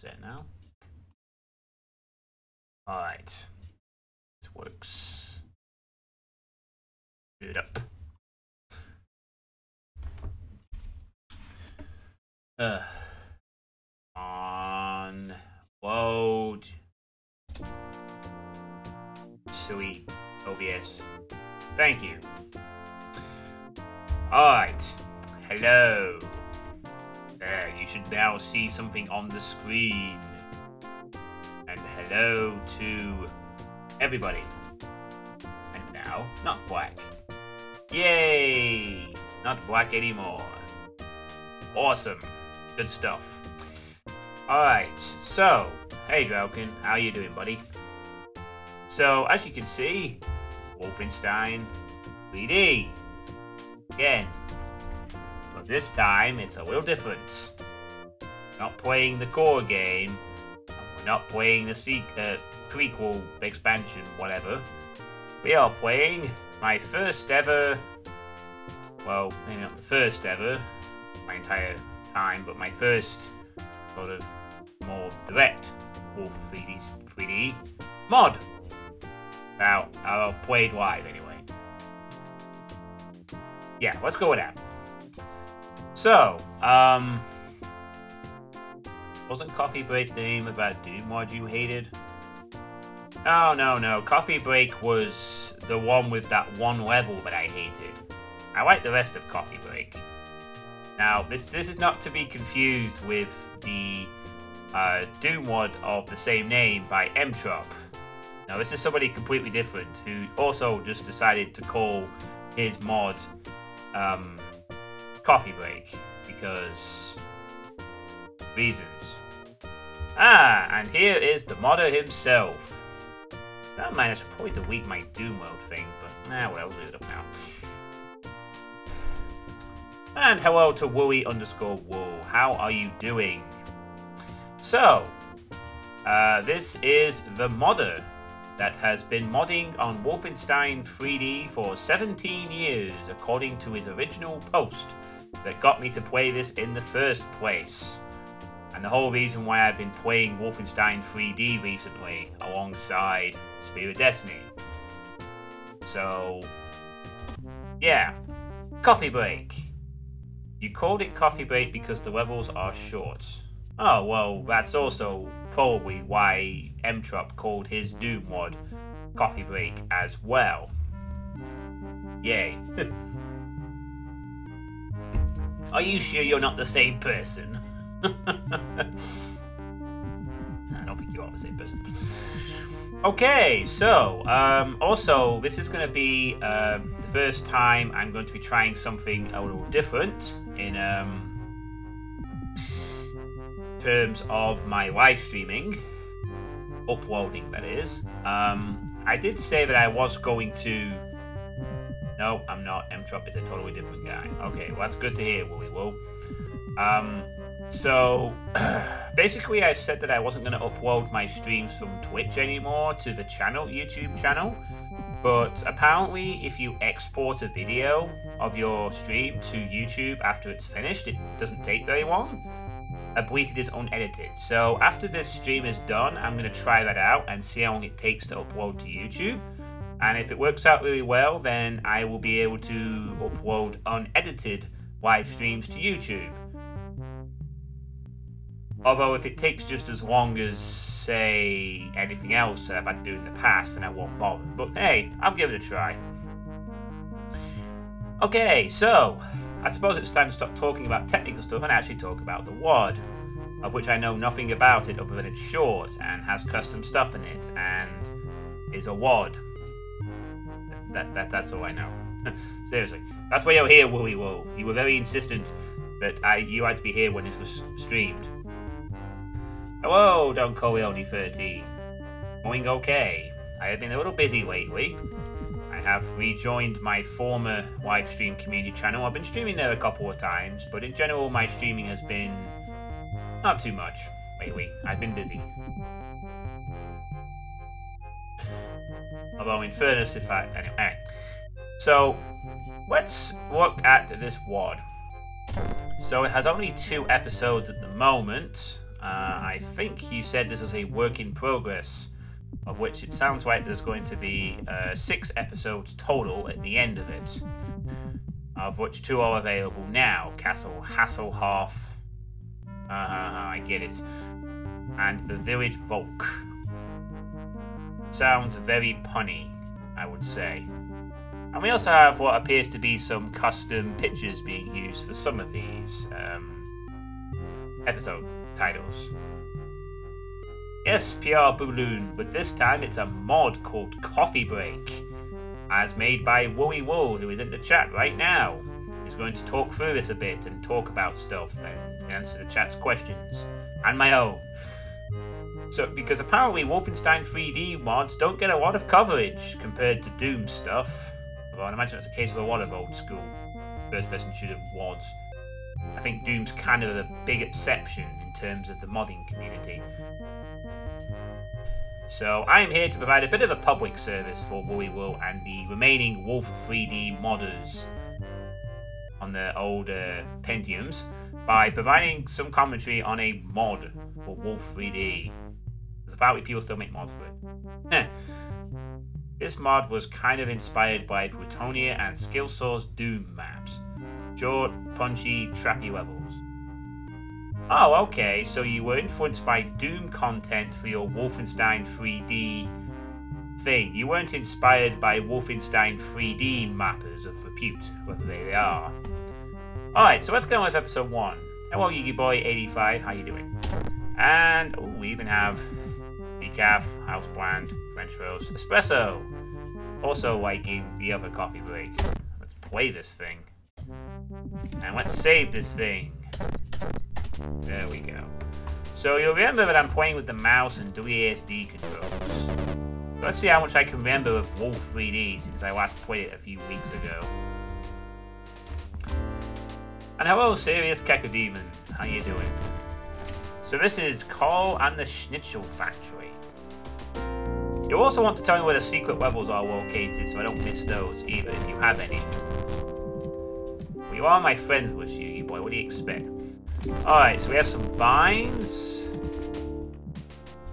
Set now. Alright. This works. Boot up. Uh, on load. Sweet. OBS. Thank you. Alright. Hello. There, you should now see something on the screen. And hello to everybody. And now, not black. Yay! Not black anymore. Awesome. Good stuff. Alright, so, hey Draukin, how you doing, buddy? So, as you can see, Wolfenstein 3D. Again. But this time, it's a little different. Not playing the core game, we're not playing the uh, prequel expansion, whatever. We are playing my first ever, well, maybe not the first ever, my entire time, but my first sort of more direct Wolf 3D, 3D mod. Now, I've played live anyway. Yeah, let's go with that. So, um, wasn't Coffee Break the name of that Doom mod you hated? Oh, no, no. Coffee Break was the one with that one level that I hated. I like the rest of Coffee Break. Now, this this is not to be confused with the uh, Doom mod of the same name by Mtrop. Now, this is somebody completely different who also just decided to call his mod um, Coffee Break because reasons. Ah, and here is the modder himself. That man, I should probably delete my Doomworld thing, but nah, well, I'll leave it up now. And hello to Woolie underscore Wool. How are you doing? So, uh, this is the modder that has been modding on Wolfenstein 3D for 17 years, according to his original post that got me to play this in the first place. And the whole reason why I've been playing Wolfenstein 3D recently alongside Spear of Destiny. So, yeah. Coffee break. You called it coffee break because the levels are short. Oh, well, that's also probably why Mtrop called his Doom mod Coffee Break as well. Yay. are you sure you're not the same person? I don't think you are the same person. Okay, so um, also this is going to be um, the first time I'm going to be trying something a little different in um, terms of my live streaming, uploading that is. Um, I did say that I was going to. No, I'm not. Mtrop is a totally different guy. Okay, well that's good to hear, Willy Will. Um, so basically, I said that I wasn't going to upload my streams from Twitch anymore to the channel, YouTube channel. But apparently, if you export a video of your stream to YouTube after it's finished, it doesn't take very long. It is unedited. So after this stream is done, I'm going to try that out and see how long it takes to upload to YouTube. And if it works out really well, then I will be able to upload unedited live streams to YouTube. Although if it takes just as long as, say, anything else that I've had to do in the past, then I won't bother. But hey, I'll give it a try. Okay, so, I suppose it's time to stop talking about technical stuff and actually talk about the WAD, of which I know nothing about it other than it's short and has custom stuff in it and is a WAD. That, that, that's all I know. Seriously. That's why you're here, Woolie Wool. You were very insistent that I you had to be here when this was streamed. Hello, Don Corleone 13. Going okay. I have been a little busy lately. I have rejoined my former live stream community channel. I've been streaming there a couple of times, but in general, my streaming has been not too much lately. I've been busy. Although, in fairness, if I. Anyway. So, let's look at this WAD. So, it has only two episodes at the moment. Uh, I think you said this was a work in progress, of which it sounds like there's going to be uh, six episodes total at the end of it, of which two are available now Castle Hasselhoff. Uh, I get it. And The Village Volk. Sounds very punny, I would say. And we also have what appears to be some custom pictures being used for some of these um, episode titles. Yes, PR Balloon, but this time it's a mod called Coffee Break, as made by Woolie Wool, who is in the chat right now. He's going to talk through this a bit and talk about stuff and answer the chat's questions, and my own. So, because apparently Wolfenstein 3D mods don't get a lot of coverage compared to Doom stuff. Well, I imagine that's a case of a lot of old school first-person shooter mods. I think Doom's kind of a big exception in terms of the modding community. So I am here to provide a bit of a public service for Woolie Wool and the remaining Wolf 3D modders on the older Pentiums by providing some commentary on a mod for Wolf 3D. Apparently people still make mods for it. This mod was kind of inspired by Plutonia and Skillsaw's Doom maps. Short, punchy, trappy levels. Oh, okay, so you were influenced by Doom content for your Wolfenstein 3D thing. You weren't inspired by Wolfenstein 3D mappers of repute, whether they are. Alright, so let's get on with episode 1. Hello, Yugi Boy 85, how you doing? And, we even have decaf, house blend, French roast, espresso. Also liking the other coffee break. Let's play this thing. And let's save this thing. There we go. So you'll remember that I'm playing with the mouse and WASD controls. Let's see how much I can remember of Wolf 3D since I last played it a few weeks ago. And hello, Serious Kekademon. How you doing? So this is Carl and the Schnitzel Factory. You'll also want to tell me where the secret levels are located so I don't miss those either, if you have any. Well, you are my friends with you, you boy. What do you expect? Alright, so we have some vines.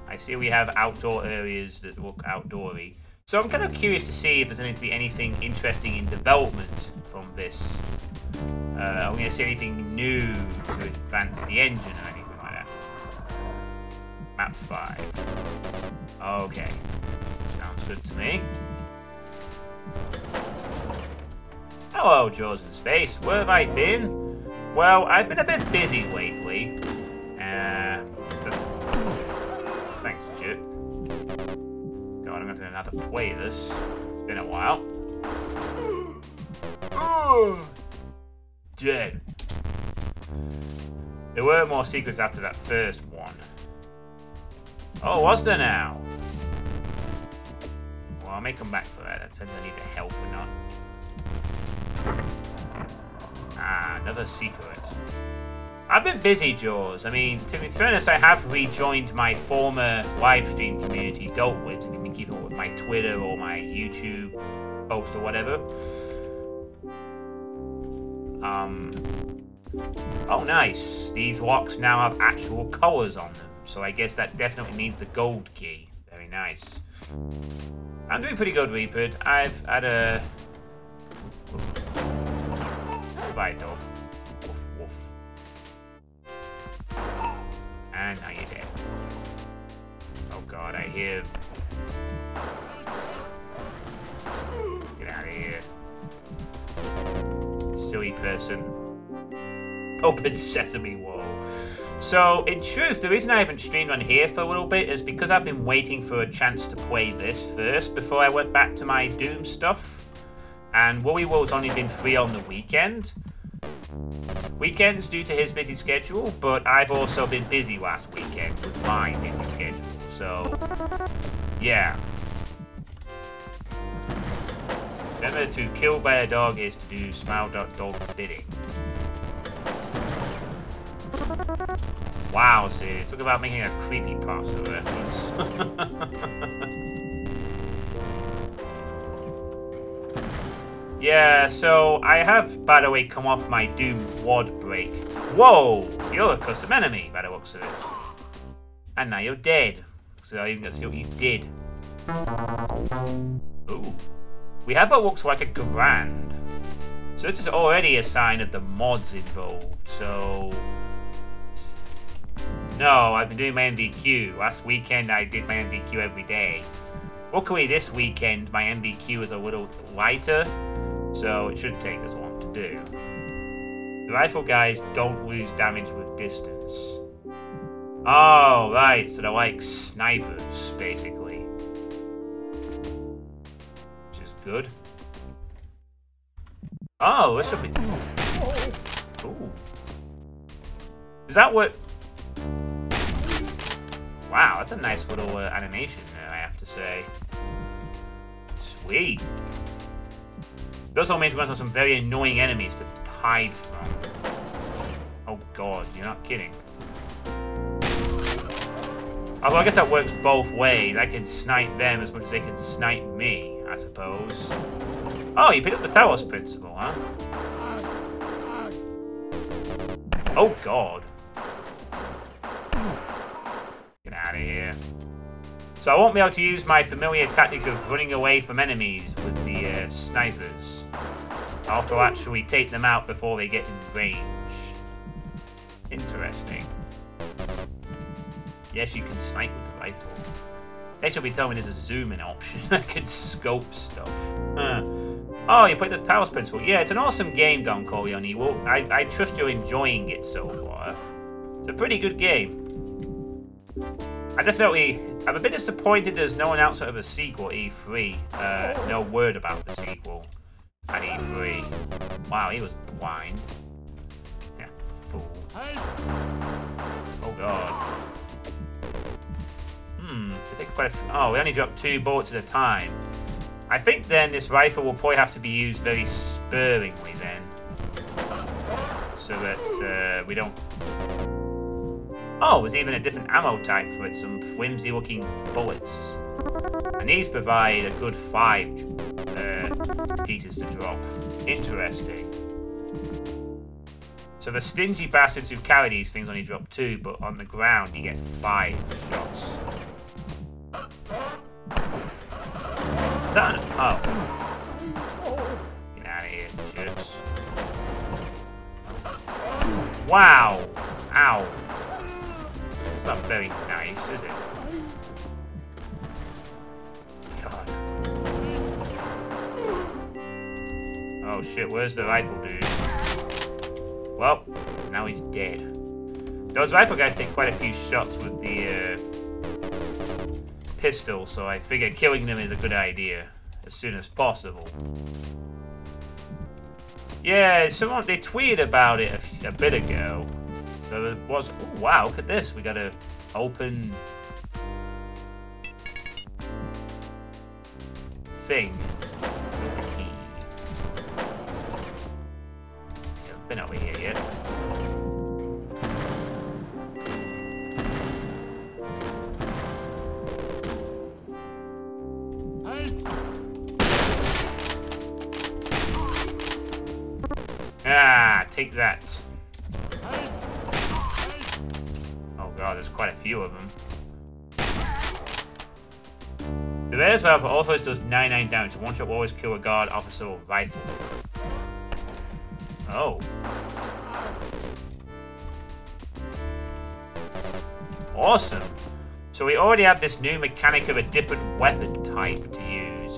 I see we have outdoor areas that look outdoory. So I'm kind of curious to see if there's going to be anything interesting in development from this. Uh, are we going to see anything new to advance the engine or? Map 5. Okay Sounds good to me. Hello, Jaws in Space. Where have I been? Well, I've been a bit busy lately. Uh, thanks, Chip. God, I'm to have to play this. It's been a while. Oh, dead. There were more secrets after that first one. Oh, was there now? Well, I may come back for that. That depends if I need the help or not. Ah, another secret. I've been busy, Jaws. I mean, to be fairness, I have rejoined my former live stream community, Doltwit, to keep up with my Twitter or my YouTube post or whatever. Um. Oh, nice. These locks now have actual colors on them, so I guess that definitely means the gold key. Very nice. I'm doing pretty good, Reaper. I've had a... Goodbye, dog. Woof, woof. And now you're dead. Oh god, I hear... Get out of here. Silly person. Open sesame wall. So, in truth, the reason I haven't streamed on here for a little bit is because I've been waiting for a chance to play this first before I went back to my Doom stuff. And Woolie Wool's only been free on the weekend. Weekends due to his busy schedule, but I've also been busy last weekend with my busy schedule. So, yeah. Remember to kill by a dog is to do smile dog bidding. Wow, serious. Talk about making a creepy pasta reference. yeah, so I have, by the way, come off my Doom WAD break. Whoa! You're a custom enemy, by the looks of it. And now you're dead. So I even got to see what you did. Ooh. We have what looks like a grand. So this is already a sign of the mods involved, so... No, I've been doing my MVQ. Last weekend I did my MVQ every day. Luckily this weekend my MVQ is a little lighter, so it shouldn't take as long to do. The rifle guys don't lose damage with distance. Oh, right, so they're like snipers, basically. Which is good. Oh, this should be... Ooh. Is that what... Wow, that's a nice little uh, animation there, I have to say. Sweet. It also makes me want some very annoying enemies to hide from. Oh god, you're not kidding. Although I guess that works both ways. I can snipe them as much as they can snipe me, I suppose. Oh, you picked up the Talos Principle, huh? Oh, God. So I won't be able to use my familiar tactic of running away from enemies with the uh, snipers. I'll have to actually take them out before they get in range. Interesting. Yes, you can snipe with the rifle. They should be telling me there's a zoom-in option. I can scope stuff. Huh. Oh, you put the Talos Principle. Yeah, it's an awesome game, Don Corleone. Well, I, I trust you're enjoying it so far. It's a pretty good game. I definitely... I'm a bit disappointed there's no announcement of a sequel E3. Uh, no word about the sequel at E3. Wow, he was blind. Yeah, fool. Oh, God. Hmm, I think quite Oh, we only dropped two bullets at a time. I think then this rifle will probably have to be used very sparingly then. So that uh, we don't... Oh, there's even a different ammo type for it, some flimsy looking bullets. And these provide a good five uh, pieces to drop. Interesting. So the stingy bastards who carry these things only drop two, but on the ground you get five shots. Done. Oh. Get out of here, jerks. Wow. Ow. It's not very nice, is it? God. Oh shit, where's the rifle dude? Well, now he's dead. Those rifle guys take quite a few shots with the uh, pistol, so I figure killing them is a good idea as soon as possible. Yeah, someone they tweeted about it a, a bit ago. There was. Oh wow! Look at this. We got a open thing. Been over here yet. Ah, take that. Oh there's quite a few of them. The Bears Rifle also does 99 damage. One shot will always kill a guard, officer, or rifle. Oh. Awesome. So we already have this new mechanic of a different weapon type to use.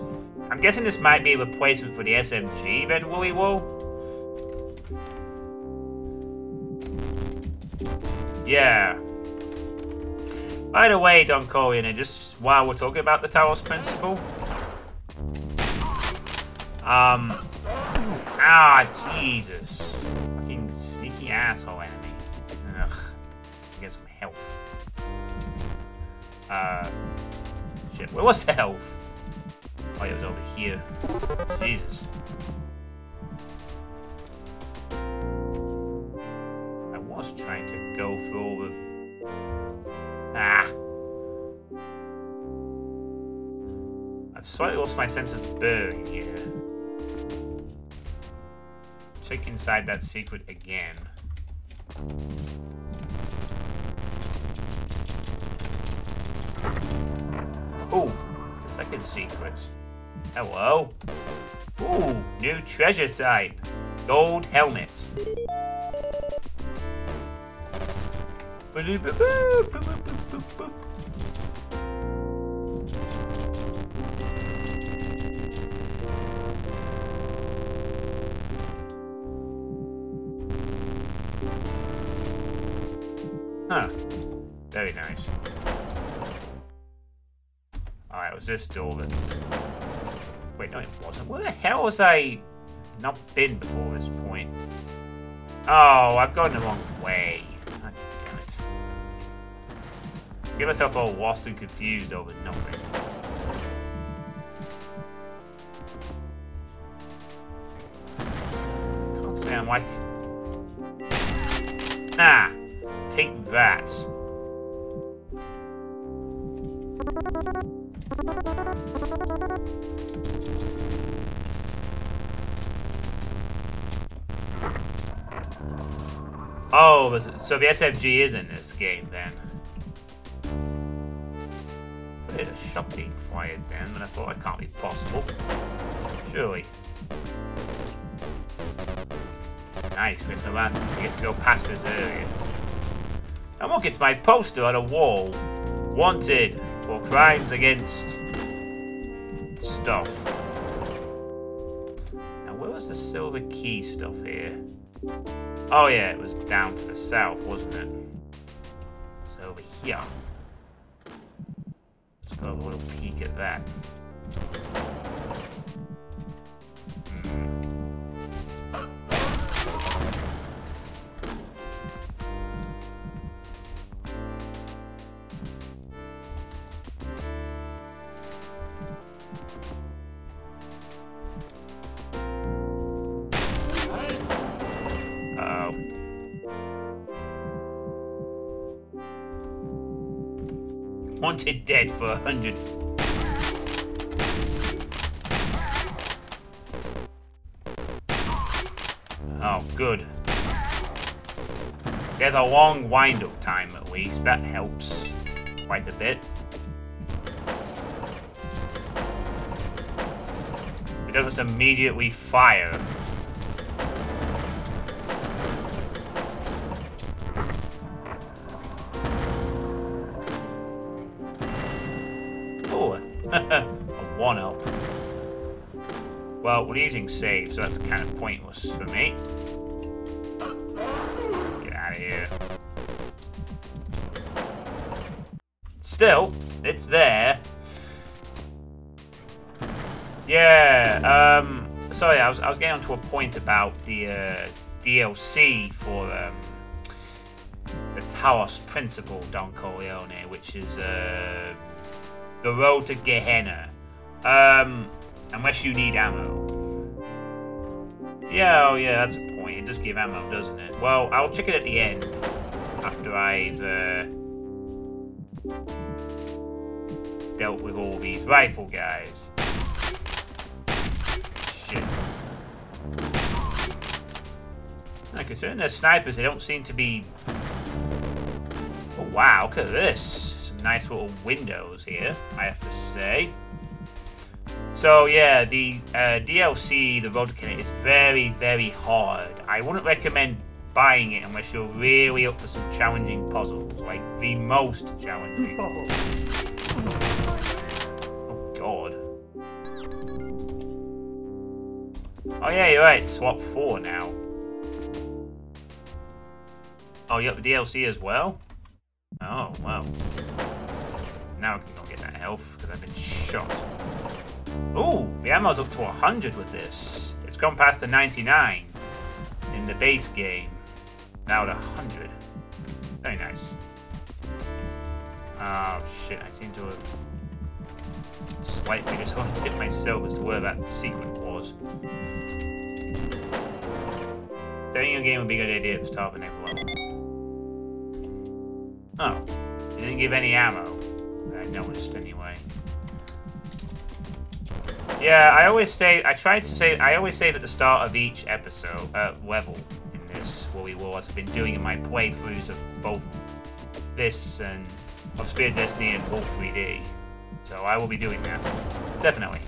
I'm guessing this might be a replacement for the SMG then, Woolie Wool? Yeah. By the way, Don Corleone, just while we're talking about the Talos Principle. Um. Ah, Jesus. Fucking sneaky asshole enemy. Ugh. Get some health. Uh. Shit, where was the health? Oh, it was over here. Jesus. I was trying to go for all the... Ah! I've slightly lost my sense of bearing here. Check inside that secret again. Oh, it's the second secret. Hello. Ooh, new treasure type. Gold helmet. Huh. Very nice. Alright, was this door then? Wait, no it wasn't. Where the hell was I not been before this point? Oh, I've gone the wrong way. Get myself all lost and confused over nothing. Can't say I'm like... Nah. Take that. Oh, so the SFG is in this game then. A shot being fired then, and I thought it can't be possible. Surely. Nice, Mr. Man. We get to go past this area. And look, it's my poster on a wall. Wanted for crimes against stuff. Now, where was the silver key stuff here? Oh yeah, it was down to the south, wasn't it? So over here. A little peek at that. Wanted dead for a hundred. Oh, good. Get a long wind-up time at least. That helps quite a bit. It doesn't immediately fire. Save, so that's kind of pointless for me. Get out of here. Still, it's there. Yeah, um, sorry, I was, I was getting onto a point about the uh, DLC for um, the Talos Principle Don Corleone, which is uh, the road to Gehenna. Um, unless you need ammo. Yeah, oh yeah, that's a point. It does give ammo, doesn't it? Well, I'll check it at the end. After I've uh, dealt with all these rifle guys. Shit. Like I said, they're snipers. They don't seem to be... Oh, wow, look at this Some nice little windows here, I have to say. So yeah, the uh, DLC, the Road is very, very hard. I wouldn't recommend buying it unless you're really up for some challenging puzzles, like the most challenging. oh god. Oh yeah, you're right, swap 4 now. Oh, you got the DLC as well? Oh, wow. Now I can go get that health, because I've been shot. Ooh, the ammo's up to 100 with this. It's gone past the 99 in the base game. Now to 100. Very nice. Oh, shit, I seem to have slightly disoriented myself as to where that secret was. Starting a game would be a good idea to start the next level. Oh, he didn't give any ammo. I noticed anyway. Yeah, I always say, I try to say, I always say at the start of each episode, uh, level in this, War, as I've been doing in my playthroughs of both this and of Spear of Destiny and Wolf 3D. So I will be doing that. Definitely.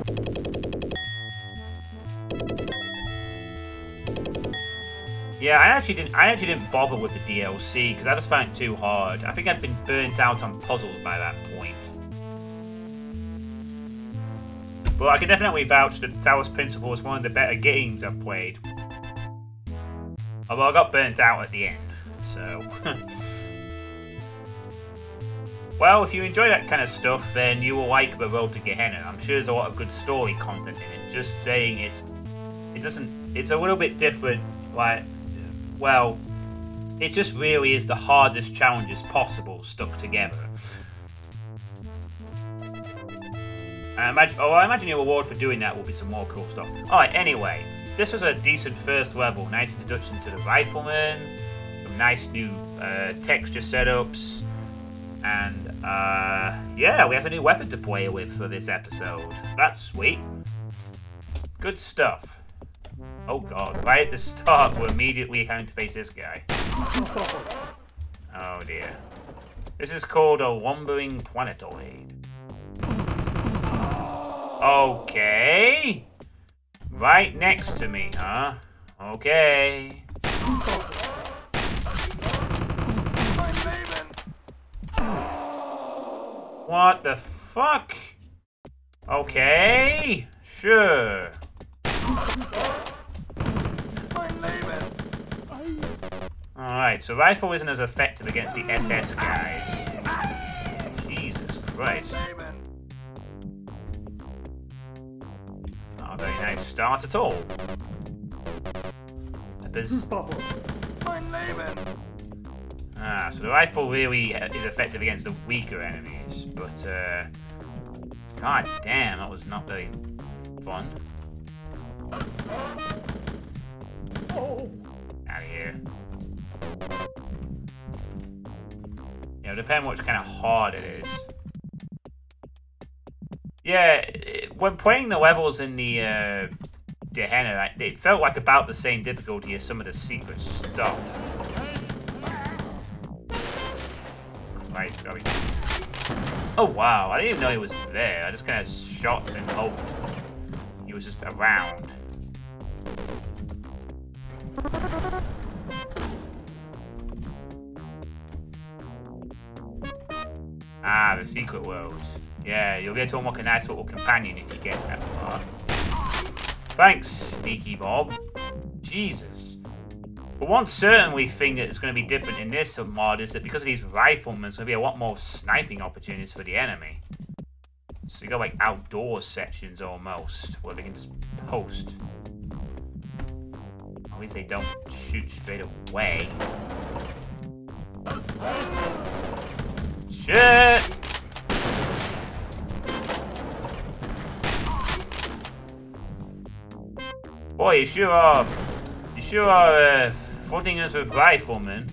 Yeah, I actually didn't. I actually didn't bother with the DLC because I just found it too hard. I think I'd been burnt out on puzzles by that point. But I can definitely vouch that Talos Principle is one of the better games I've played. Although I got burnt out at the end, so. well, if you enjoy that kind of stuff, then you will like The Road to Gehenna. I'm sure there's a lot of good story content in it. Just saying it, it doesn't. It's a little bit different. Like well, it just really is the hardest challenges possible stuck together. I imagine, oh, I imagine your reward for doing that will be some more cool stuff. Alright, anyway, this was a decent first level. Nice introduction to the rifleman, some nice new uh, texture setups, and uh, yeah, we have a new weapon to play with for this episode. That's sweet. Good stuff. Oh god, right at the start, we're immediately having to face this guy. Oh dear. This is called a lumbering planetoid. Okay. Right next to me, huh? Okay. What the fuck? Okay. Sure. Alright, so rifle isn't as effective against the SS guys. Jesus Christ. Not a very nice start at all. Ah, so the rifle really is effective against the weaker enemies, but, uh... God damn, that was not very fun. Out of here. You know, depending what kind of hard it is. Yeah, when playing the levels in the uh, Gehenna, it felt like about the same difficulty as some of the secret stuff. Going. Oh wow, I didn't even know he was there. I just kind of shot and hoped he was just around. Ah, the secret worlds. Yeah, you'll get to unlock a nice little companion if you get that far. Thanks, Sneaky Bob. Jesus. But one certainly thing that's going to be different in this mod is that because of these riflemen, there's going to be a lot more sniping opportunities for the enemy. So you got like outdoor sections almost, where they can just post. At least they don't shoot straight away. Shit! Boy, you sure are... You sure are uh, flooding us with riflemen.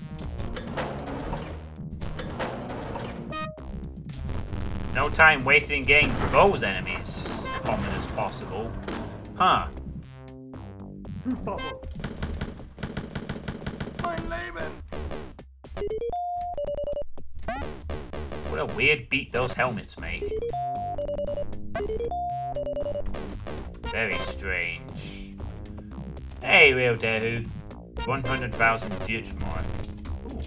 No time wasting getting those enemies as common as possible. Huh. What a weird beat those helmets make. Very strange. Hey, Real Dehu. 100,000 Deutschmark. Ooh.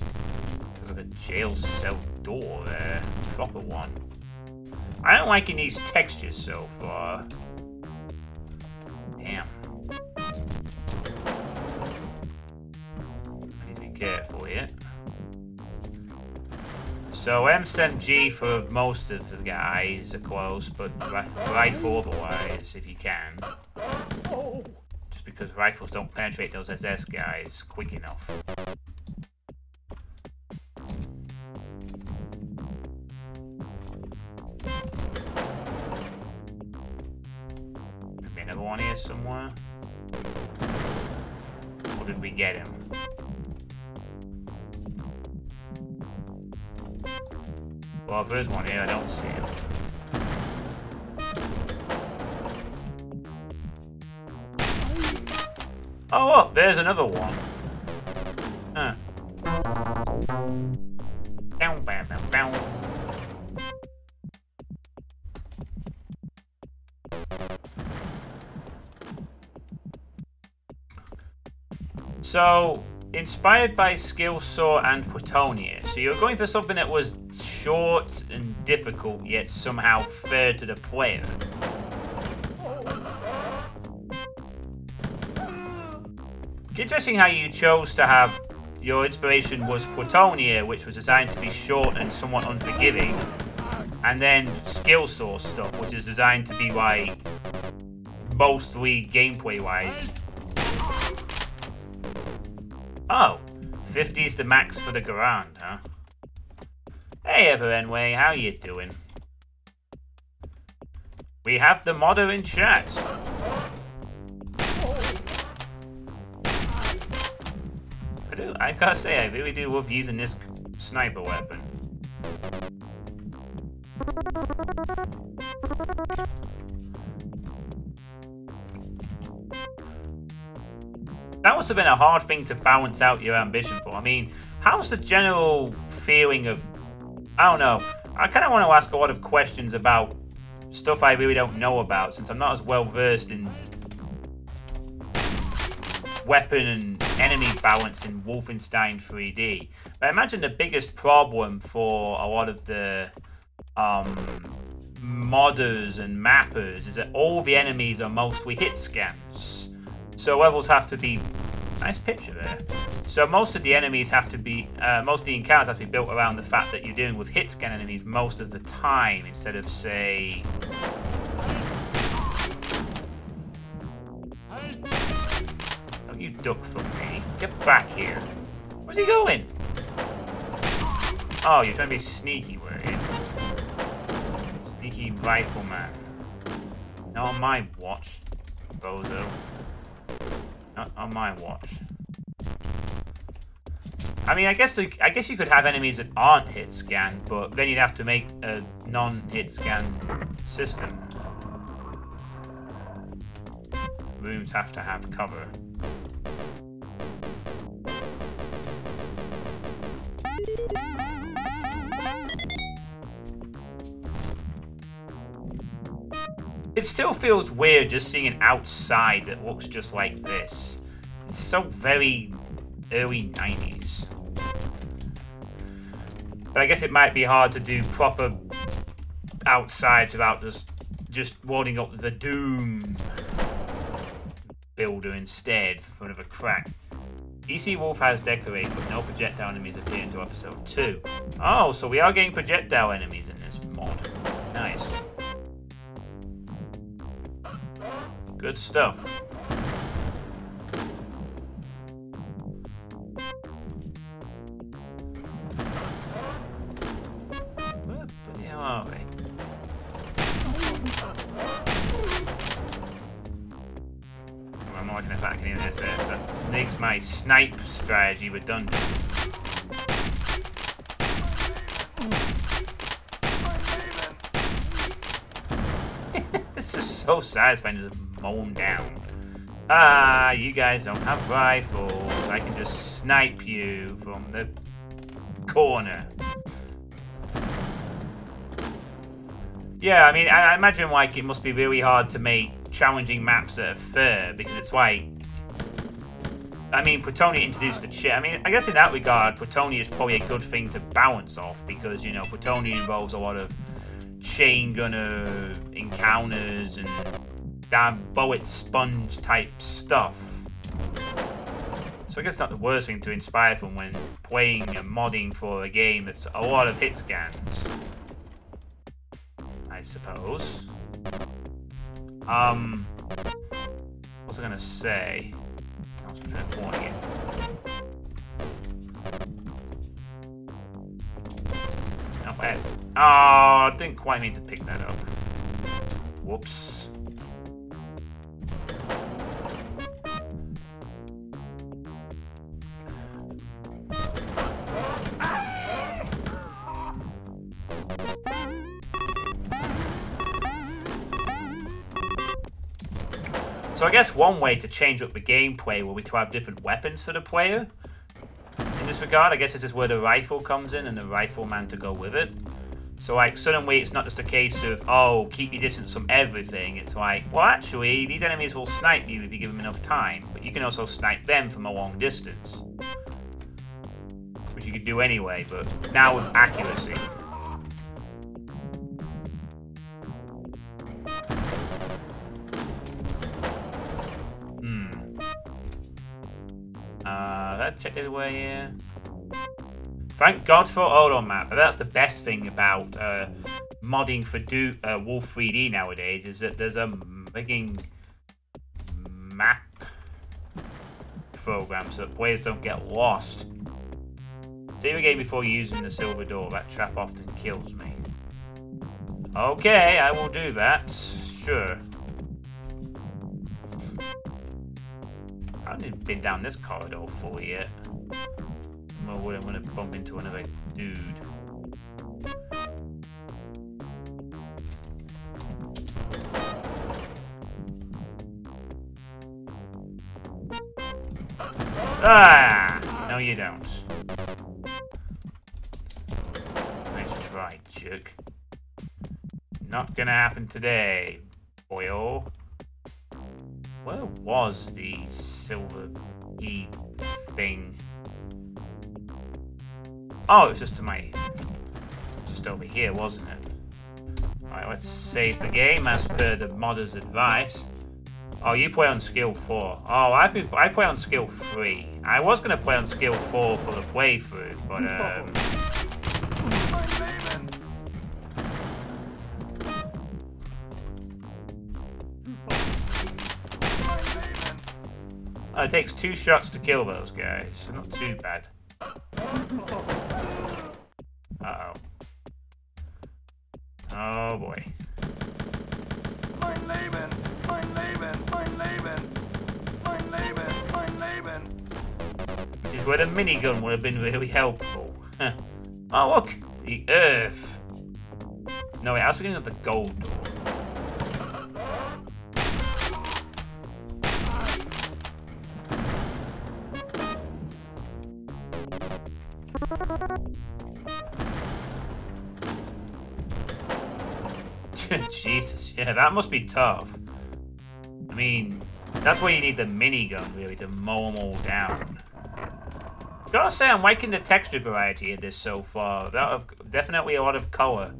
There's like a jail cell door there. Proper one. I don't liking these textures so far. Damn. I need to be careful here. So M7G for most of the guys are close, but rifle otherwise if you can. Oh. Because rifles don't penetrate those SS guys quick enough. Maybe another one here somewhere. Or did we get him? Well, if there's one here, I don't see it. Oh, well, there's another one. So, inspired by Skillsaw and Plutonia. So you're going for something that was short and difficult, yet somehow fair to the player. Interesting how you chose to have your inspiration was Plutonia, which was designed to be short and somewhat unforgiving, and then Skillsaw stuff, which is designed to be like mostly gameplay-wise. Oh, 50 is the max for the Garand, huh? Hey Everenway, how you doing? We have the modder in chat. I do, I gotta say, I really do love using this sniper weapon. That must have been a hard thing to balance out your ambition for. I mean, how's the general feeling of... I don't know. I kind of want to ask a lot of questions about stuff I really don't know about, since I'm not as well versed in weapon and enemy balance in Wolfenstein 3D. But I imagine the biggest problem for a lot of the um, modders and mappers is that all the enemies are mostly hit scans. So levels have to be... Nice picture there. So most of the enemies have to be... Uh, most of the encounters have to be built around the fact that you're dealing with hit scan enemies most of the time instead of, say... You duck from me. Get back here. Where's he going? Oh, you're trying to be sneaky, were you? Sneaky rifleman. Not on my watch, bozo. Not on my watch. I mean, I guess I guess you could have enemies that aren't hit scan, but then you'd have to make a non-hit scan system. Rooms have to have cover. It still feels weird just seeing an outside that looks just like this. It's so very early 90s. But I guess it might be hard to do proper outsides without just just loading up the Doom builder instead for of a crack. ECWolf has decorate, but no projectile enemies appear until episode 2. Oh, so we are getting projectile enemies in this mod. Nice. Good stuff. Where the hell are we? I'm not at any of this there, so makes my snipe strategy redundant. it's just so satisfying to just mow them down. Ah, you guys don't have rifles. I can just snipe you from the corner. Yeah, I mean, I, I imagine like it must be really hard to make challenging maps that are fair because it's like I mean, Plutonia introduced the chip. I mean, I guess in that regard, Plutonia is probably a good thing to balance off because, you know, Plutonia involves a lot of chain gunner encounters and damn bullet sponge type stuff. So I guess not the worst thing to inspire from when playing and modding for a game that's a lot of hit scans. I suppose. Um, what was I gonna say? I was transforming it. No, bad. Oh, I didn't quite mean to pick that up. Whoops. So I guess one way to change up the gameplay will be to have different weapons for the player. In this regard, I guess this is where the rifle comes in and the rifleman to go with it. So like suddenly it's not just a case of oh keep your distance from everything. It's like well actually these enemies will snipe you if you give them enough time, but you can also snipe them from a long distance, which you could do anyway. But now with accuracy. Check the way here. Thank God for auto map. That's the best thing about uh, modding for Do uh, Wolf 3D nowadays is that there's a making map program so that players don't get lost. Save a game before using the silver door. That trap often kills me. Okay, I will do that. Sure. I haven't been down this corridor fully yet worried I'm going to bump into another dude. Ah! No, you don't. Nice try, jerk. Not gonna happen today, boyo. Where was the silver key thing? Oh, it was just to my... Just over here, wasn't it? Alright, let's save the game as per the modder's advice. Oh, you play on skill 4. Oh, I, I play on skill 3. I was going to play on skill 4 for the playthrough, but... Um... Uh, it takes two shots to kill those guys, so not too bad. Uh-oh. Oh boy. Mein Leben! Mein Leben! Mein Leben! Mein Leben! Mein Leben! Which is where the minigun would have been really helpful. oh look! The earth! No wait, I was looking at the gold door. Jesus, yeah, that must be tough. I mean, that's where you need the minigun, really, to mow them all down. Gotta say, I'm liking the texture variety of this so far. That definitely a lot of color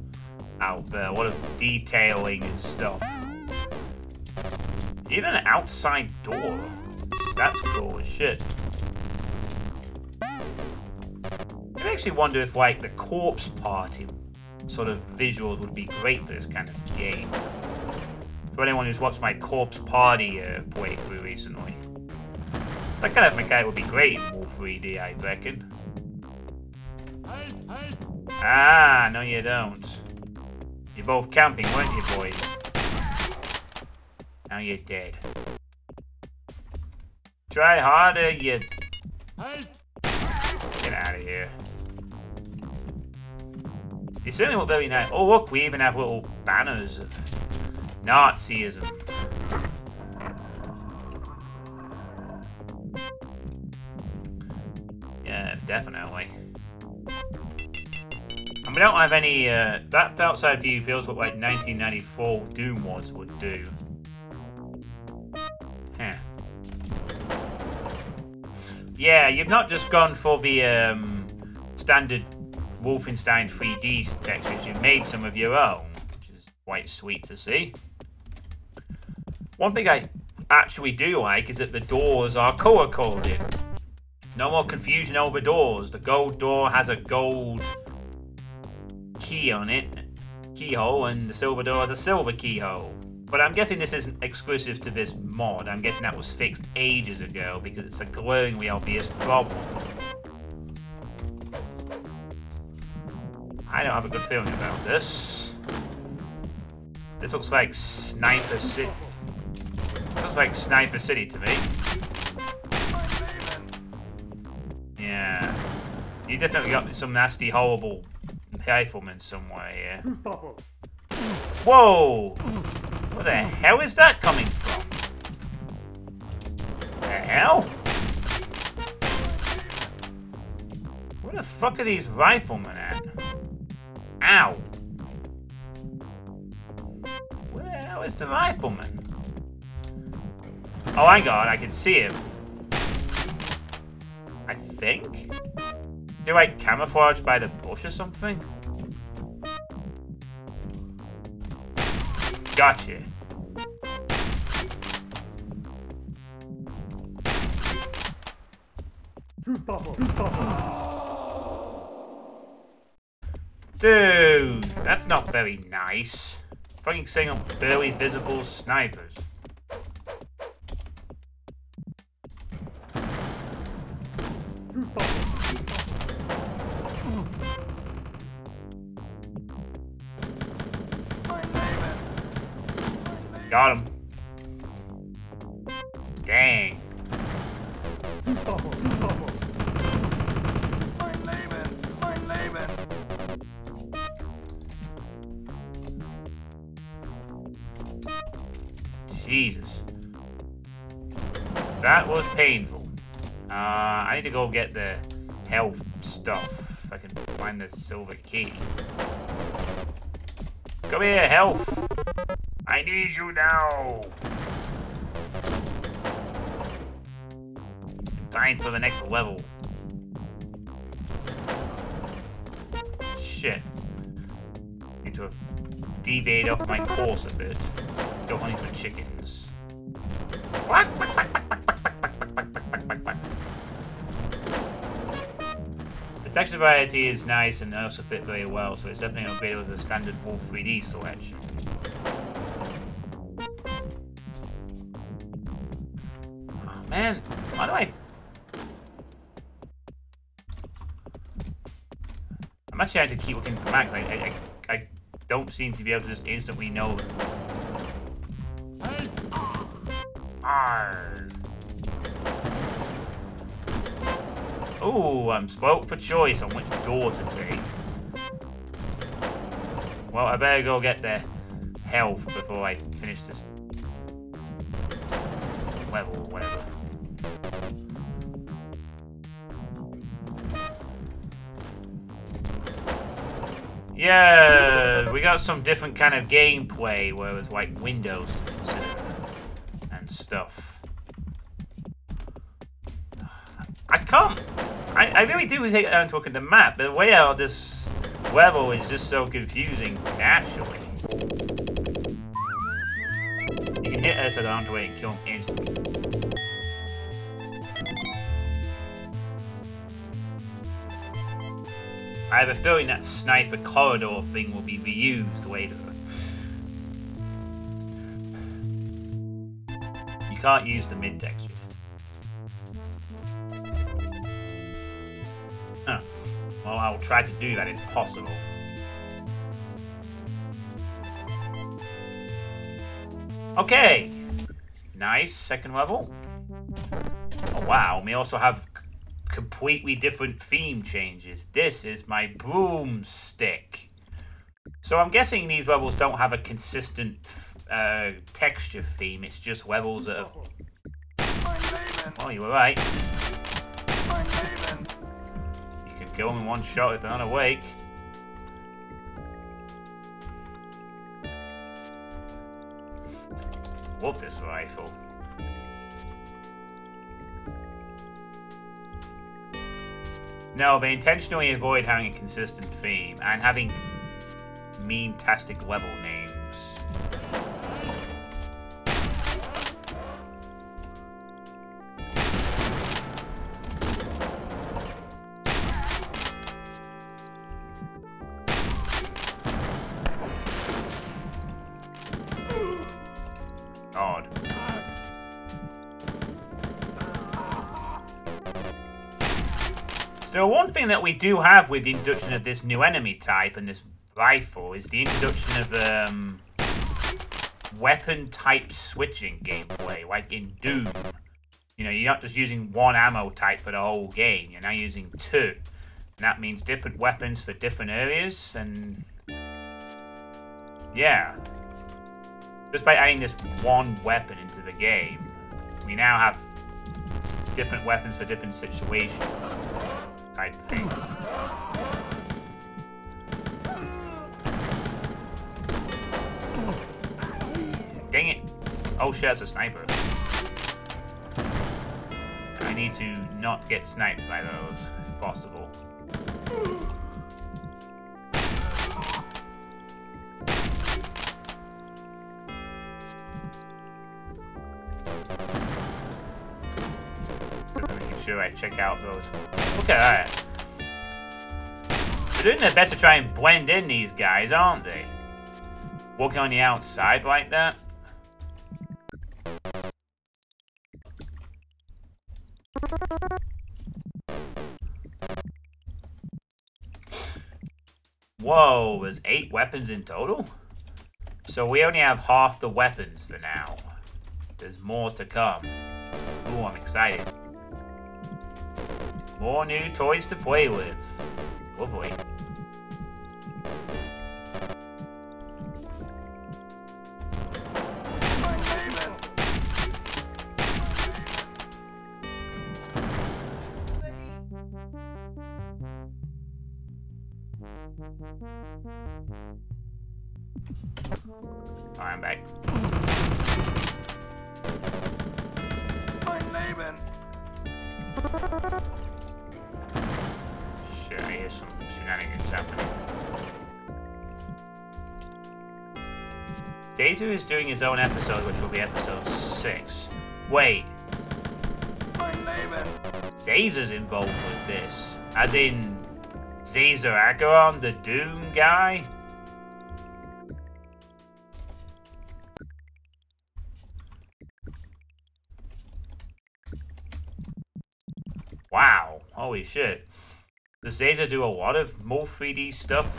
out there, a lot of detailing and stuff. Even an outside door. That's cool as shit. I actually wonder if, like, the corpse party sort of visuals would be great for this kind of game. For anyone who's watched my Corpse Party uh, playthrough recently. That kind of mechanic would be great in Wolf 3D, I reckon. Ah, no you don't. You're both camping, weren't you, boys? Now you're dead. Try harder, you... Get out of here. They certainly look very nice. Oh, look, we even have little banners of Nazism. Yeah, definitely. And we don't have any, uh, that outside view feels what like 1994 Doom mods would do. Huh. Yeah, you've not just gone for the um, standard Wolfenstein 3D textures, you've made some of your own, which is quite sweet to see. One thing I actually do like is that the doors are color-coded. No more confusion over doors. The gold door has a gold key on it, keyhole, and the silver door has a silver keyhole. But I'm guessing this isn't exclusive to this mod. I'm guessing that was fixed ages ago because it's a glaringly obvious problem. I don't have a good feeling about this. This looks like Sniper City. This looks like Sniper City to me. Yeah. You definitely got some nasty, horrible riflemen somewhere here. Whoa! Where the hell is that coming from? The hell? Where the fuck are these riflemen at? Ow! Where is the rifleman? Oh, I got I can see him. I think? Do I camouflage by the bush or something? Gotcha. Dude, that's not very nice. Fucking saying I'm barely visible snipers. Got him. Dang. Jesus. That was painful. Uh, I need to go get the health stuff. If I can find the silver key. Come here, health. I need you now. Time for the next level. Shit. Need to have deviated off my course a bit. Go hunting for chickens. Texture variety is nice and they also fit very well, so it's definitely upgraded with the standard Wolf 3D selection. Oh man, why do I... I'm actually having to keep looking at the map. I, I, I don't seem to be able to just instantly know Oh, I'm spoilt for choice on which door to take. Well, I better go get the health before I finish this level or whatever. Yeah, we got some different kind of gameplay where there's like windows to consider and stuff. I can't. I, I really do take down to the map. But the way out this level is just so confusing naturally. You can hit S at on way and kill him instantly. I have a feeling that sniper corridor thing will be reused later. You can't use the mid texture. Huh. Well, I'll try to do that if possible. Okay. Nice, second level. Oh, wow, we also have completely different theme changes. This is my broomstick. So I'm guessing these levels don't have a consistent uh, texture theme. It's just levels that. Oh, you were right. Kill them in one shot if they're not awake. Whoop this rifle. No, they intentionally avoid having a consistent theme and having meme-tastic level names. Thing that we do have with the introduction of this new enemy type and this rifle is the introduction of um, weapon type switching gameplay, like in Doom. You know, you're not just using one ammo type for the whole game, you're now using two. And that means different weapons for different areas, and... Yeah. Just by adding this one weapon into the game, we now have different weapons for different situations. Type thing. Dang it. Oh shit, that's a sniper. I need to not get sniped by those, if possible. I check out those. Look at that. They're doing their best to try and blend in these guys, aren't they? Walking on the outside like that. Whoa, there's eight weapons in total? So we only have half the weapons for now. There's more to come. Ooh, I'm excited. More new toys to play with. Lovely. Doing his own episode, which will be episode 6. Wait! Xaser's involved with this. As in, Xaser Acheron, the Doom guy? Wow, holy shit. Does Xaser do a lot of more 3D stuff?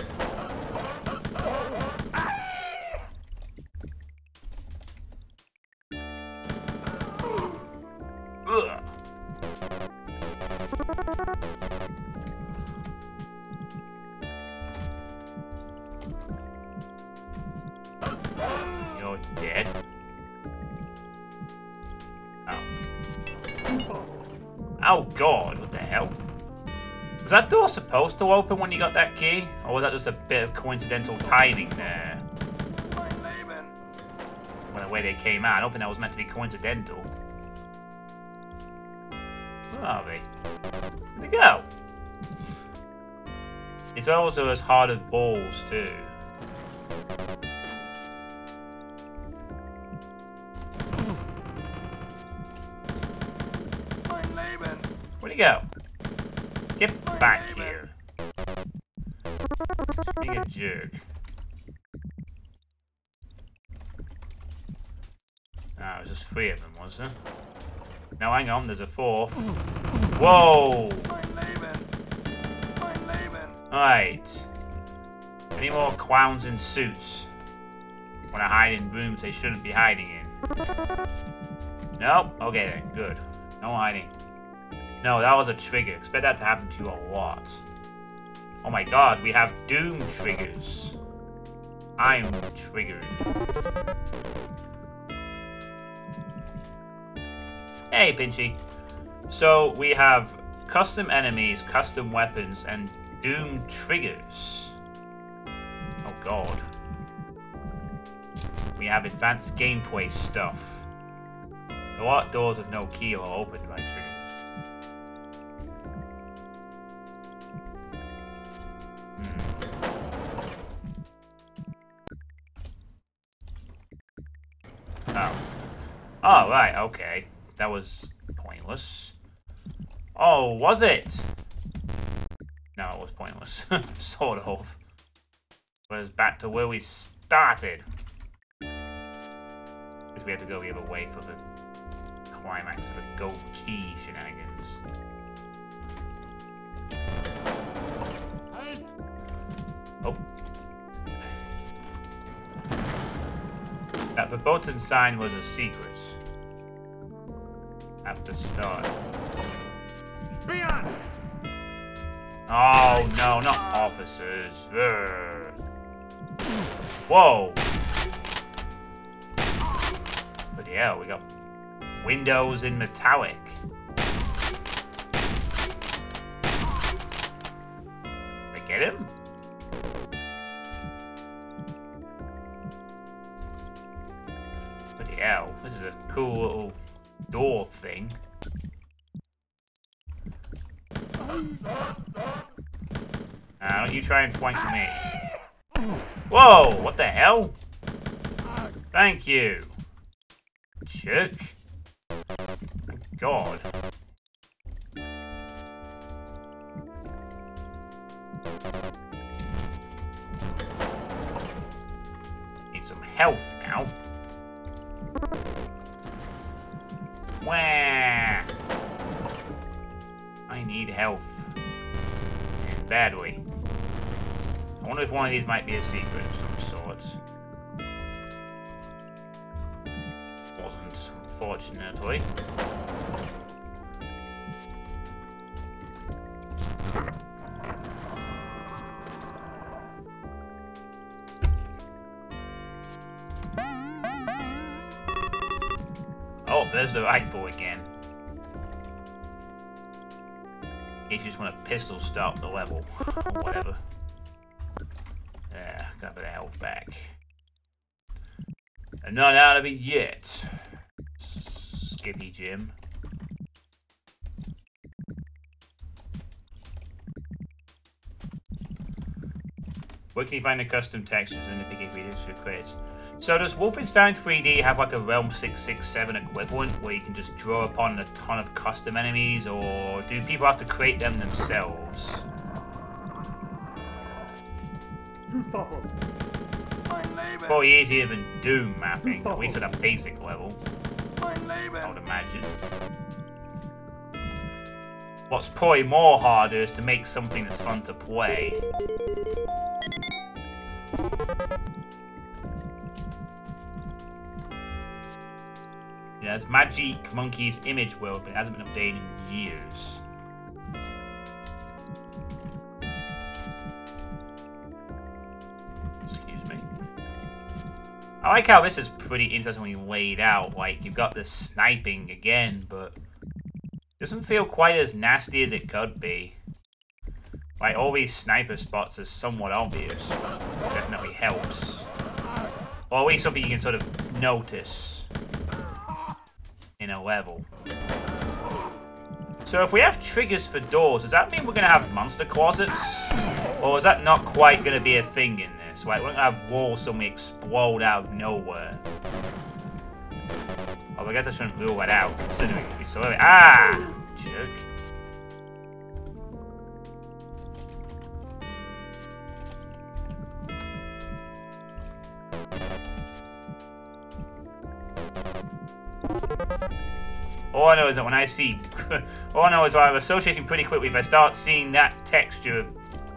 To open when you got that key? Or was that just a bit of coincidental timing there? When the way they came out, I don't think that was meant to be coincidental. Where are they? Where'd they go? It's also as hard as balls too. Jerk. Ah, it was just three of them, was there? No, hang on, there's a fourth. Whoa! Alright. Any more clowns in suits? Want to hide in rooms they shouldn't be hiding in? Nope. Okay then, good. No hiding. No, that was a trigger. Expect that to happen to you a lot. Oh my god, we have Doom triggers. I'm triggered. Hey, Pinchy. So, we have custom enemies, custom weapons, and Doom triggers. Oh god. We have advanced gameplay stuff. Locked doors with no key are opened by. Right, okay. That was pointless. Oh, was it? No, it was pointless. sort of. But it's back to where we started. Because we have to go the other way for the climax of the gold key shenanigans. Oh. That the button sign was a secret. At the start. Leon! Oh no, not officers. Whoa. But yeah, we got windows in metallic. I get him? Bloody hell, this is a cool little door thing. Uh, don't you try and flank me. Whoa, what the hell? Thank you. Jerk. God. Need some health now. Wah! I need health. Badly. I wonder if one of these might be a secret of some sort. Wasn't, unfortunately. The rifle again. You just want to pistol start the level, or whatever. Yeah, got a bit of health back. And not out of it yet. Skippy Jim. Where can you find the custom textures in the videos to create? So does Wolfenstein 3D have like a Realm 667 equivalent where you can just draw upon a ton of custom enemies or do people have to create them themselves? Probably easier than Doom mapping, at least at a basic level, I would imagine. What's probably more harder is to make something that's fun to play. It's Magic Monkey's image world, but it hasn't been updated in years. Excuse me. I like how this is pretty interestingly laid out. Like, you've got the sniping again, but doesn't feel quite as nasty as it could be. Like, all these sniper spots are somewhat obvious, which definitely helps. Or at least something you can sort of notice in a level. So if we have triggers for doors, does that mean we're going to have monster closets? Or is that not quite going to be a thing in this? Like, we're going to have walls suddenly explode out of nowhere. Oh, I guess I shouldn't rule that out, considering we saw it. Ah! Jerk. All I know is that when I see, all I know is I'm associating pretty quickly. If I start seeing that texture of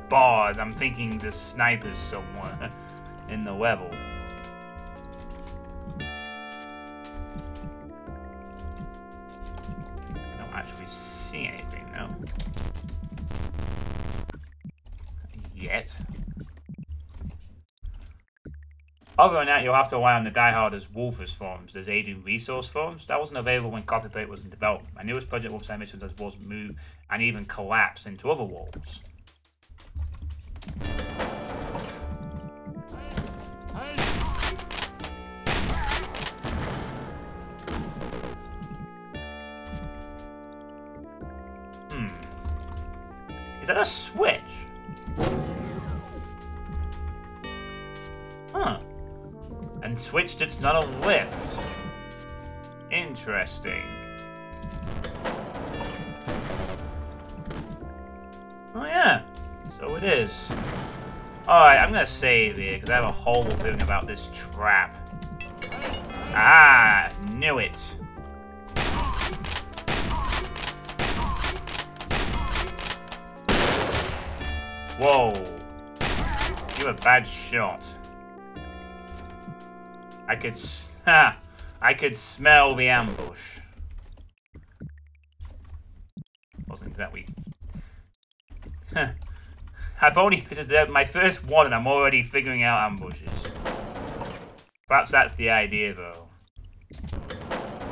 bars, I'm thinking the snipers somewhere in the level. I don't actually see anything though. Yet. Other than that, you'll have to rely on the dieharders Wolfers forms. There's Adrian Resource forms. That wasn't available when Coffee Break was in development. My newest project, Wolfenstein Mission, does walls move and even collapse into other walls. Hmm. Is that a switch? Switched it's not a lift. Interesting. Oh yeah, so it is. Alright, I'm gonna save here, because I have a whole thing about this trap. Ah, knew it. Whoa. You're a bad shot. I could, ha, I could smell the ambush. Wasn't exactly. Huh. I've only this is my first one, and I'm already figuring out ambushes. Perhaps that's the idea, though.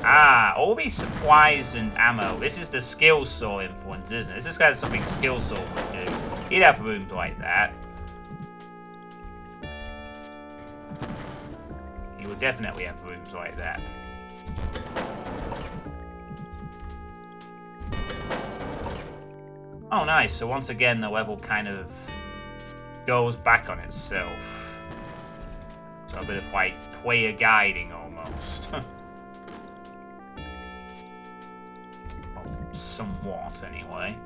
Ah, all these supplies and ammo. This is the Skillsaw influence, isn't it? This is kind of something Skillsaw would do. He'd have rooms like that. Would will definitely have rooms like that. Oh, nice. So once again, the level kind of goes back on itself. So a bit of like player guiding almost. somewhat, anyway.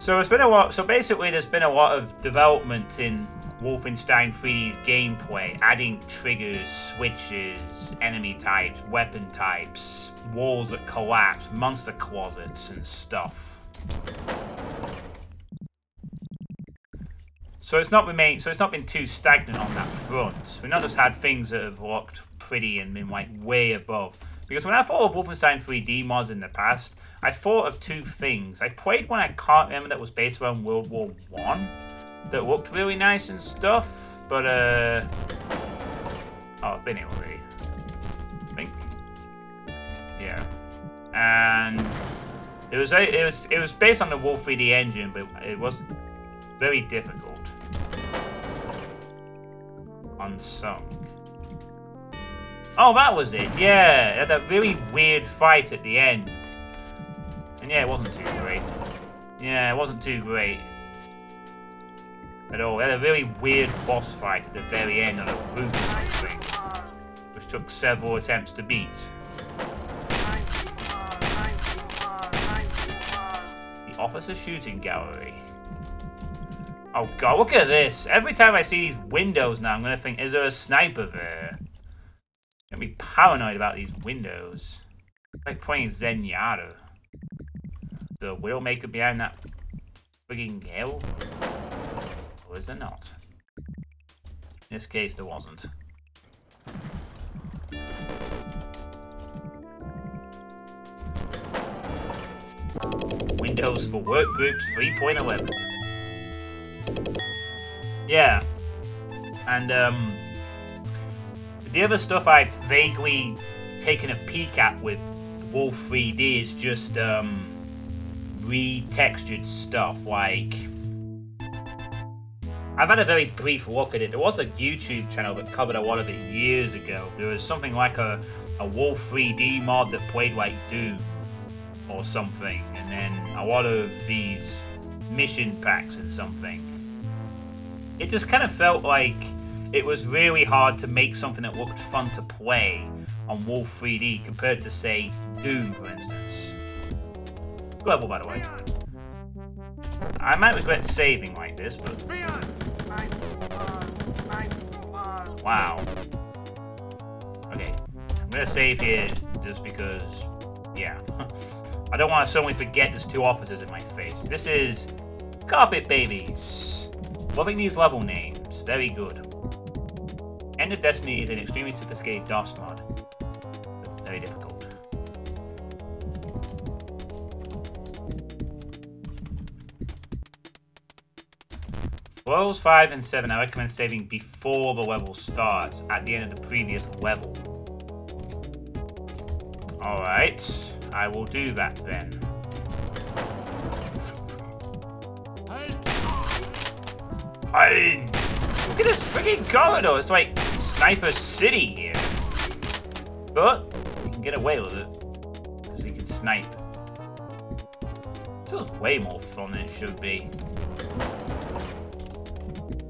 So it's been a lot. So basically, there's been a lot of development in Wolfenstein 3D's gameplay, adding triggers, switches, enemy types, weapon types, walls that collapse, monster closets, and stuff. So it's not remained. So it's not been too stagnant on that front. We've not just had things that have looked pretty and been like way above. Because when I thought of Wolfenstein 3D mods in the past, I thought of two things. I played one I can't remember that was based around World War One that looked really nice and stuff, but uh oh, already. I think. Yeah, and it was it was it was based on the Wolf 3D engine, but it was very difficult. Unsung. Oh, that was it. Yeah, had that really weird fight at the end. And yeah, it wasn't too great. Yeah, it wasn't too great. At all. We had a really weird boss fight at the very end on a roof or something. Which took several attempts to beat. The officer shooting gallery. Oh god, look at this. Every time I see these windows now, I'm going to think, is there a sniper there? Gonna be paranoid about these windows. like playing Zenyatta. The wheel maker behind that frigging hill? Or is there not? In this case, there wasn't. Windows for Workgroups 3.11. Yeah. And, um, the other stuff I've vaguely taken a peek at with Wolf 3D is just um, retextured stuff. Like, I've had a very brief look at it. There was a YouTube channel that covered a lot of it years ago. There was something like a, a Wolf 3D mod that played like Doom or something, and then a lot of these mission packs and something. It just kind of felt like it was really hard to make something that looked fun to play on Wolf 3D compared to, say, Doom, for instance. Level, by the way. I might regret saving like this, but... Wow. Okay. I'm gonna save here just because... Yeah. I don't want to suddenly forget there's two officers in my face. This is... Carpet Babies. Loving these level names. Very good. End of Destiny is an extremely sophisticated DOS mod. Very difficult. Levels 5 and 7, I recommend saving before the level starts, at the end of the previous level. Alright, I will do that then. Hein! Look at this freaking corridor, it's like Sniper City here. But you can get away with it. Because you can snipe. This is way more fun than it should be.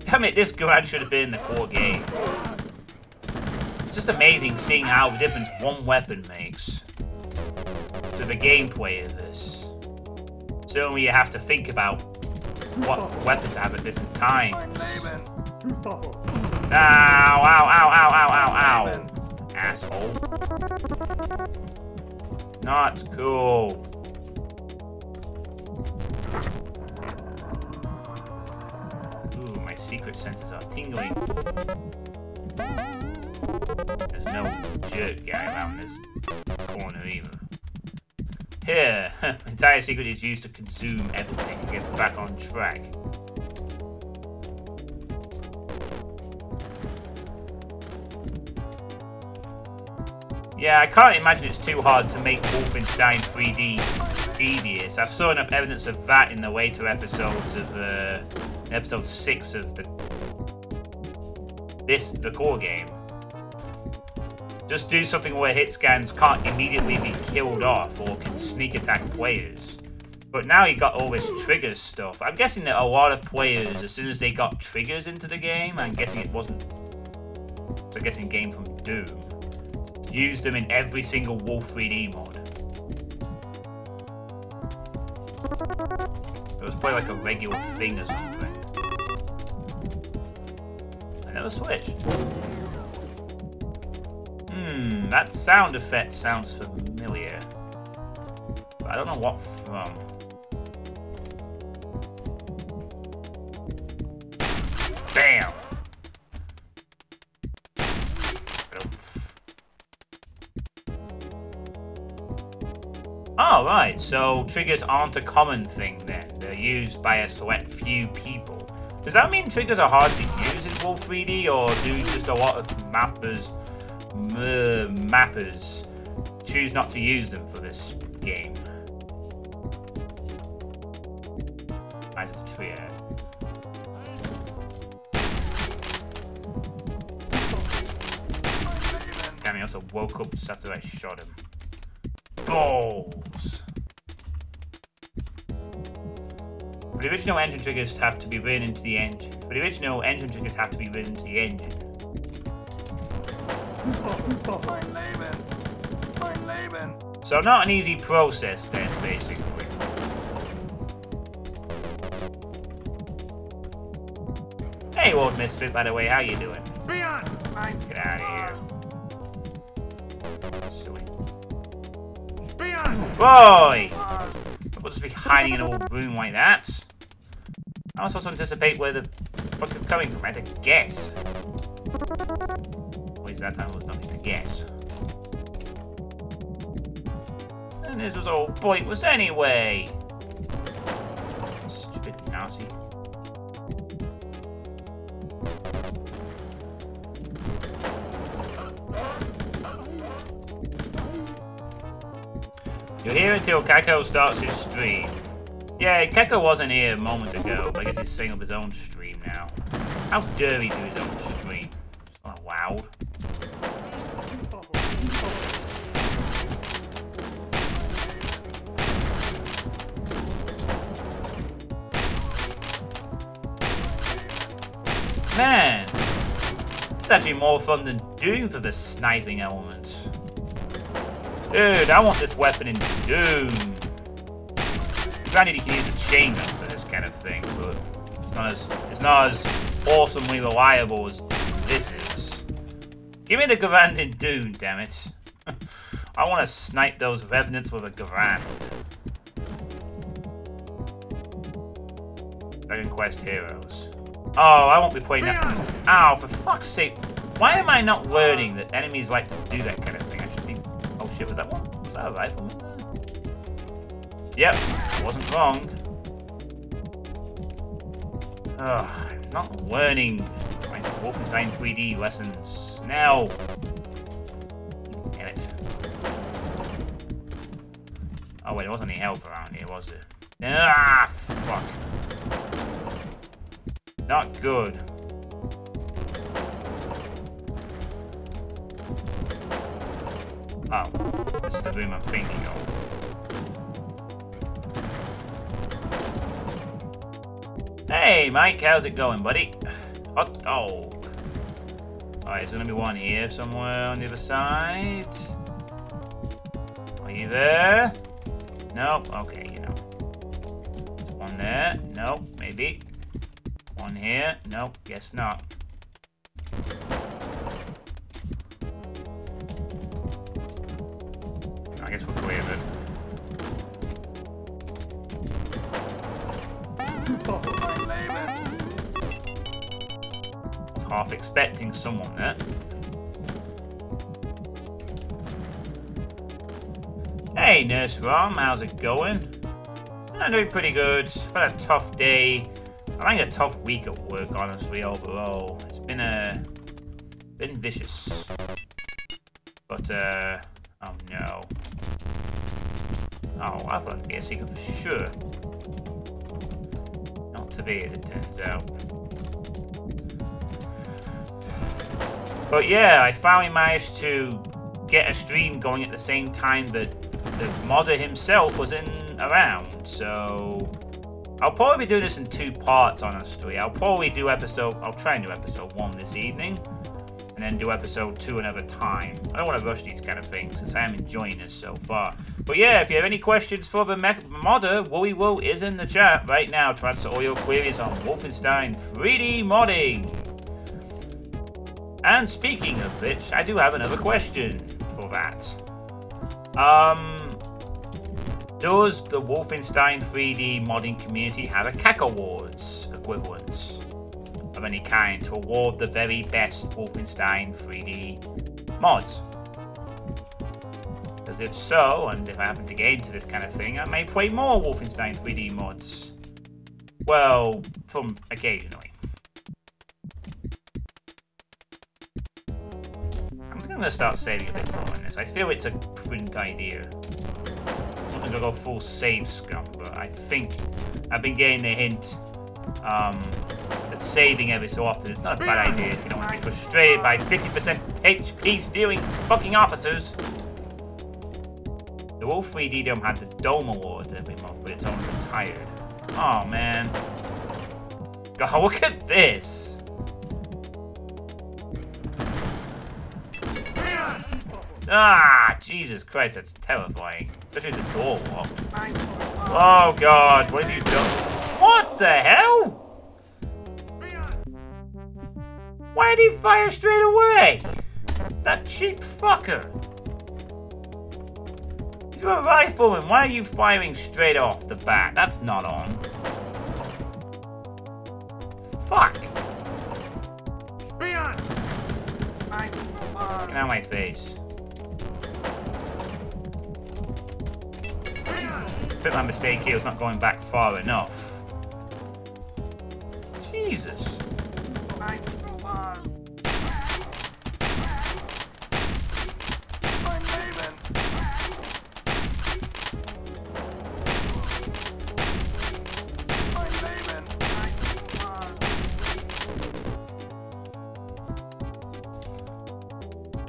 Damn it, this gun should have been in the core game. It's just amazing seeing how the difference one weapon makes to the gameplay of this. Certainly you have to think about what weapon to have at different times. Ow, ow, ow, ow, ow, ow, ow. Asshole. Not cool. Ooh, my secret senses are tingling. There's no jerk guy around this corner either. Here, entire secret is used to consume everything and get back on track. Yeah, I can't imagine it's too hard to make Wolfenstein 3D devious. I've saw enough evidence of that in the later episodes of uh, episode 6 of the this the core game. just do something where hit scans can't immediately be killed off or can sneak attack players. But now you got all this triggers stuff. I'm guessing that a lot of players, as soon as they got triggers into the game, I'm guessing it wasn't, I'm guessing game from Doom, used them in every single Wolf 3D mod. It was probably like a regular thing or something. I never switched. Hmm, that sound effect sounds familiar. But I don't know what from. Bam! Oh, right. So triggers aren't a common thing then. They're used by a select few people. Does that mean triggers are hard to use in Wolf 3D, or do just a lot of mappers, mappers choose not to use them for this game? As a triad. Damn, he also woke up just after I shot him. Balls! For the original engine triggers have to be written into the engine. For the original engine triggers have to be written into the engine. Mein Leben! Mein Leben! So not an easy process then, basically. Hey, old misfit, by the way, how you doing? Beyond! Mein Get out of here. Silly. Boy! We'll just be hiding in a room like that. I was supposed to anticipate where the fuck is coming from. I had to guess. At least that time was nothing to guess. And this was all pointless anyway. Stupid Nazi. You're here until Kako starts his stream. Yeah, Keko wasn't here a moment ago, but I guess he's setting up his own stream now. How dare he do his own stream? It's not allowed. Man, it's actually more fun than Doom for the sniping element. Dude, I want this weapon in Doom. Granted, you can use a chaingun for this kind of thing, but it's not as it's not as awesomely reliable as this is. Give me the Garand in Doom, damn it! I want to snipe those revenants with a Garand. Dragon Quest Heroes. Oh, I won't be playing that. Uh. Ow, for fuck's sake. Why am I not learning that enemies like to do that that a? Yep, wasn't wrong. Ugh, I'm not learning my Wolfenstein 3D lessons now. Damn it. Oh wait, there wasn't any health around here, was there? Ah, fuck. Not good. Oh, this is the room I'm thinking of. Hey, Mike, how's it going, buddy? Hot dog. Oh, Alright, there's gonna be one here somewhere on the other side. Are you there? Nope, okay, you know. There's one there. Nope, maybe. One here. Nope, guess not. Guess it. mein was half expecting someone there. Hey, Nurse Rom, how's it going? I'm doing pretty good. I've had a tough day. I think a tough week at work, honestly, overall. It's been a been vicious. But uh oh no. Oh, I thought it'd be a secret for sure. Not to be, as it turns out. But yeah, I finally managed to get a stream going at the same time that the modder himself was in around. So I'll probably be doing this in two parts, honestly. I'll probably do episode, I'll try and do episode one this evening, and then do episode two another time. I don't want to rush these kind of things, since I am enjoying this so far. But yeah, if you have any questions for the modder, Woolie Wool is in the chat right now to answer all your queries on Wolfenstein 3D modding. And speaking of which, I do have another question for that. Um, does the Wolfenstein 3D modding community have a Cacowards equivalent of any kind to award the very best Wolfenstein 3D mods? Because if so, and if I happen to get into this kind of thing, I may play more Wolfenstein 3D mods. Well, from occasionally. I'm gonna start saving a bit more on this. I feel it's a print idea I'm to go full save scum, but I think I've been getting the hint um, saving every so often is not a bad idea if you don't want to be frustrated by 50% HP stealing fucking officers. The Wolf 3D Dome had the Dome Awards every month, but it's only retired. Oh man. God, look at this! Ah, Jesus Christ, that's terrifying. Especially the door locked. Oh god, what have you done? What the hell? Why did he fire straight away? That cheap fucker. You're a rifleman, why are you firing straight off the bat? That's not on. Fuck. Get out of my face. Bit of my mistake here was not going back far enough. Jesus.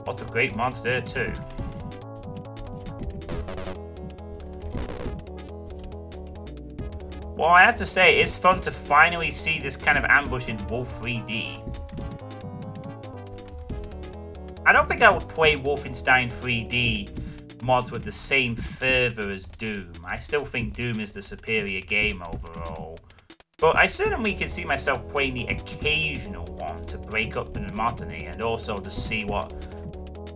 Lots of great mods there too. Well, I have to say, it's fun to finally see this kind of ambush in Wolf 3D. I don't think I would play Wolfenstein 3D mods with the same fervor as Doom. I still think Doom is the superior game overall. But I certainly can see myself playing the occasional one to break up the monotony and also to see what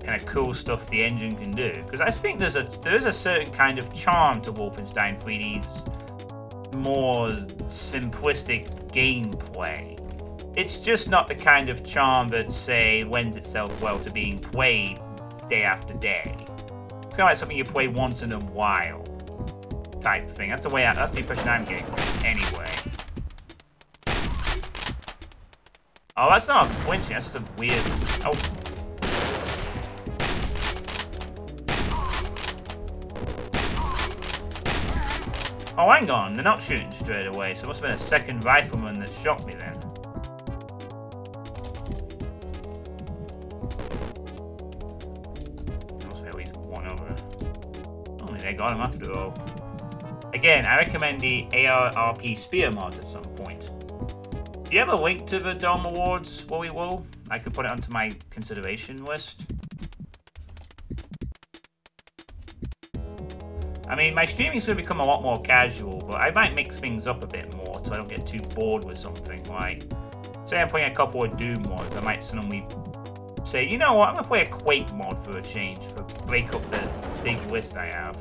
kind of cool stuff the engine can do. Because I think there's a there's a certain kind of charm to Wolfenstein 3D's more simplistic gameplay. It's just not the kind of charm that, say, lends itself well to being played day after day. It's kind of like something you play once in a while type thing. That's the way I, that's the impression I'm getting anyway. Oh, that's not a flinching, that's just a weird... Oh, Oh, hang on. They're not shooting straight away, so it must have been a second rifleman that shot me then. must be at least one over. Only they got him after all. Again, I recommend the ARRP Spear mod at some point. Do you have a link to the Dome Awards, Woolie Wool? I could put it onto my consideration list. I mean, my streaming's going to become a lot more casual, but I might mix things up a bit more so I don't get too bored with something. Like, say I'm playing a couple of Doom mods, I might suddenly say, you know what, I'm going to play a Quake mod for a change, for break up the big list I have.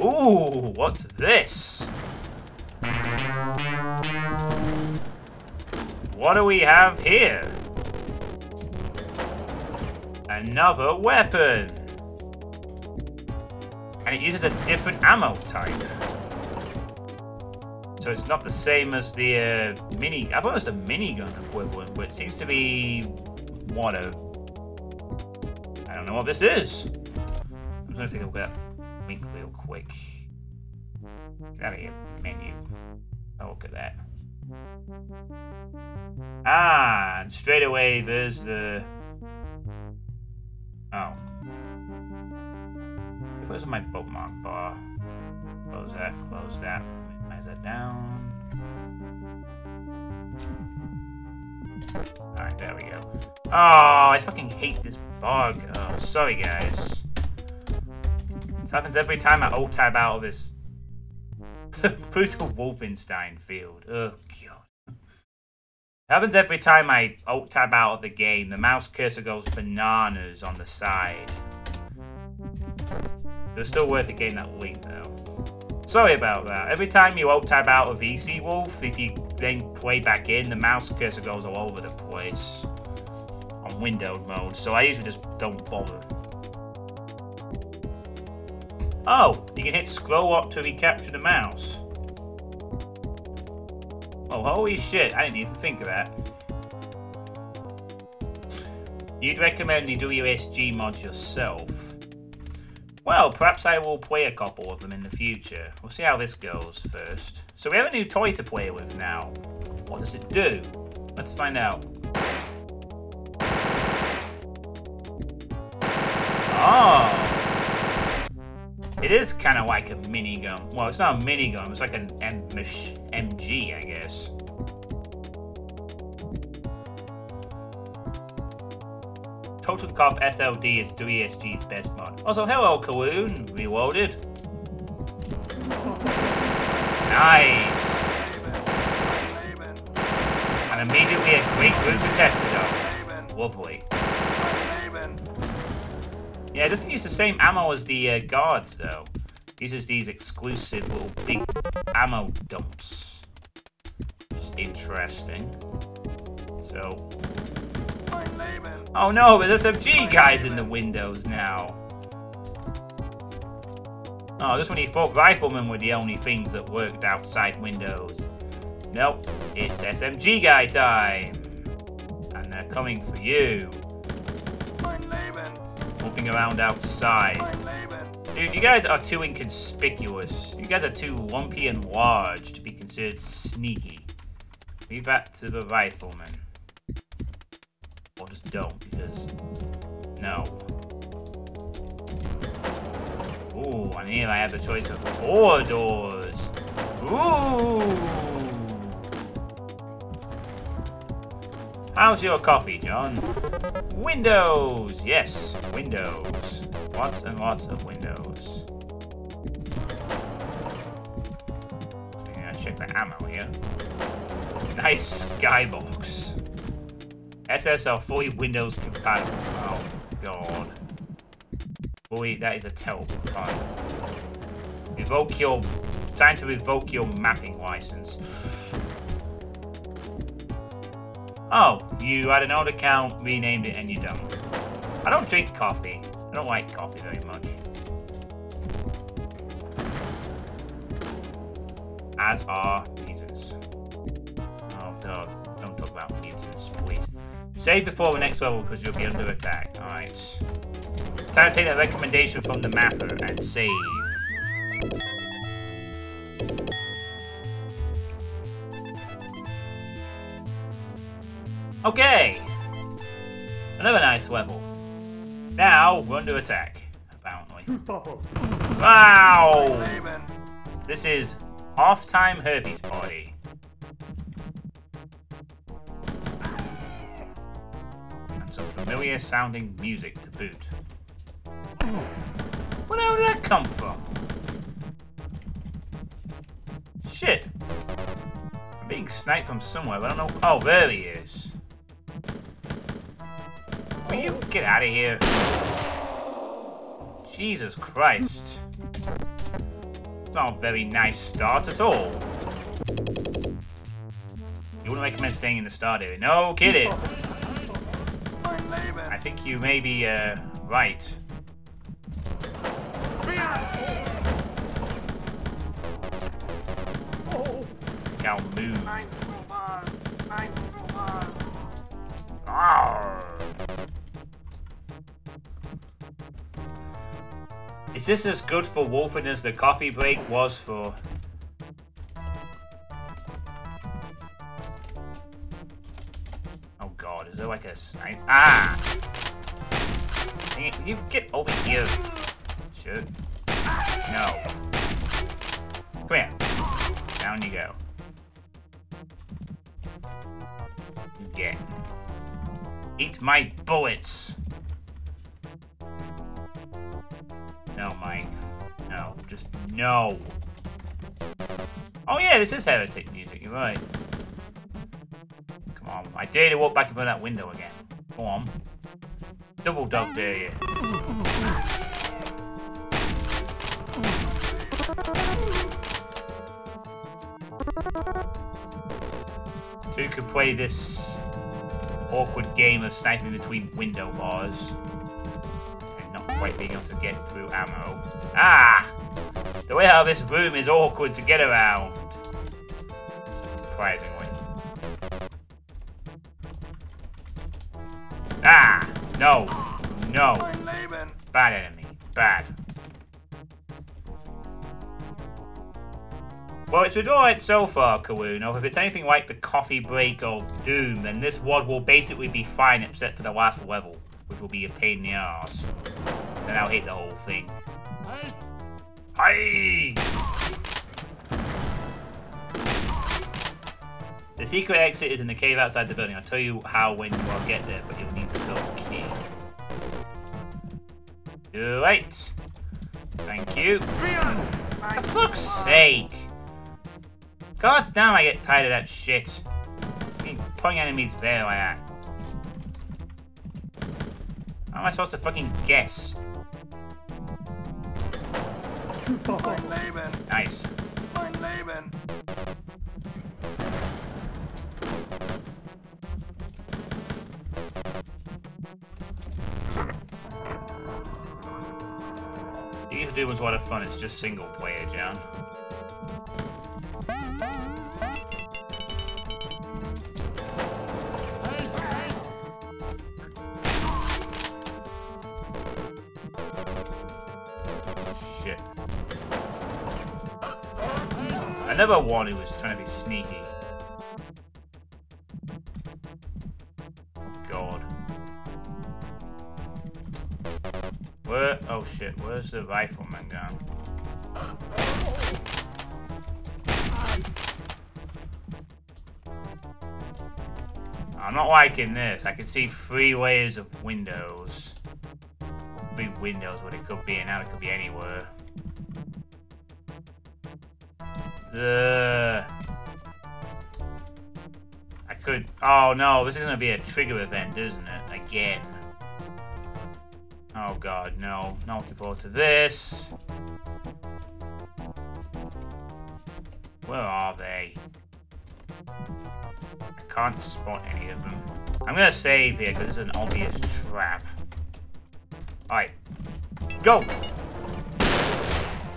Ooh, what's this? What do we have here? Another weapon! And it uses a different ammo type. So it's not the same as the uh, mini... I thought it was the minigun equivalent, but it seems to be... What a... I don't know what this is. I'm just gonna take a look at Wink real quick. Get out of here, menu. Oh, look at that. Ah, and straight away there's the. Oh. Where's my bookmark bar? Close that, close that. Minimize that down. Alright, there we go. Oh, I fucking hate this bug. Oh, sorry, guys. This happens every time I alt tab out of this brutal Wolfenstein field. It happens every time I alt tab out of the game. The mouse cursor goes bananas on the side. It was still worth it getting that link, though. Sorry about that. Every time you alt tab out of ECWolf, if you then play back in, the mouse cursor goes all over the place on windowed mode, so I usually just don't bother. Oh, you can hit scroll up to recapture the mouse. Oh, holy shit, I didn't even think of that. You'd recommend the WSG mod yourself. Well, perhaps I will play a couple of them in the future. We'll see how this goes first. So we have a new toy to play with now. What does it do? Let's find out. Oh! It is kind of like a minigun. Well, it's not a minigun. It's like an M MG, I guess. Totenkopf SLD is WSG's best mod. Also, hello, Kaloon. Reloaded. Nice. And immediately a great group of testers up. Lovely. Yeah, it doesn't use the same ammo as the uh, guards, though. Uses these exclusive little big ammo dumps. Interesting. So, Oh no, there's SMG guys in the windows now. Oh, just when you thought riflemen were the only things that worked outside windows. Nope, it's SMG guy time. And they're coming for you. Walking around outside. Dude, you guys are too inconspicuous. You guys are too lumpy and large to be considered sneaky. Leave that to the rifleman Or just don't, because... No. Ooh, and here I have the choice of four doors. Ooh! How's your coffee, John? Windows! Yes, windows. Lots and lots of windows. Check the ammo here. Nice skybox. SSL fully Windows compatible. Oh, God. Boy, that is a terrible pun. Revoke your... Time to revoke your mapping license. Oh, you had an old account, renamed it, and you don't. I don't drink coffee. I don't like coffee very much. As are mutants. Oh, God. Don't talk about mutants, please. Save before the next level because you'll be under attack. Alright. Time to take that recommendation from the mapper and save. Okay. Another nice level. Now, we're under attack, apparently. Wow! This is Half-Time Herbie's Party. And some familiar sounding music to boot. Where did that come from? Shit. I'm being sniped from somewhere, but I don't know. Oh, there he is. Will you get out of here? Jesus Christ. Not a very nice start at all. You wouldn't recommend staying in the start area. No kidding. I think you may be, uh, right. Gal Is Is this as good for wolfing as the coffee break was for... Oh god, is there like a snipe? Ah! Dang it, you get over here. Should. No. Come here. Down you go. You get. Eat my bullets! No, Mike. No, just no. Oh yeah, this is heretic music, you're right. Come on, I dare to walk back in front of that window again. Come on. Double dog dare you. Two could play this awkward game of sniping between window bars quite being able to get through ammo. Ah! The way out of this room is awkward to get around. Surprisingly. Ah! No! No! Bad enemy. Bad. Well, it's been alright so far, Kawoon. If it's anything like the coffee break of Doom, then this WOD will basically be fine except for the last level, which will be a pain in the ass. Then I'll hit the whole thing. Hi! The secret exit is in the cave outside the building. I'll tell you how when you all get there, but you'll need the gold key. Right. Thank you. For fuck's sake! God damn, I get tired of that shit. Pulling enemies there like that. How am I supposed to fucking guess? Mein Leben! Nice. Mein Leben! These do was a lot of fun, it's just single player, John. One who was trying to be sneaky. God. Where? Oh shit, where's the rifleman gone? I'm not liking this. I can see three layers of windows. Big windows what it could be, and now it could be anywhere. The I could. Oh no, this is gonna be a trigger event, isn't it? Again. Oh god, no. Not looking forward to this. Where are they? I can't spot any of them. I'm gonna save here because it's an obvious trap. Alright. Go!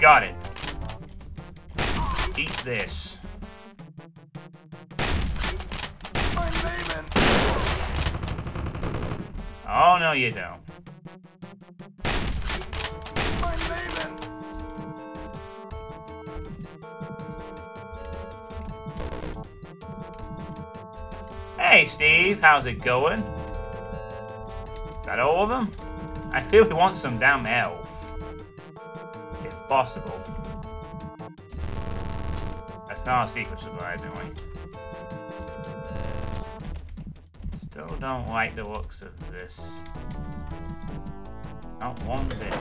Got it. Eat this. Oh, no you don't. Hey, Steve, how's it going? Is that all of them? I feel we want some damn elf. If possible. Not a secret, surprisingly. Still don't like the looks of this. Not one bit.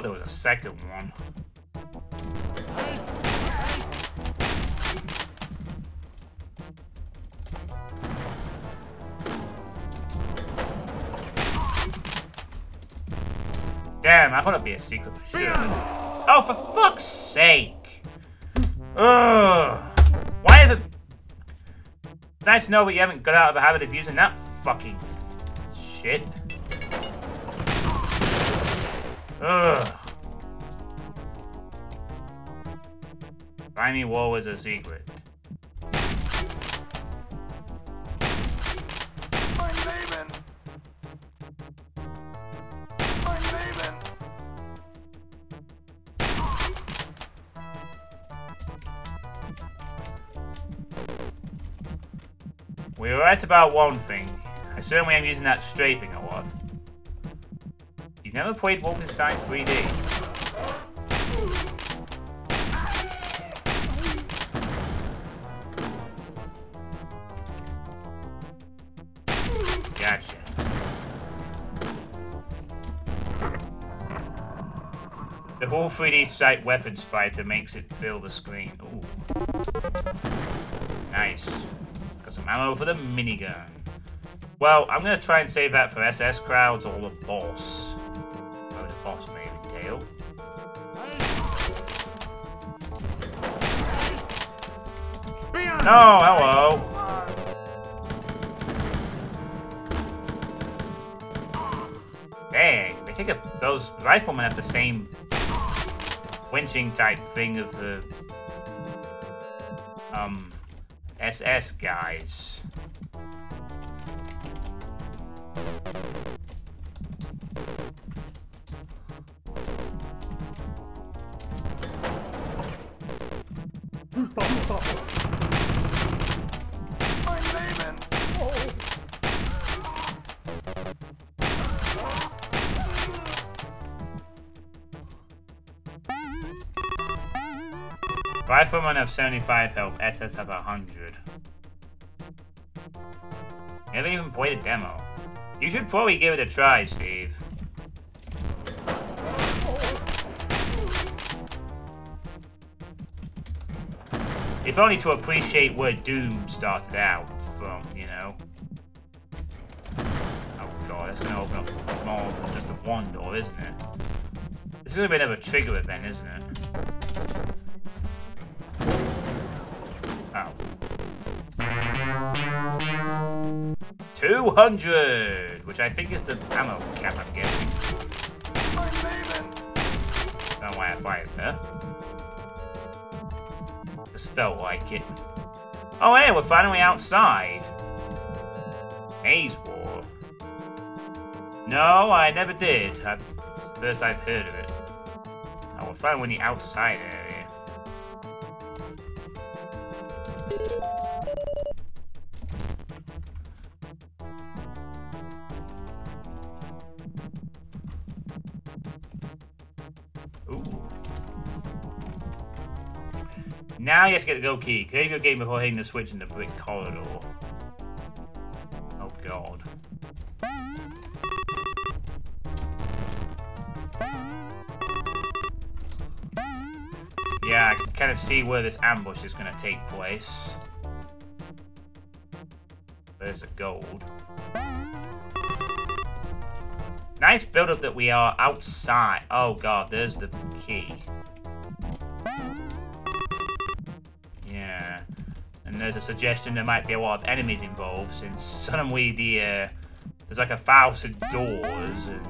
Thought there was a second one. Damn, I thought it'd be a secret for sure. Oh, for fuck's sake! Ugh. Why have it... Nice to know that you haven't got out of the habit of using that fucking Ugh. Slimy War was a secret. Mein Leben. Mein Leben. We were right about one thing. I certainly am using that strafing a lot. You've never played Wolfenstein 3D? Gotcha. The whole 3D sight weapon spider makes it fill the screen. Ooh. Nice. Got some ammo for the minigun. Well, I'm gonna try and save that for SS crowds or the boss. No, hello. Dang, they take those riflemen have the same winching type thing of the um SS guys. Riflemen have 75 health, SS have 100. Never even played a demo. You should probably give it a try, Steve. If only to appreciate where Doom started out from, you know. Oh god, that's gonna open up more than just a one door, isn't it? This is gonna be another trigger event, isn't it? 200! Which I think is the ammo cap, I'm guessing. Mein Leben. Don't why I fired there. Just felt like it. Oh, hey, we're finally outside. Maze War. No, I never did. The first I've heard of it. Oh, we're finally in outside area. Get the go key. Create your game before hitting the switch in the brick corridor. Oh god. Yeah, I can kind of see where this ambush is going to take place. There's the gold. Nice build-up that we are outside. Oh god, there's the key. There's a suggestion there might be a lot of enemies involved since suddenly the uh, there's like a thousand doors and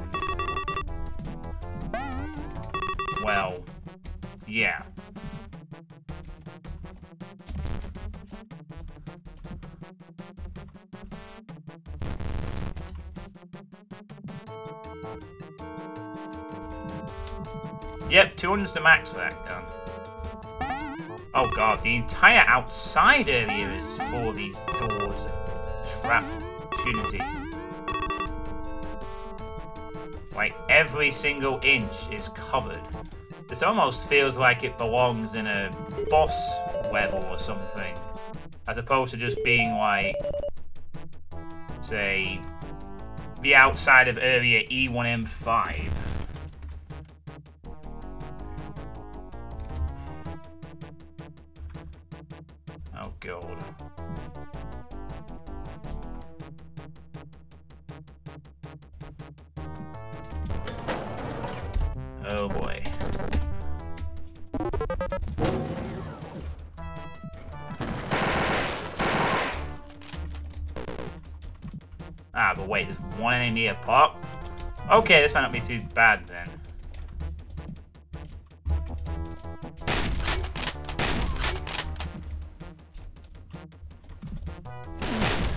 well, yeah. Yep, 200's the max for that gun. Oh god, the entire outside area is for these doors of trap opportunity. Like, every single inch is covered. This almost feels like it belongs in a boss level or something. As opposed to just being like, say, the outside of area E1M5. Ah, but wait, there's one enemy near pop. Okay, this might not be too bad then.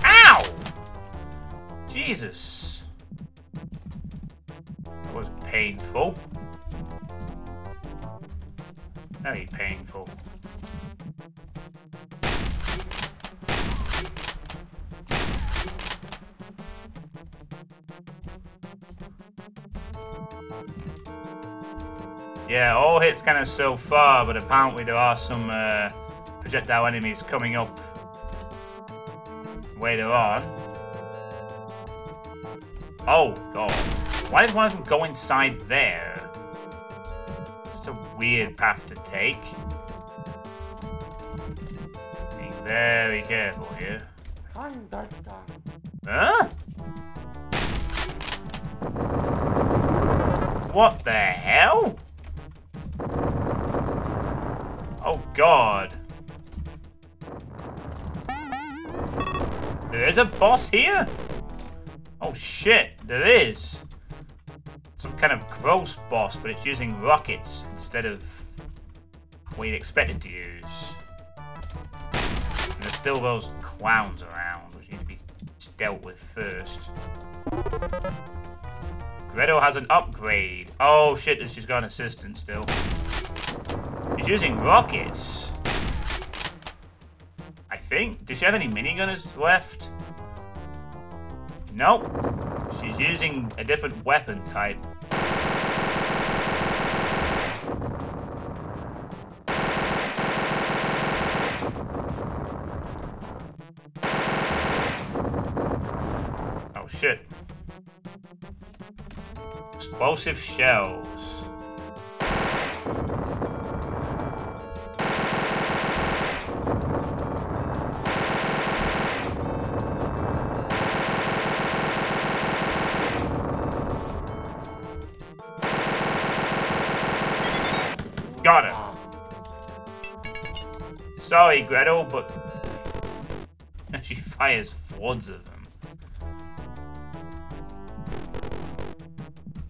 Ow! Jesus. Kind of so far, but apparently there are some uh, projectile enemies coming up later on. Oh, God. Why did one of them go inside there? It's a weird path to take. Being very careful here. Huh? What the hell? God. There is a boss here? Oh shit, there is. Some kind of gross boss, but it's using rockets instead of what you'd expect it to use. And there's still those clowns around, which need to be dealt with first. Gretel has an upgrade. Oh shit, she's got an assistant still. She's using rockets. I think. Does she have any minigunners left? Nope. She's using a different weapon type. Oh shit. Explosive shells. Gretel, but she fires floods of them.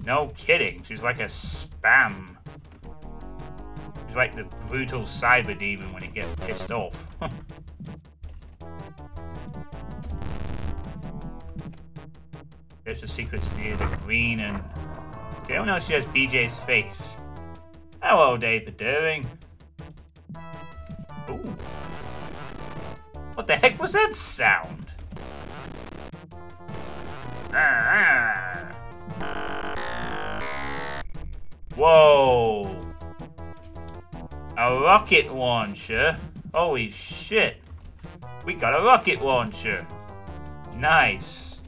No kidding, she's like a spam. She's like the brutal Cyberdemon when he gets pissed off. There's the secrets near the green and... They don't know she has BJ's face. Hello, David Doing. What the heck was that sound? Whoa. A rocket launcher? Holy shit. We got a rocket launcher. Nice.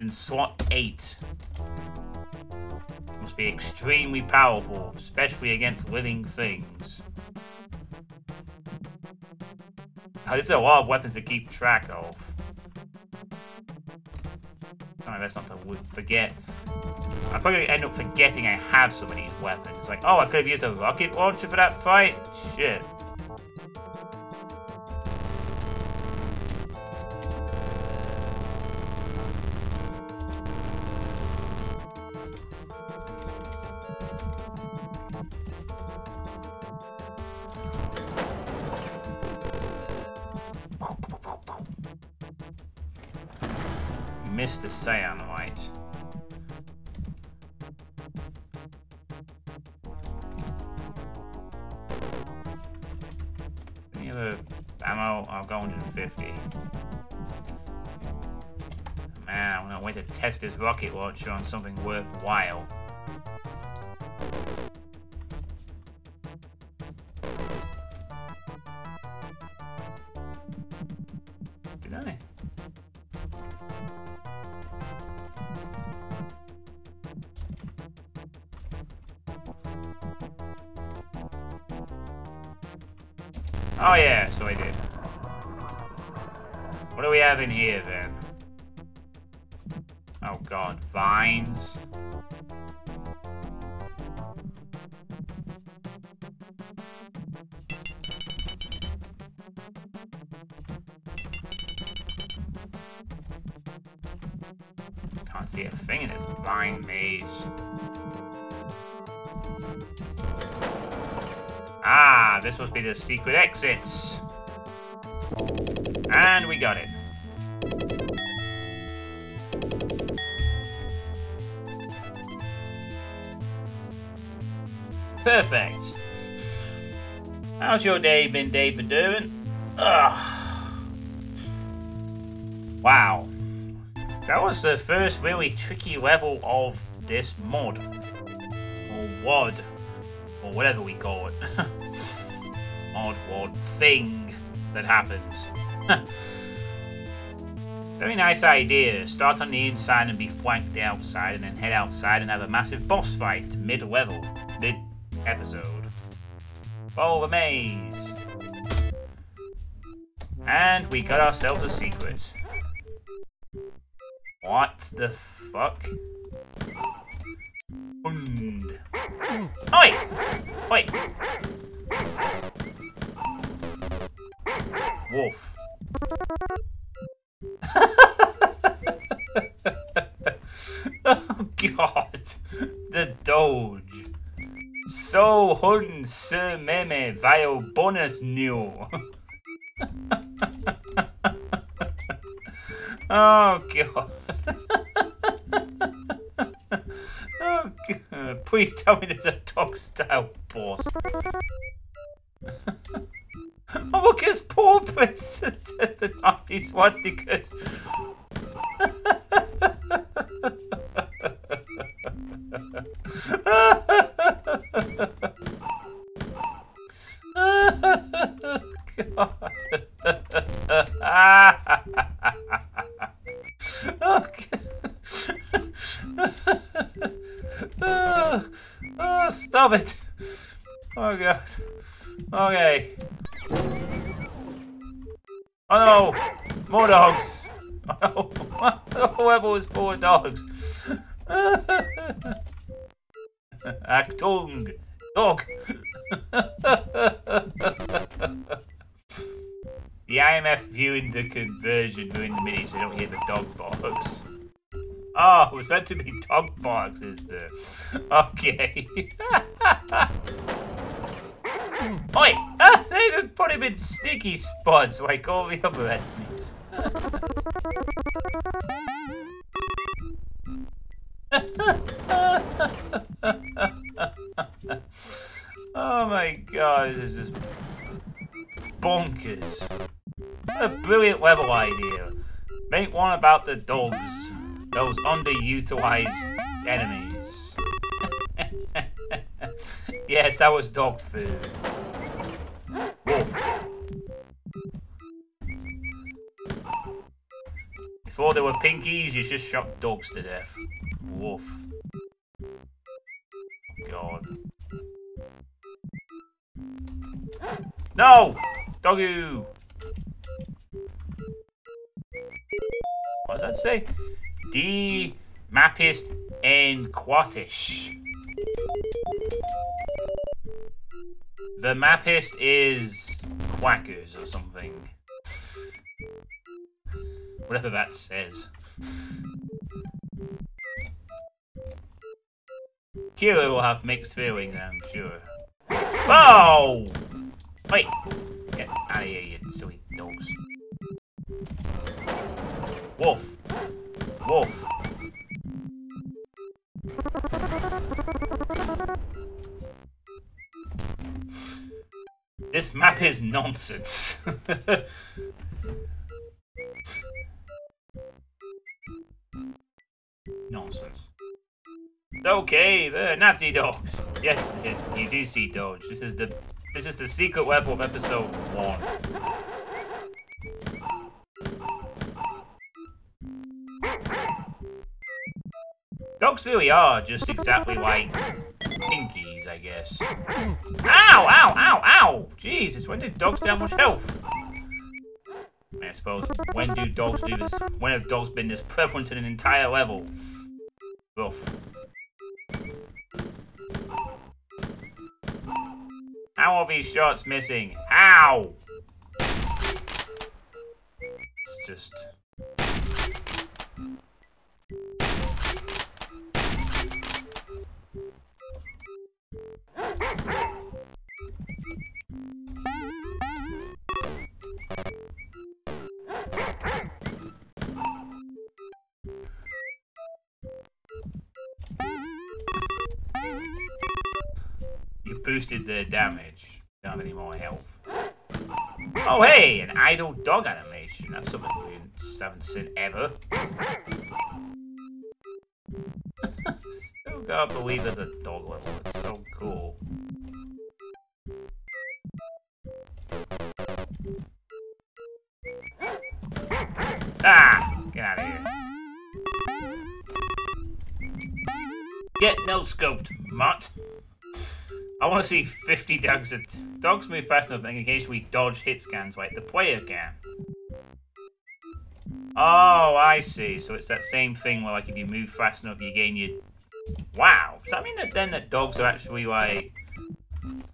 In slot 8. Must be extremely powerful, especially against living things. Uh, oh, is a lot of weapons to keep track of. Oh, that's not to forget. I probably end up forgetting I have of these weapons. Like, oh, I could have used a rocket launcher for that fight? Shit. Launcher on something worthwhile. Must be the secret exits. And we got it. Perfect. How's your day been, David doing? Ugh. Wow. That was the first really tricky level of this mod. Or WOD. Or whatever we call it. mod, WOD, thing that happens. Very nice idea. Start on the inside and be flanked outside, and then head outside and have a massive boss fight mid-level, mid-episode. Follow the maze. And we got ourselves a secret. What the fuck? Und. Oi! Oi! Wolf. oh god! The Doge. So hun se meme vio bonus new. oh god. oh god. Please tell me there's a dog style boss. Oh look, his paw prints the Nazi swastikas. Whoever four dogs. Dog! the IMF viewing the conversion during the minute so they don't hear the dog barks. Oh, it was meant to be dog barks, is there? Okay. Oi! Ah, they even put him in sneaky spots like all the other enemies. this is just bonkers. What a brilliant level idea. Make one about the dogs. Those underutilized enemies. yes, that was dog food. Wolf. Before there were pinkies, you just shot dogs to death. Wolf. God. No! Doggo! What does that say? D Mapist in Quatish. The Mapist is Quackers or something. Whatever that says. Kira will have mixed feelings, I'm sure. Oh! Wait! Get out of here, you silly dogs. Wolf! Wolf! This map is nonsense. nonsense. Okay, the Nazi dogs. Yes, you do see Doge. This is the this is the secret level of episode one. Dogs really are just exactly like pinkies, I guess. Ow! Ow! Ow! Ow! Jesus, when did dogs that much health? I suppose, when do dogs do this? When have dogs been this prevalent in an entire level? Rough. How are these shots missing? How? It's just... boosted their damage. Don't have any more health. Oh hey, an idle dog animation. That's something we haven't seen ever. Still can't believe there's a dog level. It's so cool. Ah! Get out of here. Get no scoped, mutt. I want to see 50 dogs. That, dogs move fast enough and occasionally we dodge hit scans like the player can. Oh, I see. So it's that same thing where, like, if you move fast enough, you gain your... Wow. Does that mean that then that dogs are actually, like...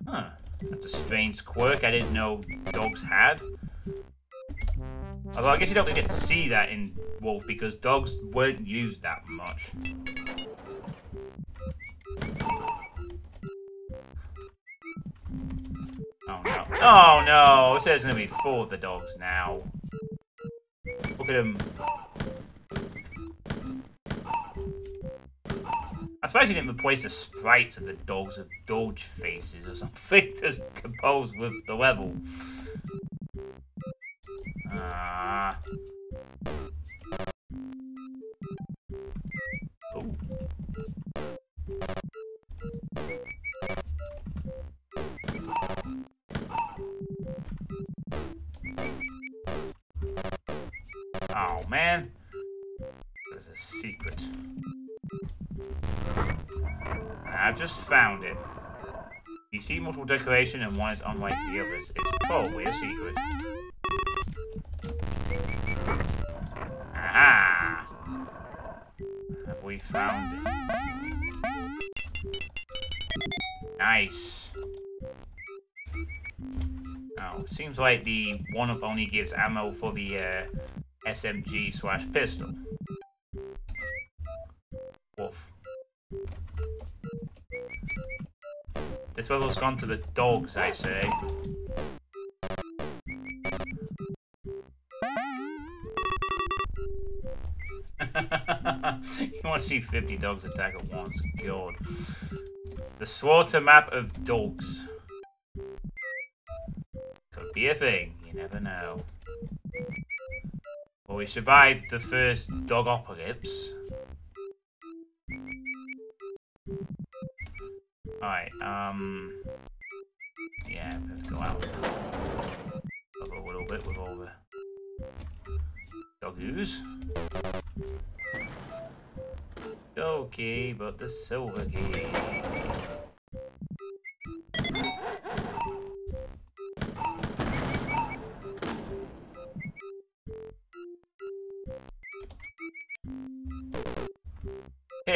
Huh. That's a strange quirk I didn't know dogs had. Although I guess you don't really get to see that in Wolf because dogs weren't used that much. Oh no. It says it's gonna be full of the dogs now. Look at him. I suppose you didn't replace the sprites of the dogs with Doge faces or something to composed with the level. Found it. You see multiple decoration and one is unlike the others. It's probably a secret. Aha! Have we found it? Nice. Oh, seems like the one-up only gives ammo for the uh, SMG slash pistol. This level's gone to the dogs, I say. you want to see 50 dogs attack at once? God. The slaughter map of dogs. Could be a thing, you never know. Well, we survived the first dog apocalypse. Um... Yeah, let's go out. A little bit with all the doggoos. Okay, but the silver key.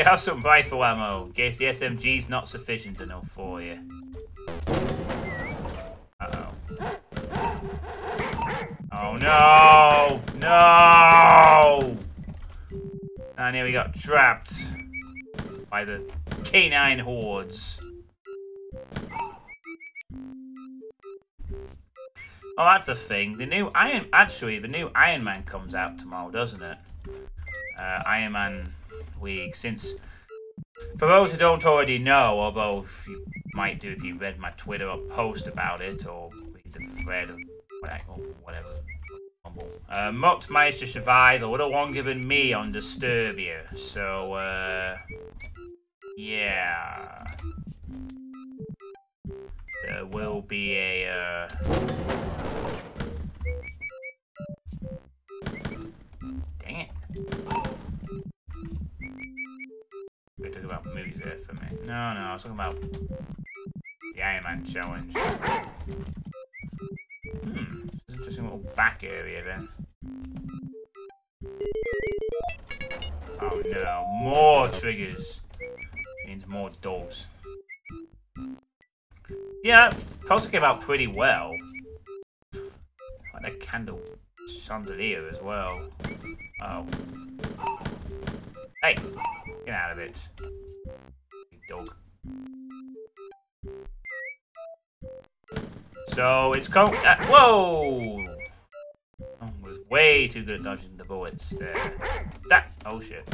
Hey, have some rifle ammo, in case the SMG's not sufficient enough for you. Uh-oh. Oh no! No! And here we got trapped by the canine hordes. Oh, that's a thing. The new Iron... Actually, the new Iron Man comes out tomorrow, doesn't it? Uh, Iron Man week. Since, for those who don't already know, although you might do if you read my Twitter or post about it, or read the thread or whatever. Uh, Mutt managed to survive a little longer than me on Disturbia, so, uh, yeah. There will be a, uh... We talking about movies there for me. No, no, I was talking about the Iron Man challenge. Hmm, interesting little back area then. Oh no, more triggers. Means more doors. Yeah, poster came out pretty well. Like the candle chandelier as well. Oh. Hey! Get out of it. Dog. So it's co- uh, Whoa! Oh, was way too good at dodging the bullets there. That- Oh shit.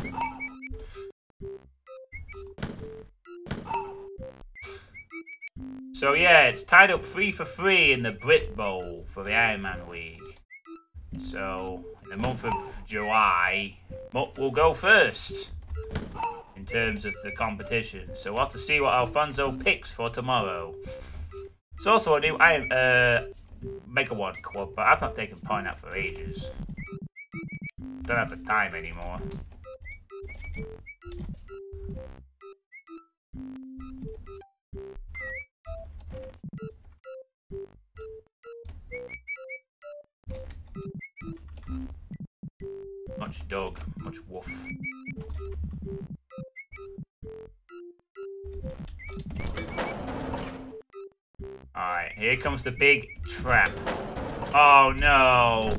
So yeah, it's tied up three for three in the Brit Bowl for the Iron Man League. So in the month of July, will go first in terms of the competition. So we'll have to see what Alfonso picks for tomorrow. It's also a new Iron uh, Mega One club, but I've not taken part in that for ages. Don't have the time anymore. Much dog, much wolf. Alright, here comes the big trap. Oh no!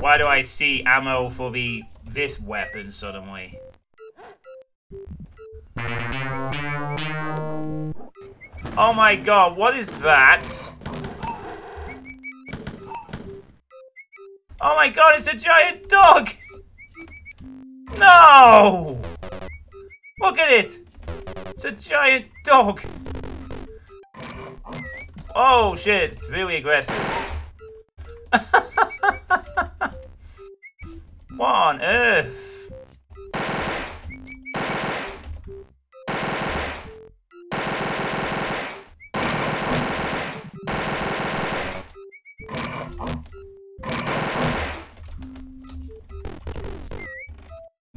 Why do I see ammo for the this weapon suddenly? Oh my god, what is that? Oh my god, it's a giant dog! No! Look at it! It's a giant dog! Oh shit, it's really aggressive. what on earth?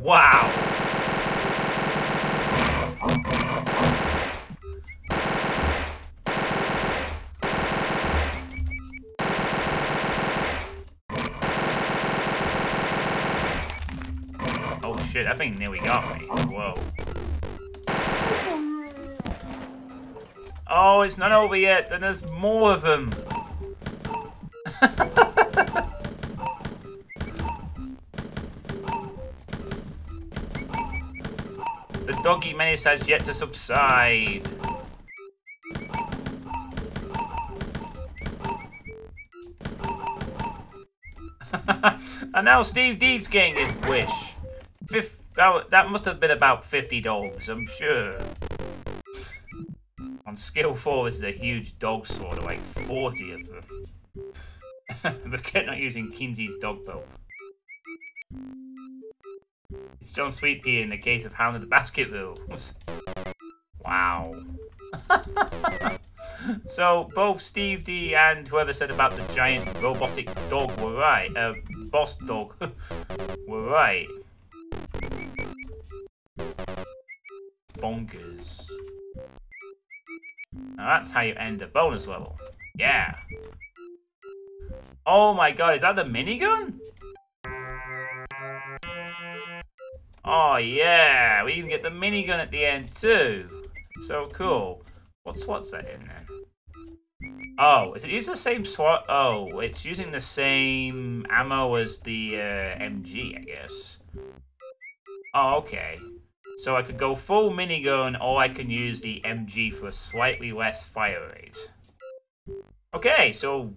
Wow. Oh shit, that thing nearly got me. Whoa. Oh, it's not over yet. Then there's more of them. doggy menace has yet to subside. and now Steve D's getting his wish. Fif that, that must have been about 50 dogs, I'm sure. On skill 4, this is a huge dog slaughter, like 40 of them. Forget not using Kinsey's dog boat. It's John Suitepee in the case of Hound of the Baskervilles. wow. so, both Steve D and whoever said about the giant robotic dog were right. Uh, boss dog were right. Bonkers. Now that's how you end a bonus level. Yeah. Oh my god, is that the minigun? Oh yeah, we even get the minigun at the end too. So cool. What's what's that in there? Oh, is it use the same SWAT? Oh, it's using the same ammo as the uh, MG, I guess. Oh, okay. So I could go full minigun, or I can use the MG for a slightly less fire rate. Okay, so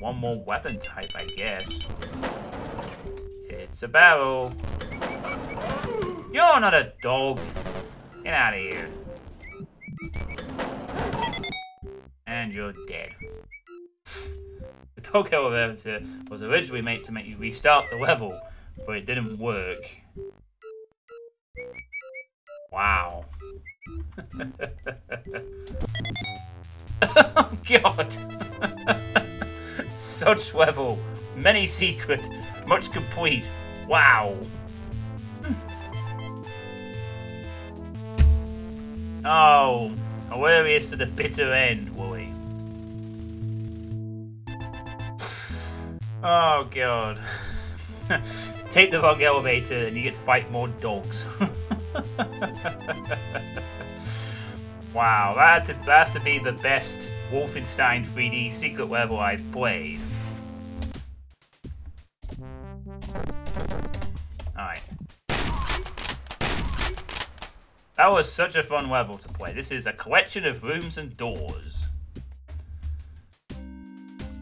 one more weapon type, I guess. It's a barrel. You're not a dog. Get out of here. And you're dead. The dog elevator was originally made to make you restart the level, but it didn't work. Wow. oh god! Such level, many secret, much complete. Wow. Oh, hilarious to the bitter end, Woolie. Oh god. Take the wrong elevator and you get to fight more dogs. wow, that, has to be the best Wolfenstein 3D secret level I've played. Alright. That was such a fun level to play. This is a collection of rooms and doors.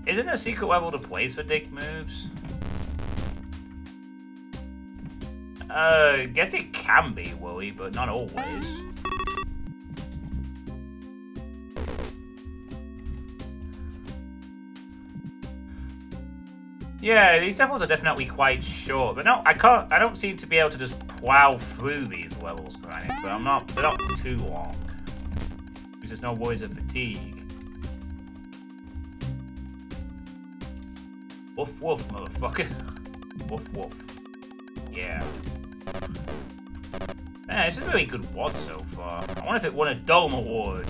Isn't there a secret level to place for dick moves? Uh, guess it can be, Woolie, but not always. Yeah, these levels are definitely quite short, but no, I can't. I don't seem to be able to just plow through these levels, grinding, But I'm not. Not too long because there's no worries of fatigue. Woof woof, motherfucker. woof woof. Yeah. This is a really good WAD so far. I wonder if it won a Dome Award.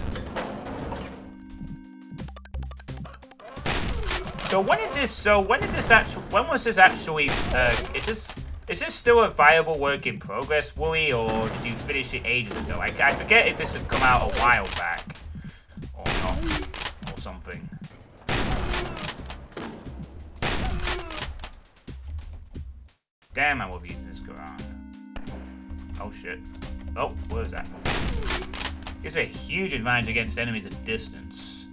So when did this? So when did this actually? When was this actually? Uh, is this? Is this still a viable work in progress, Woolie, or did you finish it ages ago? I, I forget if this had come out a while back, or not, or something. Damn, I love using this garage. Oh shit. Oh, what is that? Gives me a huge advantage against enemies at distance.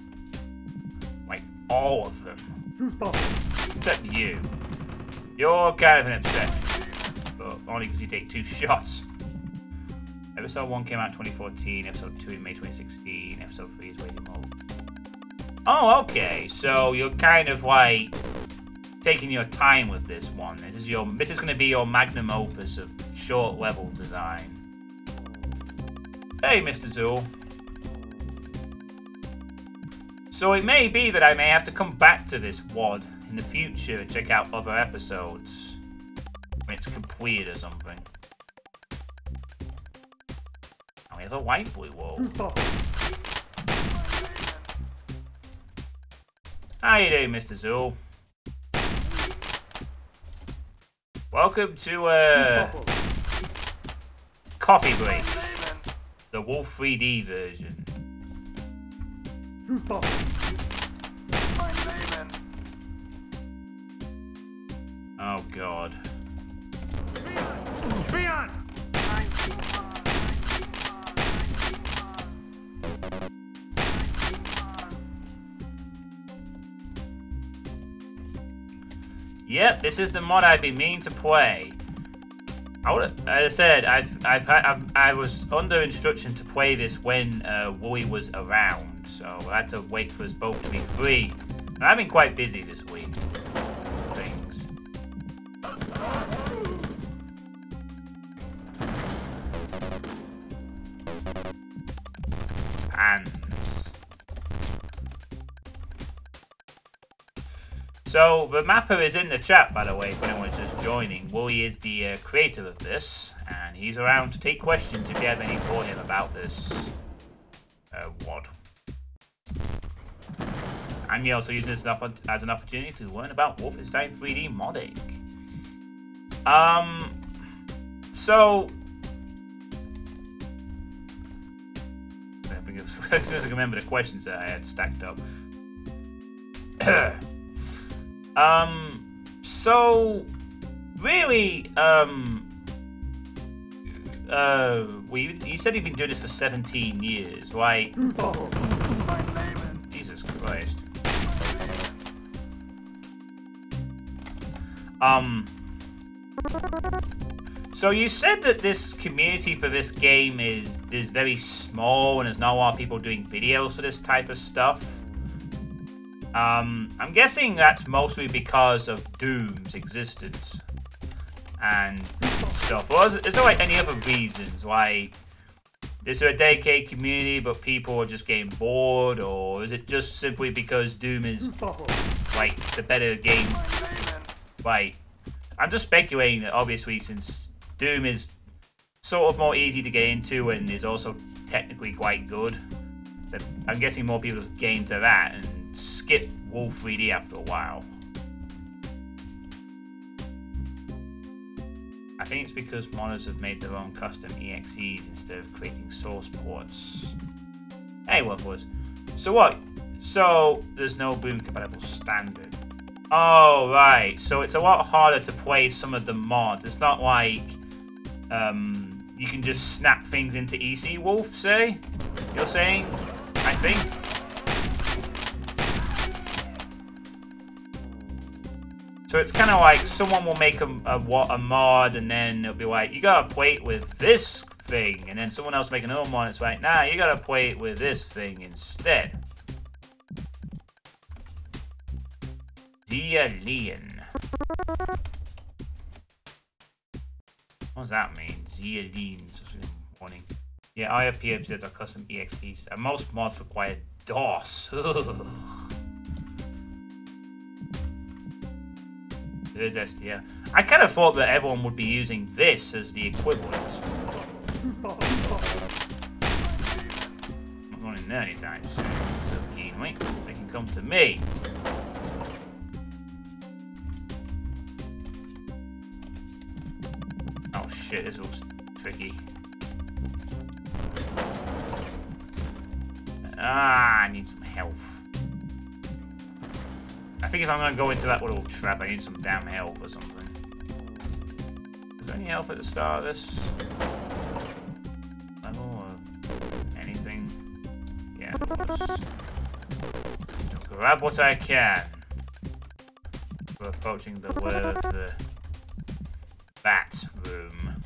Like, all of them. Except you. You're kind of an exception. Only because you take two shots. Episode 1 came out in 2014, Episode 2 in May 2016, Episode 3 is waiting mode. Oh, okay. So you're kind of like taking your time with this one. This is your this is gonna be your magnum opus of short level design. Hey, Mr. Zool. So it may be that I may have to come back to this WAD in the future and check out other episodes when it's complete or something. And we have a white blue wall. How you doing, Mr. Zool? Welcome to uh, Coffee Break, the Wolf 3D version. Oh god. Yep, this is the mod I've been meaning to play. I would, as I said, I've, I've, I've, I was under instruction to play this when uh, Woolie was around, so I had to wait for us both to be free. And I've been quite busy this week. So the mapper is in the chat, by the way, if anyone's just joining. Woolie is the uh, creator of this, and he's around to take questions if you have any for him about this uh, WAD. And you're also using this as an opportunity to learn about Wolfenstein 3D modding. Um, so I think I remember the questions that I had stacked up. um, so really, um, uh, we you said you've been doing this for 17 years, right? Leaving. Jesus Christ. Um. So you said that this community for this game is is very small and there's not a lot of people doing videos for this type of stuff. Um, I'm guessing that's mostly because of Doom's existence and stuff. Or is, is there like any other reasons? Like, is there a dedicated community but people are just getting bored, or is it just simply because Doom is like the better game like I'm just speculating that obviously since Doom is sort of more easy to get into and is also technically quite good, I'm guessing more people just get into that and skip Wolf 3D after a while. I think it's because modders have made their own custom EXEs instead of creating source ports. Hey, what was? So what? So there's no Boom compatible standard. Oh, right. So it's a lot harder to play some of the mods. It's not like um, you can just snap things into ECWolf, say? You're saying? I think. So it's kind of like someone will make a, a, a mod and then it'll be like, you gotta play it with this thing. And then someone else make another mod and it's like, nah, you gotta play it with this thing instead. Dia Leon. What does that mean? Zeolines warning. Yeah, IRP episodes are custom EXEs. And most mods require DOS. There's SDL. I kind of thought that everyone would be using this as the equivalent. Not going in there anytime soon. So keenly. They can come to me. Oh shit, this looks tricky. Ah, I need some health. I think if I'm going to go into that little trap, I need some damn health or something. Is there any health at the start of this level or anything? Yeah, grab what I can. We're approaching the, the bat room.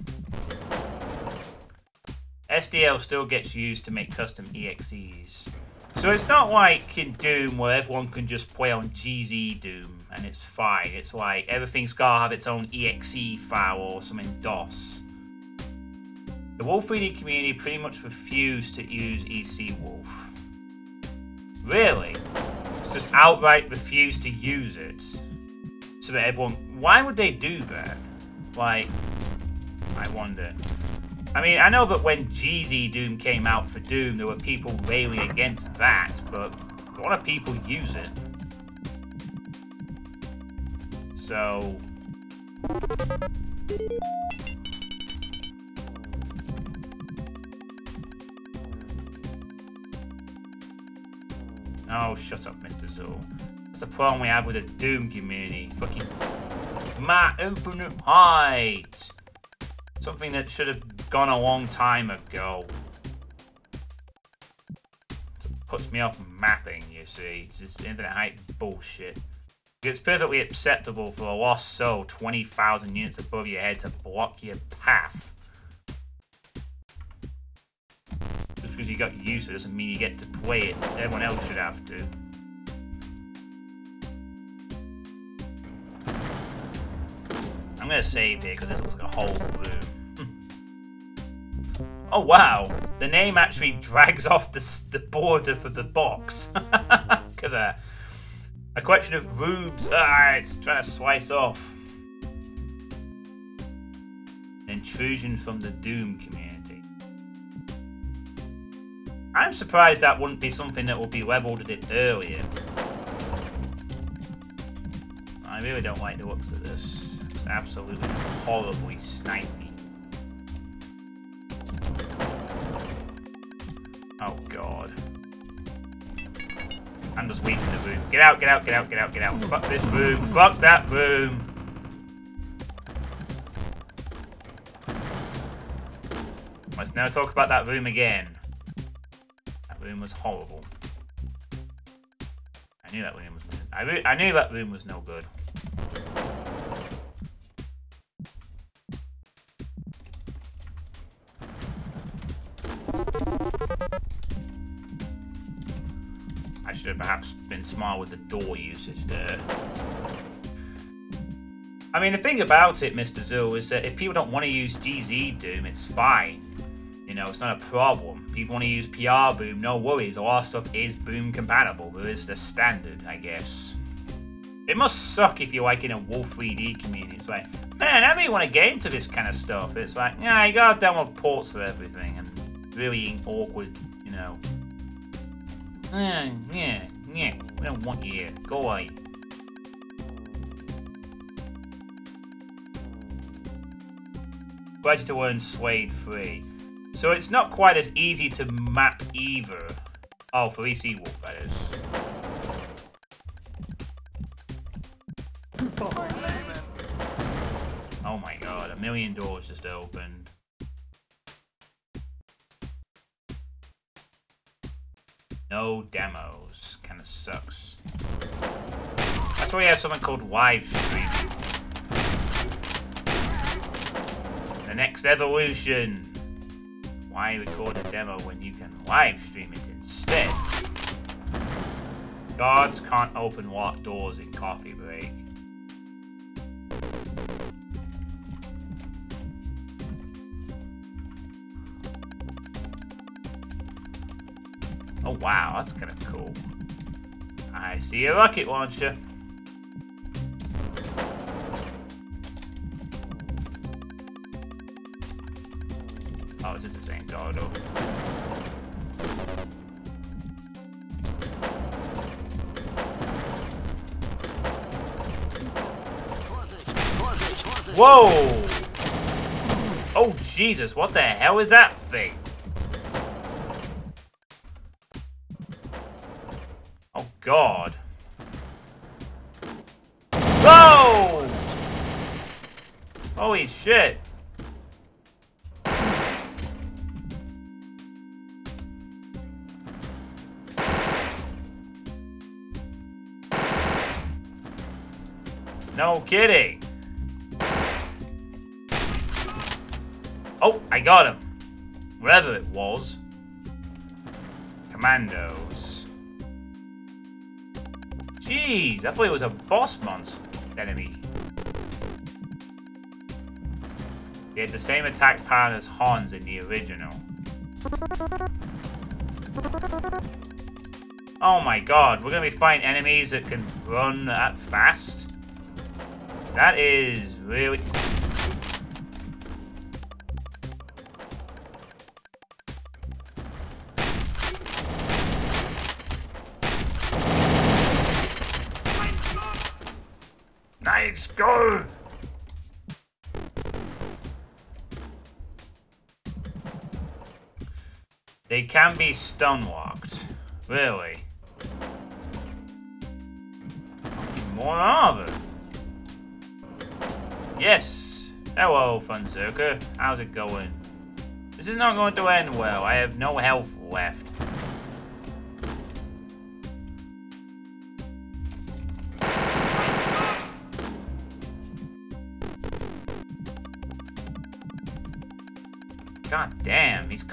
SDL still gets used to make custom EXEs. So it's not like in Doom where everyone can just play on GZDoom and it's fine. It's like everything's gotta have its own EXE file or something DOS. The Wolf 3D community pretty much refused to use ECWolf. Really? It's just outright refused to use it. So that everyone... Why would they do that? Like, I wonder. I mean, I know that when GZDoom came out for Doom, there were people railing against that, but a lot of people use it. So... Oh, shut up, Mr. Zool. That's the problem we have with the Doom community. Fucking... My Infinite Height! Something that should have gone a long time ago. It puts me off mapping, you see. It's just infinite height bullshit. It's perfectly acceptable for a lost soul 20,000 units above your head to block your path. Just because you got used to it doesn't mean you get to play it. Everyone else should have to. I'm gonna save here because this looks like a whole room. Oh wow, the name actually drags off the, the border for the box. Look at that. A collection of rubes. Ah, it's trying to slice off. Intrusion from the Doom community. I'm surprised that wouldn't be something that would be leveled at earlier. I really don't like the looks of this. It's absolutely horribly snipey. Oh god. I'm just waiting in the room. Get out, get out, get out, get out, get out. Fuck this room. Fuck that room. Let's never talk about that room again. That room was horrible. I knew that room was. I, I knew that room was no good. With the door usage there. I mean, the thing about it, Mr. Zoo, is that if people don't want to use GZDoom, it's fine. You know, it's not a problem. People want to use PrBoom, no worries. A lot of stuff is Boom compatible. There is the standard, I guess. It must suck if you're like in a Wolf 3D community. It's like, man, I really want to get into this kind of stuff. It's like, yeah, you gotta download ports for everything and really awkward, you know. Yeah, yeah, yeah. We don't want you here. Go away. Ready to earn Slade free. So it's not quite as easy to map either. Oh, for ECWolf, that is. Oh my god, a million doors just opened. No demos kind of sucks. That's why we have something called live stream. The next evolution. Why record a demo when you can live stream it instead? Guards can't open locked doors in coffee break. Oh wow, that's kind of cool. I see a rocket launcher. Oh, is this the same corridor? Whoa! Oh, Jesus, what the hell is that thing? Shit. No kidding. Oh, I got him. Whatever it was. Commandos. Jeez, I thought it was a boss monster enemy. They had the same attack power as Hans in the original. Oh my god, we're gonna be fighting enemies that can run that fast? That is really... can be stun locked. Really? More are there? Yes. Hello, Funzerker. How's it going? This is not going to end well. I have no health left.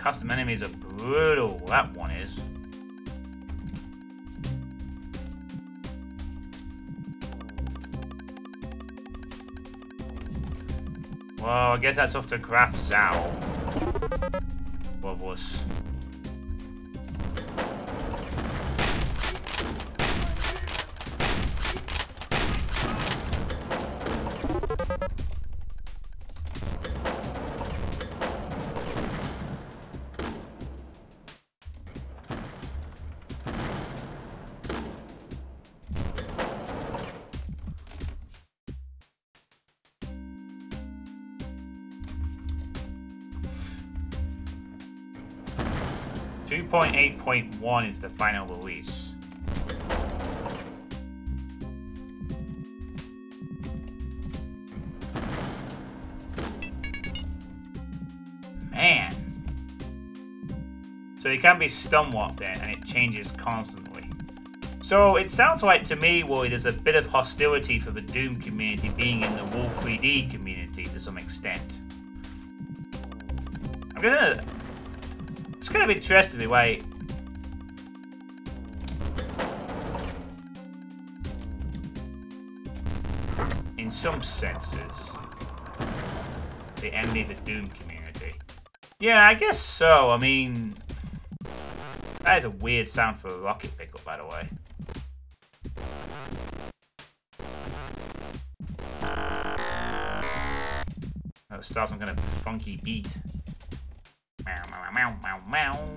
Custom enemies are brutal. That one is. Well, I guess that's off to Graf Zao. What was? 1 is the final release. Man. So you can be stun locked there, and it changes constantly. So it sounds like to me, well, there's a bit of hostility for the Doom community being in the Wolf 3D community to some extent. I'm gonna... It's kind of interesting the way some senses, they envy the Doom community. Yeah, I guess so. I mean, that is a weird sound for a rocket pickup, by the way. Oh, that starts some kind of funky beat. Meow, meow, meow, meow, meow.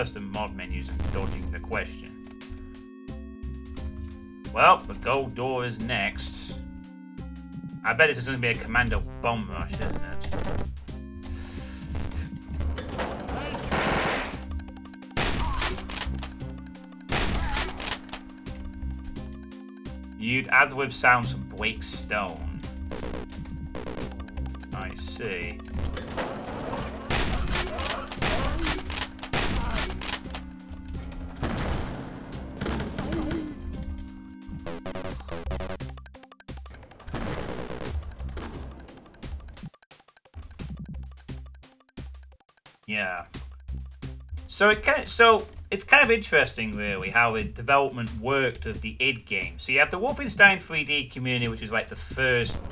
Custom mod menus and dodging the question. Well, the gold door is next. I bet this is going to be a commando bomb rush, isn't it? You'd as with sounds Blake Stone. I see. So it can so it's kind of interesting, really, how the development worked of the id game. So you have the Wolfenstein 3D community, which is like the first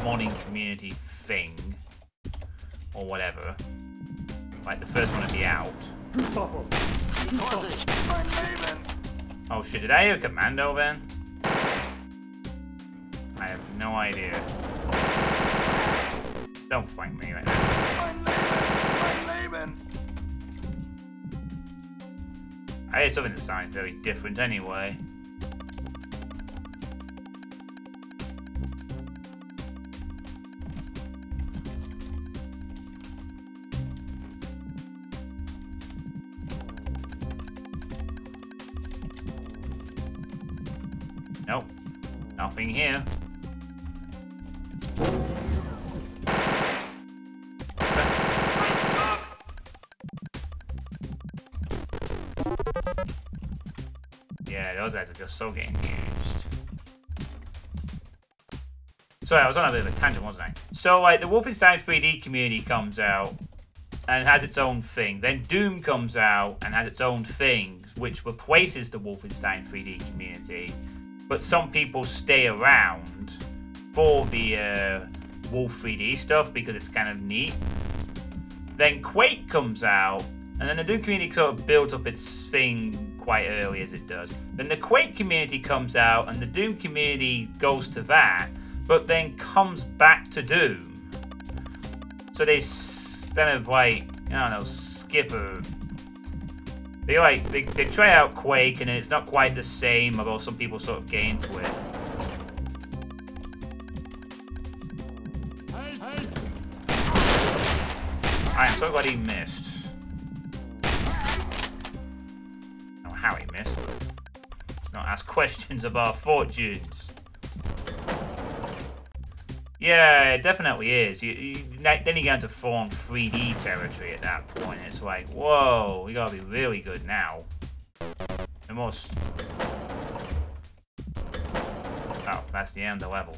modding community thing, or whatever. Like the first one to be out. Oh shit, did I hear commando then? I have no idea. Don't fight me right now. I heard something that sounded very different anyway. So getting used. Sorry, I was on a bit of a tangent, wasn't I? So, like, the Wolfenstein 3D community comes out and has its own thing. Then Doom comes out and has its own thing, which replaces the Wolfenstein 3D community. But some people stay around for the uh, Wolf 3D stuff because it's kind of neat. Then Quake comes out, and then the Doom community sort of builds up its thing quite early as it does. Then the Quake community comes out, and the Doom community goes to that, but then comes back to Doom. So they kind of like, I don't know, skip a. They like they, they try out Quake, and it's not quite the same. Although some people sort of get into it. I am so glad he missed. Ask questions our fortunes. Yeah, it definitely is. You, you, then you get into full 3D territory at that point. It's like, whoa, we gotta be really good now. Almost. Oh, that's the end of the level.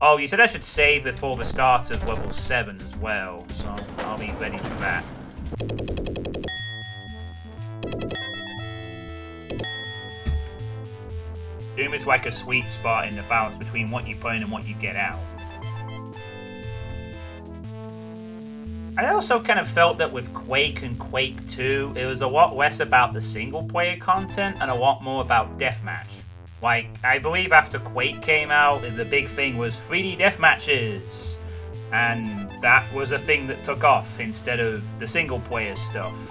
Oh, you said I should save before the start of level 7 as well, so I'll be ready for that. Doom is like a sweet spot in the balance between what you put in and what you get out. I also kind of felt that with Quake and Quake 2, it was a lot less about the single player content and a lot more about deathmatch. Like, I believe after Quake came out, the big thing was 3D deathmatches. And that was a thing that took off instead of the single player stuff.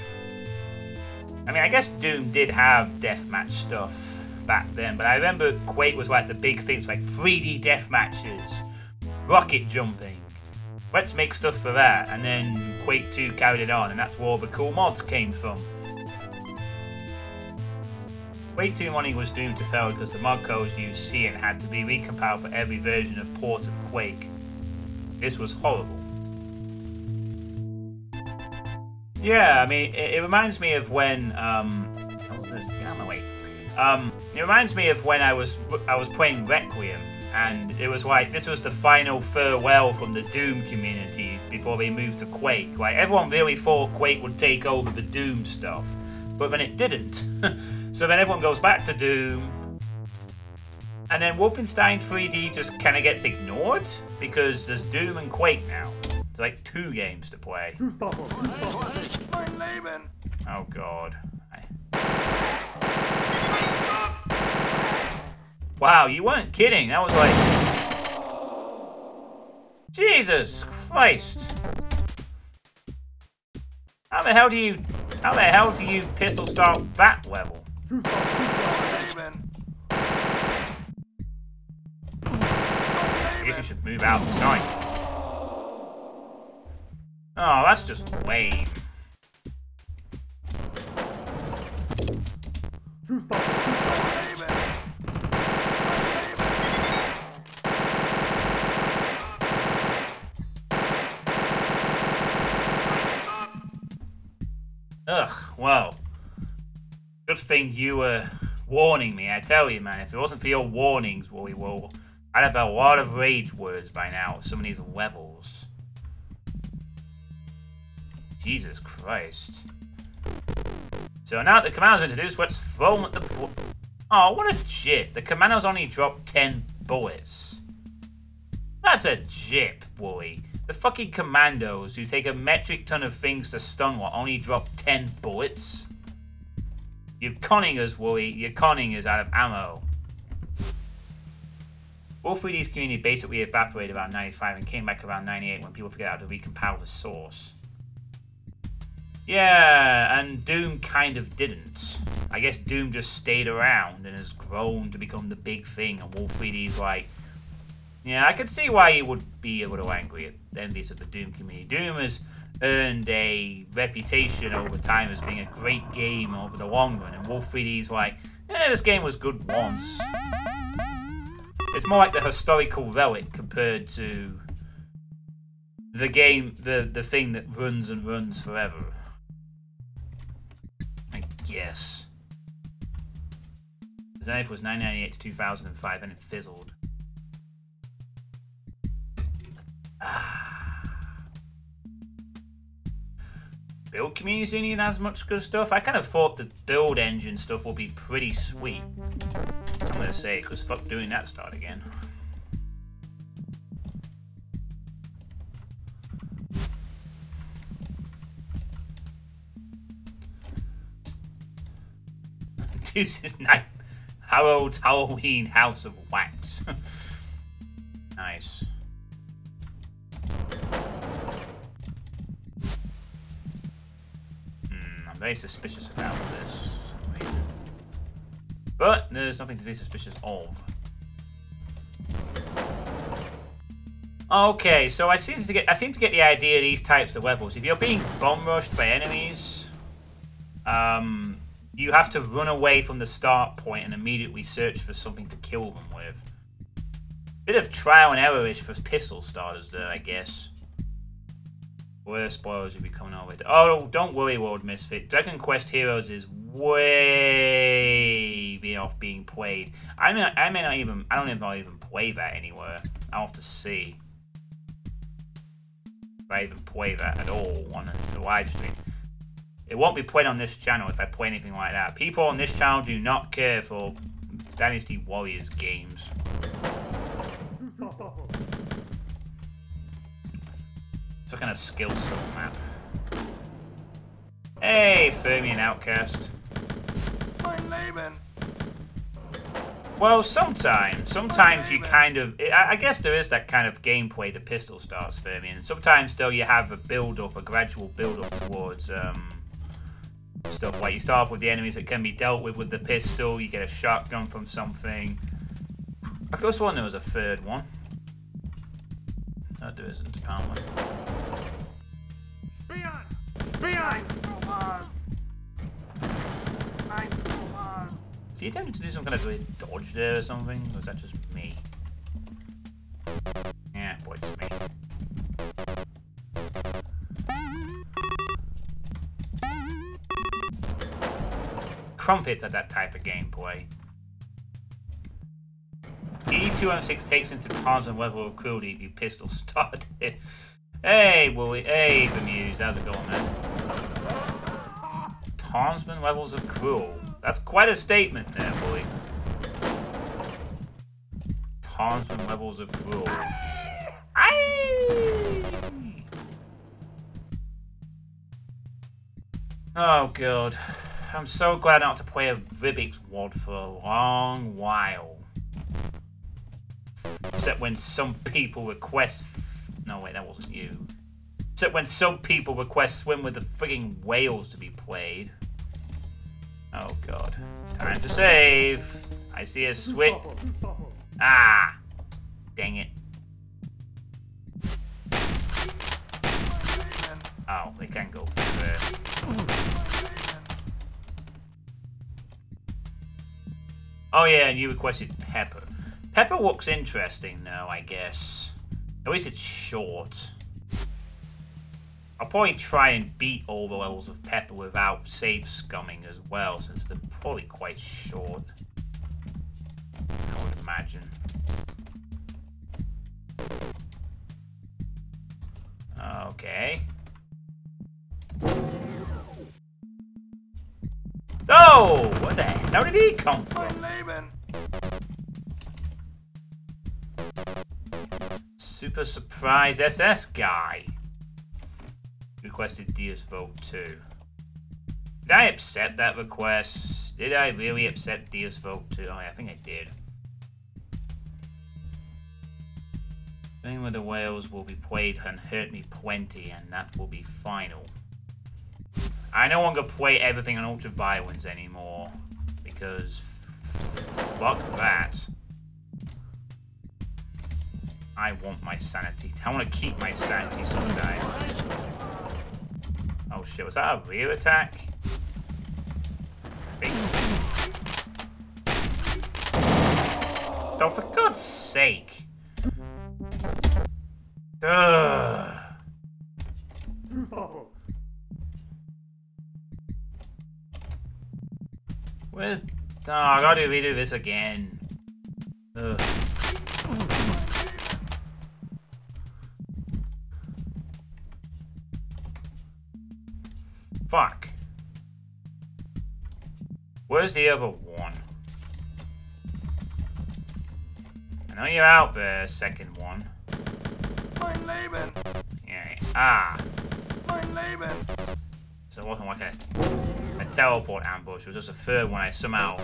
I mean, I guess Doom did have deathmatch stuff back then, but I remember Quake was like the big things like 3D death matches, rocket jumping. Let's make stuff for that, and then Quake 2 carried it on, and that's where all the cool mods came from. Quake 2 modding was doomed to fail because the mod codes used C and had to be recompiled for every version of port of Quake. This was horrible. Yeah, I mean, it, it reminds me of when, um, Um, it reminds me of when I was I was playing Requiem, and it was like this was the final farewell from the Doom community before they moved to Quake. Like everyone really thought Quake would take over the Doom stuff, but then it didn't. so then everyone goes back to Doom, and then Wolfenstein 3D just kind of gets ignored because there's Doom and Quake now. It's like two games to play. Oh god. Wow, you weren't kidding. That was like... Jesus Christ. How the hell do you... How the hell do you pistol start that level? I guess you should move out time. Oh, that's just lame. Ugh, well. Good thing you were warning me, I tell you, man. If it wasn't for your warnings, Woolie Wool, I'd have a lot of rage words by now some of these levels. Jesus Christ. So now that the commando's introduced, let's throw them at the... Oh, what a jip. The commandos only dropped 10 bullets. That's a jip, Woolie. The fucking commandos who take a metric ton of things to stun will only drop 10 bullets? You're conning us, Woolie. You're conning us out of ammo. Wolf 3D's community basically evaporated around 95 and came back around 98 when people figured out how to recompile the source. Yeah, and Doom kind of didn't. I guess Doom just stayed around and has grown to become the big thing, and Wolf 3D's like, yeah, I could see why you would be a little angry at the envious of the Doom community. Doom has earned a reputation over time as being a great game over the long run, and Wolf 3D's like, yeah, this game was good once. It's more like the historical relic compared to the game, the, the thing that runs and runs forever. I guess. Knife was 1998 to 2005 and it fizzled. Build community have as much good stuff. I kind of thought the build engine stuff would be pretty sweet. I'm gonna say, because fuck doing that start again. Deuce's Night Harold's Halloween House of Wax. nice. Hmm, I'm very suspicious about this. But there's nothing to be suspicious of. Okay, so I seem to get I seem to get the idea of these types of levels. If you're being bomb rushed by enemies, um, you have to run away from the start point and immediately search for something to kill them with. Bit of trial and error-ish for pistol starters there, I guess. Where spoilers will be coming over. With. Oh, don't worry, World Misfit. Dragon Quest Heroes is way off being played. I may, I may not even, I don't even, even play that anywhere. I'll have to see. If I even play that at all on the live stream. It won't be played on this channel if I play anything like that. People on this channel do not care for Dynasty Warriors games. Some kind of Skillsaw map. Hey, Fermion Outcast. Well, sometimes. Sometimes you kind of... I guess there is that kind of gameplay the pistol starts, Fermion. Sometimes, though, you have a build-up, a gradual build-up towards um, stuff. Like, you start off with the enemies that can be dealt with with the pistol. You get a shotgun from something. I could have sworn there was a third one. No, there isn't, apparently. Behind! Behind! Come on! Is he attempting to do some kind of weird dodge there or something? Or is that just me? Yeah, boy, it's me. Crumpets at that type of gameplay. E2M6 takes into Tarzan level of cruelty if you pistol start it. Hey, Woolie. Hey, Bemuse. How's it going, man? Townsman levels of cruel. That's quite a statement there, boy. Townsman levels of cruel. Aye! Oh, God. I'm so glad not to play a Rubik's WAD for a long while. Except when some people request... No, wait, that wasn't you. Except when some people request Swim with the frigging whales to be played. Oh god. Time to save. I see a switch. Ah! Dang it. Oh, they can't go there. Oh yeah, and you requested Pepper. Pepper looks interesting though, I guess. At least it's short. I'll probably try and beat all the levels of Pepper without save scumming as well, since they're probably quite short. I would imagine. Okay. Oh! What the hell did he come from? Super surprise SS guy. Requested Deus Vult too. Did I accept that request? Did I really accept Deus Vult too? Oh, yeah, I think I did. Playing with the whales will be played and hurt me plenty, and that will be final. I no longer play everything on Ultra Violence anymore, because fuck that. I want my sanity. I want to keep my sanity sometime. Oh shit, was that a rear attack? Oh, for God's sake. Ugh. Where's... Oh, I gotta redo this again. Ugh. Fuck. Where's the other one? I know you're out there, second one. Mein Leben! Yeah. Ah. Mein Leben! So it wasn't like a, a teleport ambush, it was just a third one I somehow...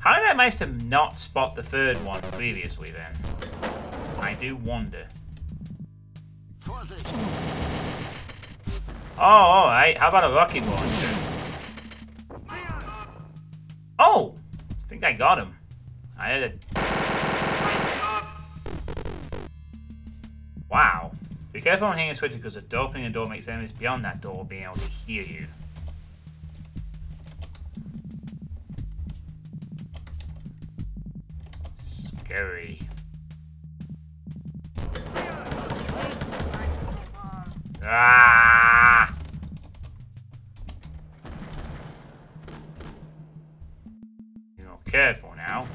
How did I manage to not spot the third one previously then? I do wonder. Oh, alright. How about a rocket launcher? Oh! I think I got him. I had a... Wow. Be careful when hitting a switch because the door opening a door makes enemies beyond that door being able to hear you. Scary. Ah! You're not careful now.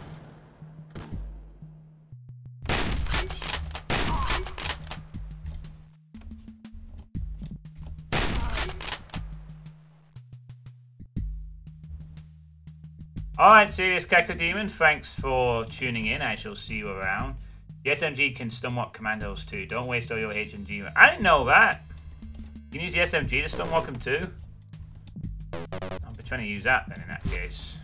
Alright, Serious demon thanks for tuning in. I shall see you around. The SMG can stunlock commandos too. Don't waste all your HMG. I didn't know that. You can use the SMG to stunlock them too. I'll be trying to use that then in that case.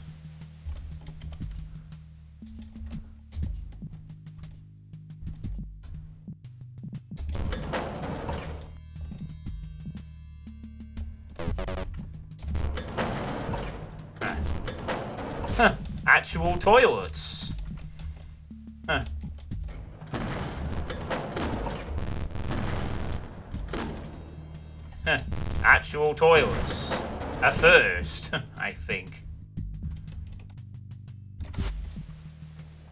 Actual toilets. Huh. Actual toilets. A first, I think.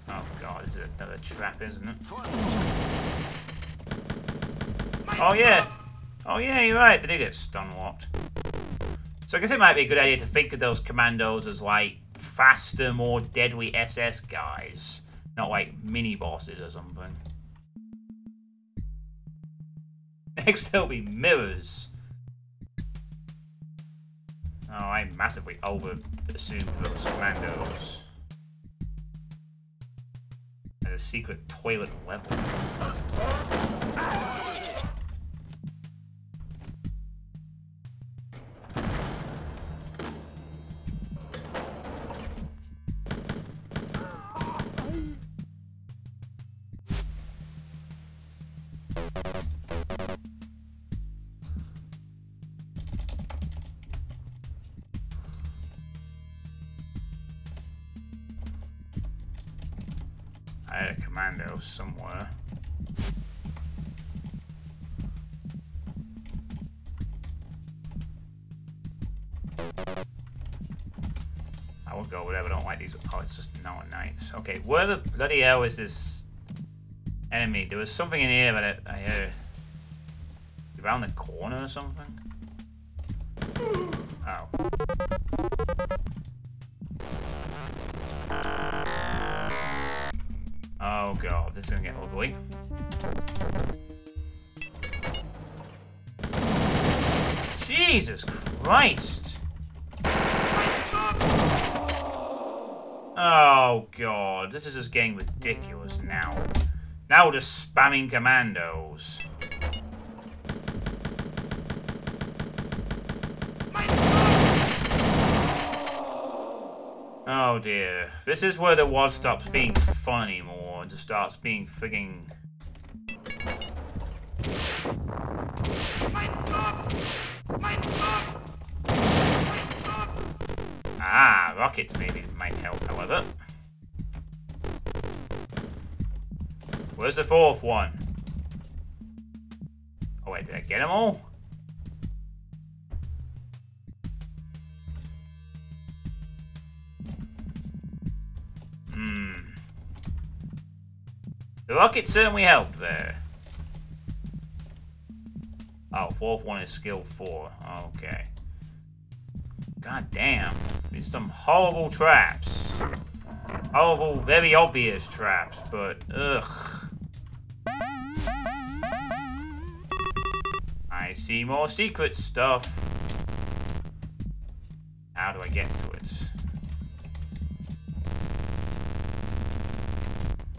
Oh god, this is another trap, isn't it? Oh yeah. Oh yeah, you're right, they do get stun locked. So I guess it might be a good idea to think of those commandos as like faster, more deadly SS guys. Not like mini bosses or something. Next there'll be mirrors. Oh, I massively over assumed those commandos. At a secret toilet level. Where the bloody hell is this enemy? There was something in here, but I, I around the corner or something. Oh. Oh god, this is gonna get ugly. Jesus Christ! Oh god, this is just getting ridiculous now. Now we're just spamming commandos. Oh dear. This is where the WAD stops being fun anymore and just starts being frigging... Ah, rockets maybe might help, however. Where's the fourth one? Oh wait, did I get them all? Hmm. The rocket certainly helped there. Oh, fourth one is skill four. Okay. God damn. These some horrible traps. Horrible, very obvious traps, but ugh. See more secret stuff. How do I get to it?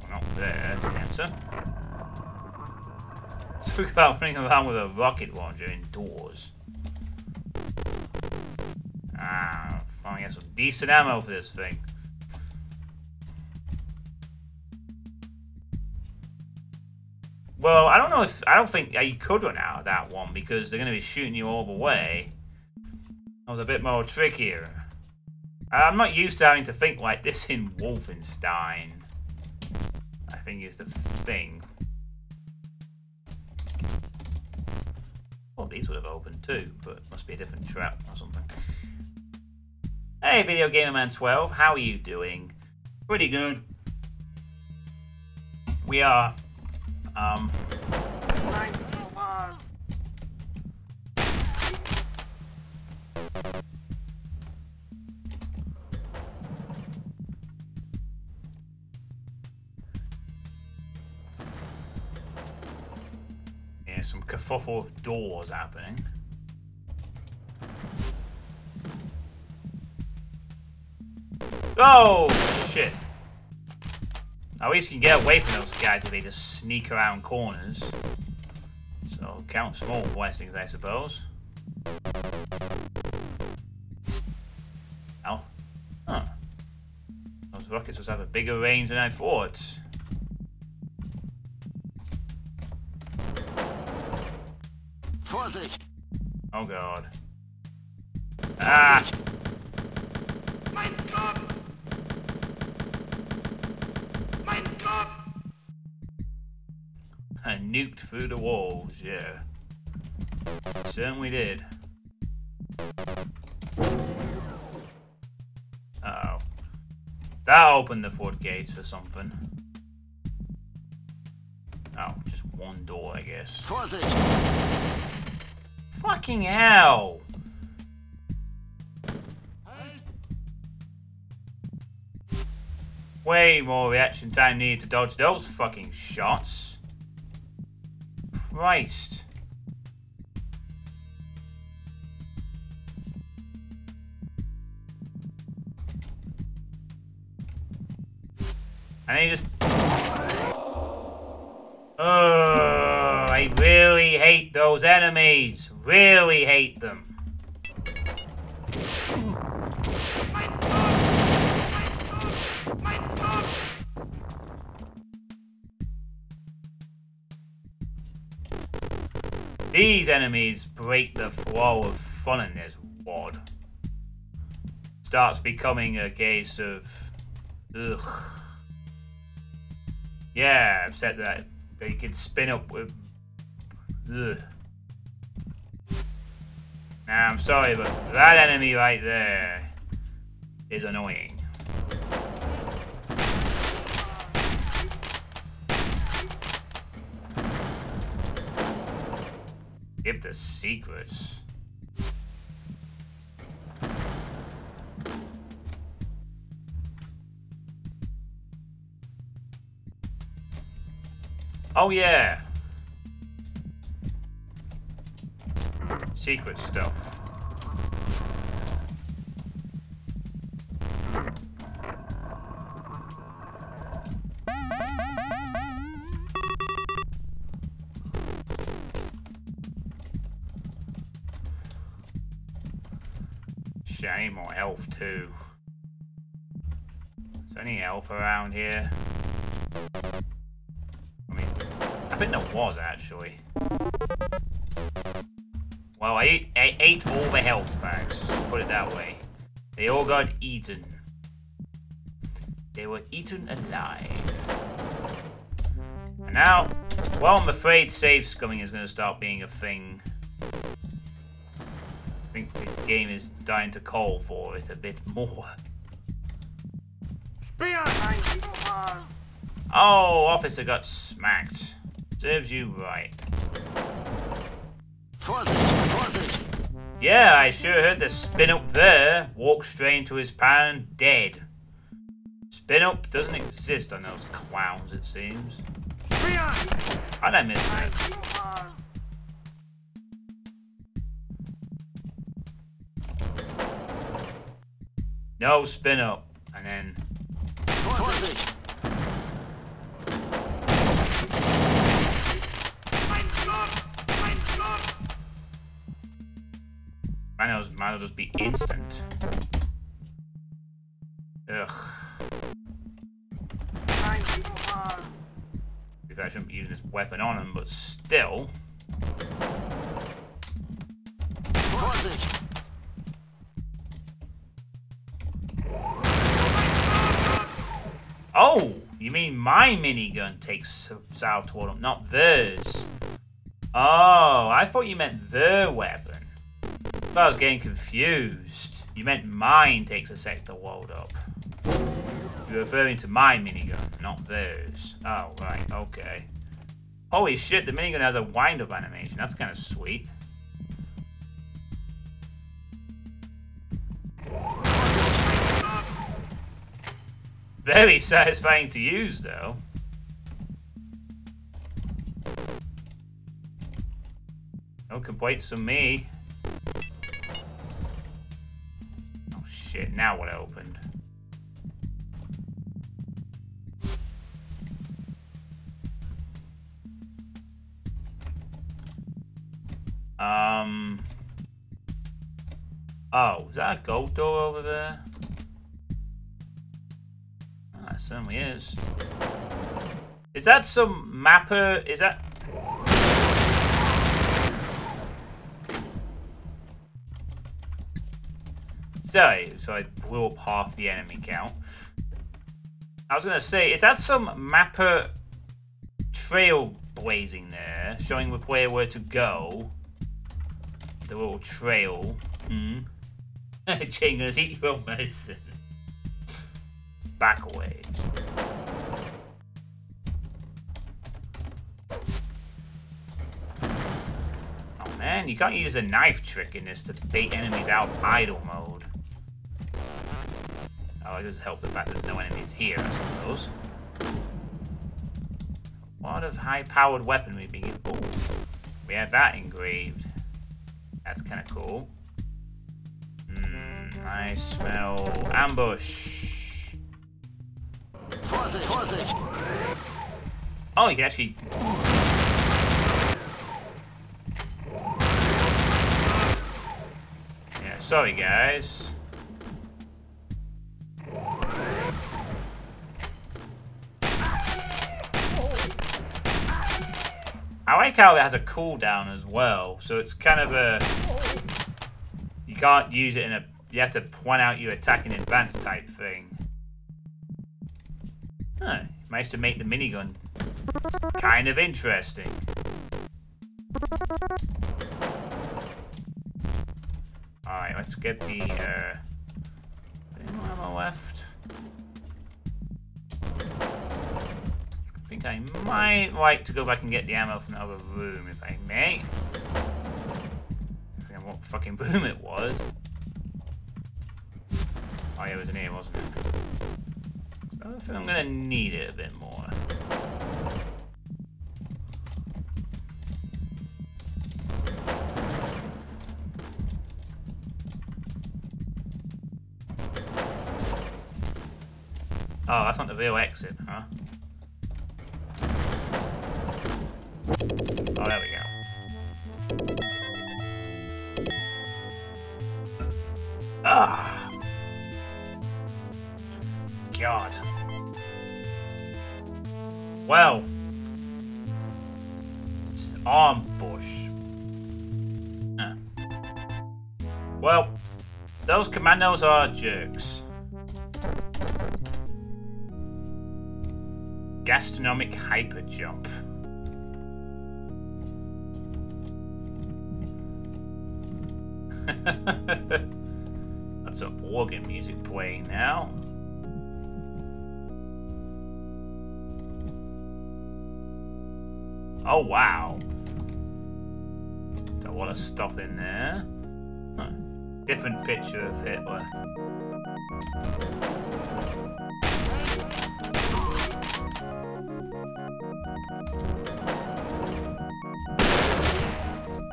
Well, not there, the answer. Think about running around with a rocket launcher indoors. Ah, finally got some decent ammo for this thing. Well, I don't know if I don't think uh, you could run out of that one because they're going to be shooting you all the way. That was a bit more trickier. I'm not used to having to think like this in Wolfenstein. I think is the thing. Well, these would have opened too, but must be a different trap or something. Hey, Video Gamer Man 12, how are you doing? Pretty good. We are um, yeah, some kerfuffle of doors happening. Oh, shit. At least you can get away from those guys if they just sneak around corners. So, count small blessings, I suppose. Oh. Huh. Those rockets must have a bigger range than I thought. Oh god. Ah! I nuked through the walls, yeah. Certainly did. Uh oh. That opened the floodgates or something. Oh, just one door, I guess. Fucking hell! Way more reaction time needed to dodge those fucking shots. Christ. And he just... Oh, I really hate those enemies. Really hate them. These enemies break the flow of fun in this WAD. Starts becoming a case of... Ugh. Yeah, upset that they could spin up with... Ugh. Now, I'm sorry, but that enemy right there is annoying. The secrets. Oh yeah. Secret stuff. Is there any health around here? I mean, I think there was actually. Well, I ate, I ate all the health let's put it that way. They all got eaten. They were eaten alive. And now, well, I'm afraid save scumming is going to start being a thing. I think this game is dying to call for it a bit more. Oh, officer got smacked. Serves you right. Yeah, I sure heard the spin up there. Walk straight into his pan, dead. Spin up doesn't exist on those clowns, it seems. I miss it? No, spin up. And then... Might as might just be instant. Ugh. Maybe I shouldn't be using this weapon on him, but still. You mean my minigun takes south him, not theirs? Oh, I thought you meant their weapon. I was getting confused. You meant mine takes a sector walled up. You're referring to my minigun, not theirs. Oh, right, okay. Holy shit, the minigun has a wind-up animation. That's kind of sweet. Very satisfying to use, though. No complaints from me. Oh shit, now what opened? Um... Oh, is that a gold door over there? It certainly is. Is that some mapper? Is that... Sorry, so I blew up half the enemy count. I was going to say, is that some mapper trail blazing there, showing the player where to go? The little trail. Hmm. Chingers, eat your medicine. Backways. Oh man, you can't use the knife trick in this to bait enemies out idle mode. Oh, it does help the fact there's no enemies here, I suppose. A lot of high-powered weaponry being... Ooh, we have that engraved. That's kind of cool. Hmm, I smell ambush. Oh, you can actually... Yeah, sorry guys. I like how it has a cooldown as well, so it's kind of a... You can't use it in a... You have to point out you attack in advance type thing. Huh, managed to make the minigun kind of interesting. Alright, let's get the, uh... Any ammo left? I think I might like to go back and get the ammo from the other room, if I may. I what fucking room it was. Oh yeah, it was in here, wasn't it? I think I'm gonna need it a bit more. Oh, that's not the real exit, huh? Oh, there we go. Ah. God. Well. It's an ambush. Well, those commandos are jerks. Gastronomic hyper jump. That's some organ music playing now. Oh wow. There's a lot of stuff in there. Huh. Different picture of Hitler.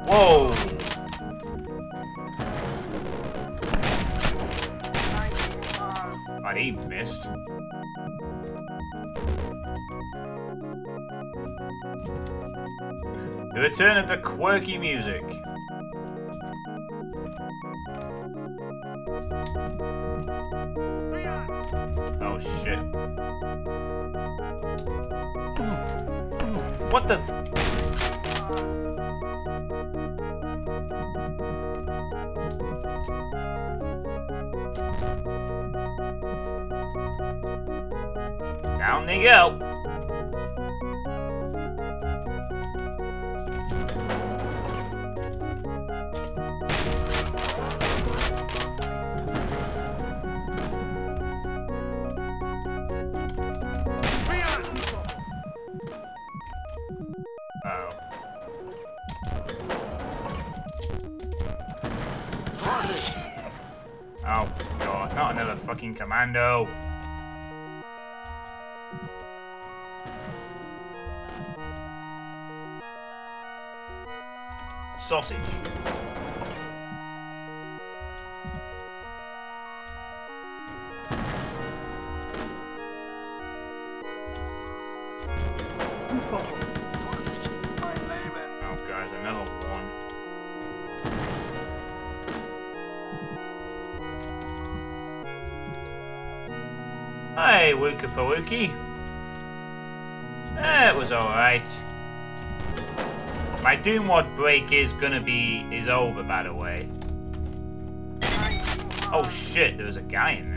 Whoa! But he missed. The return of the quirky music. Oh shit. What the? Down they go. Oh. Oh god, not another fucking commando. Sausage. Oh guys, another one. Hey, Wooka Pawookie. Eh, it was alright. My Doomwad break is gonna be is over by the way. Oh shit, there was a guy in there.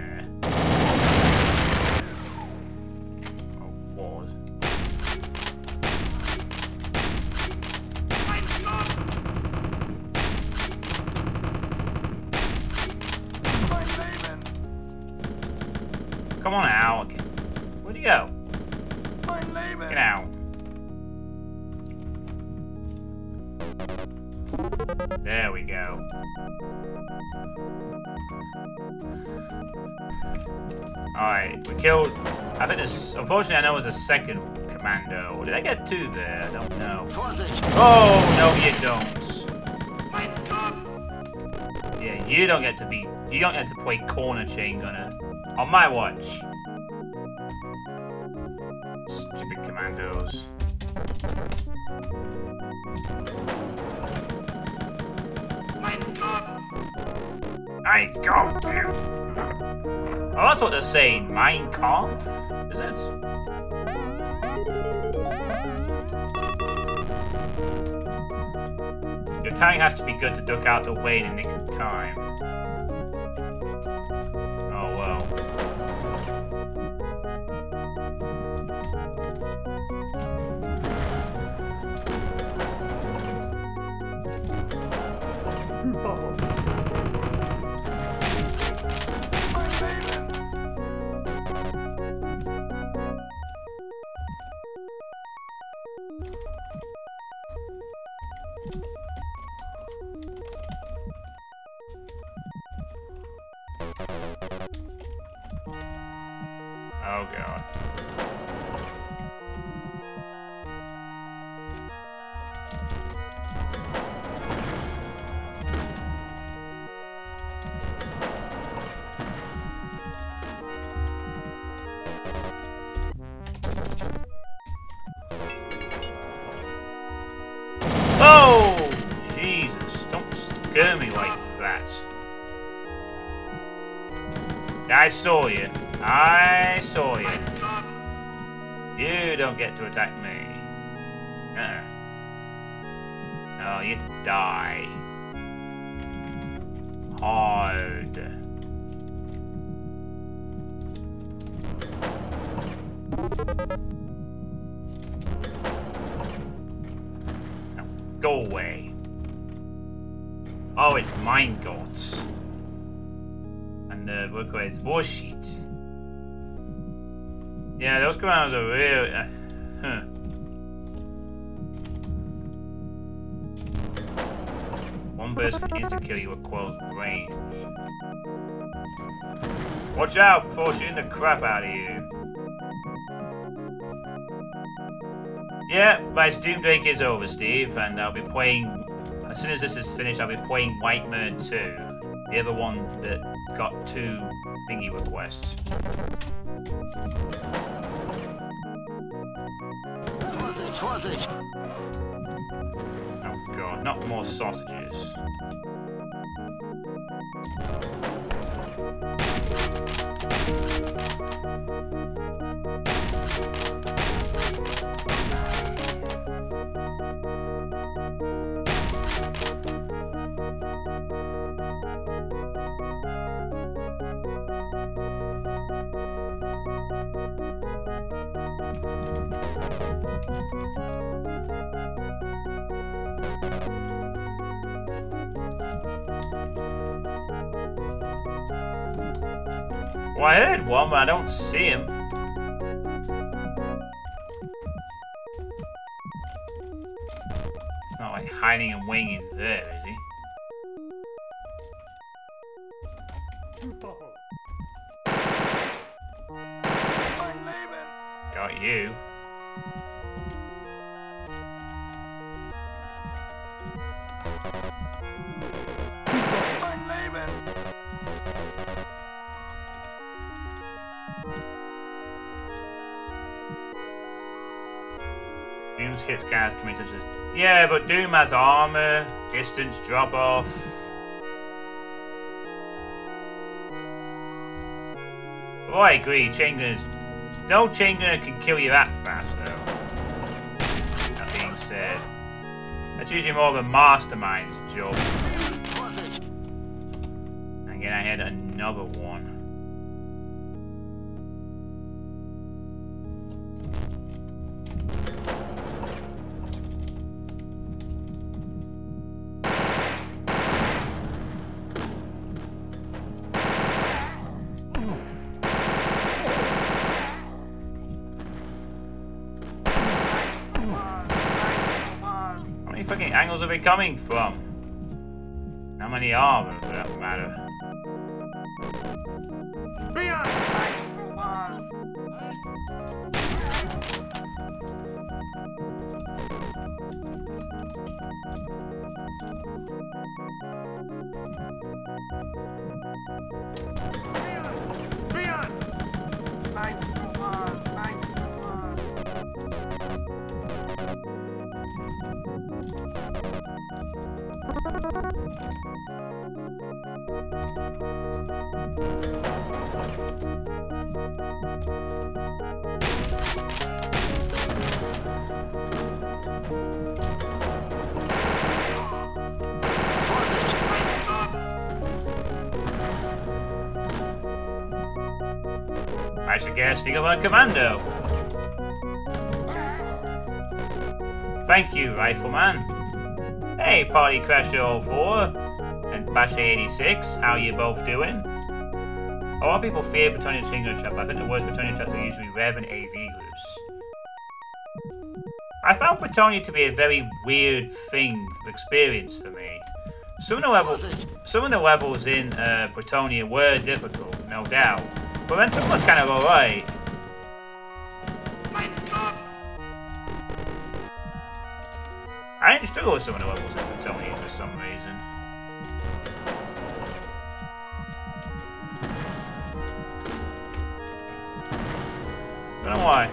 Know was a second commando. Did I get two there? I don't know. Oh, no, you don't. Yeah, you don't get to be... You don't get to play corner chain gunner. On my watch. Stupid commandos. I got you. Oh, that's what they're saying. Mein Kampf? Timing has to be good to duck out the way in the nick of time. Don't get to attack me. Uh-uh. No, you have to die. Hard. Go away. Oh, it's mine. And the uh, requires voice sheet. Yeah, those commands are real. Uh, huh. One burst can to kill you at close range. Watch out before shooting the crap out of you. Yeah, my Doom Drake is over, Steve, and I'll be playing. As soon as this is finished, I'll be playing Nightmare 2, the other one that got two thingy requests. Oh god, not more sausages. Well, I heard one, but I don't see him. It's not like hiding and winging there, is he? Got you. Doom's hits guys can be such as yeah, but Doom has armor, distance drop off. Oh, I agree. Chain gunners, no chain gunner can kill you that fast, though. That being said, that's usually more of a mastermind's job. And again, I had another one. Fucking angles are we coming from? How many are there, for that matter? Beyond. Mein Mein I should get a Steel One Commando. Thank you, Rifleman. Hey, Party Crasher 04 and Basha 86, how you both doing? A lot of people fear Plutonia Single Shop, but I think the worst Plutonia shops are usually Rev and AV groups. I found Plutonia to be a very weird thing, of experience for me. Some of the, level, some of the levels in uh, were difficult, no doubt, but then some were kind of alright. I didn't struggle with some of the levels in you for some reason. Don't know why.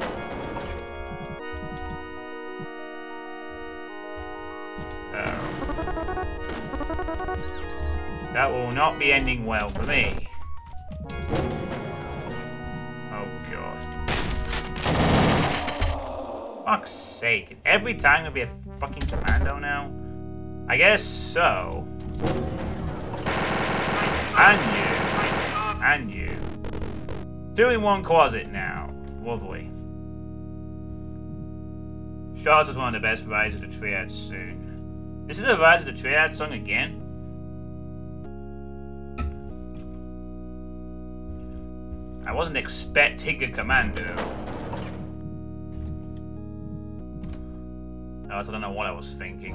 Oh. That will not be ending well for me. Oh god. Fuck's sake, every time there'll be a fucking commando now? I guess so. And you. And you. Two in one closet now. Lovely. Charlotte was one of the best Rise of the Triad soon. This is a Rise of the Triad song again? I wasn't expecting a commando. I don't know what I was thinking.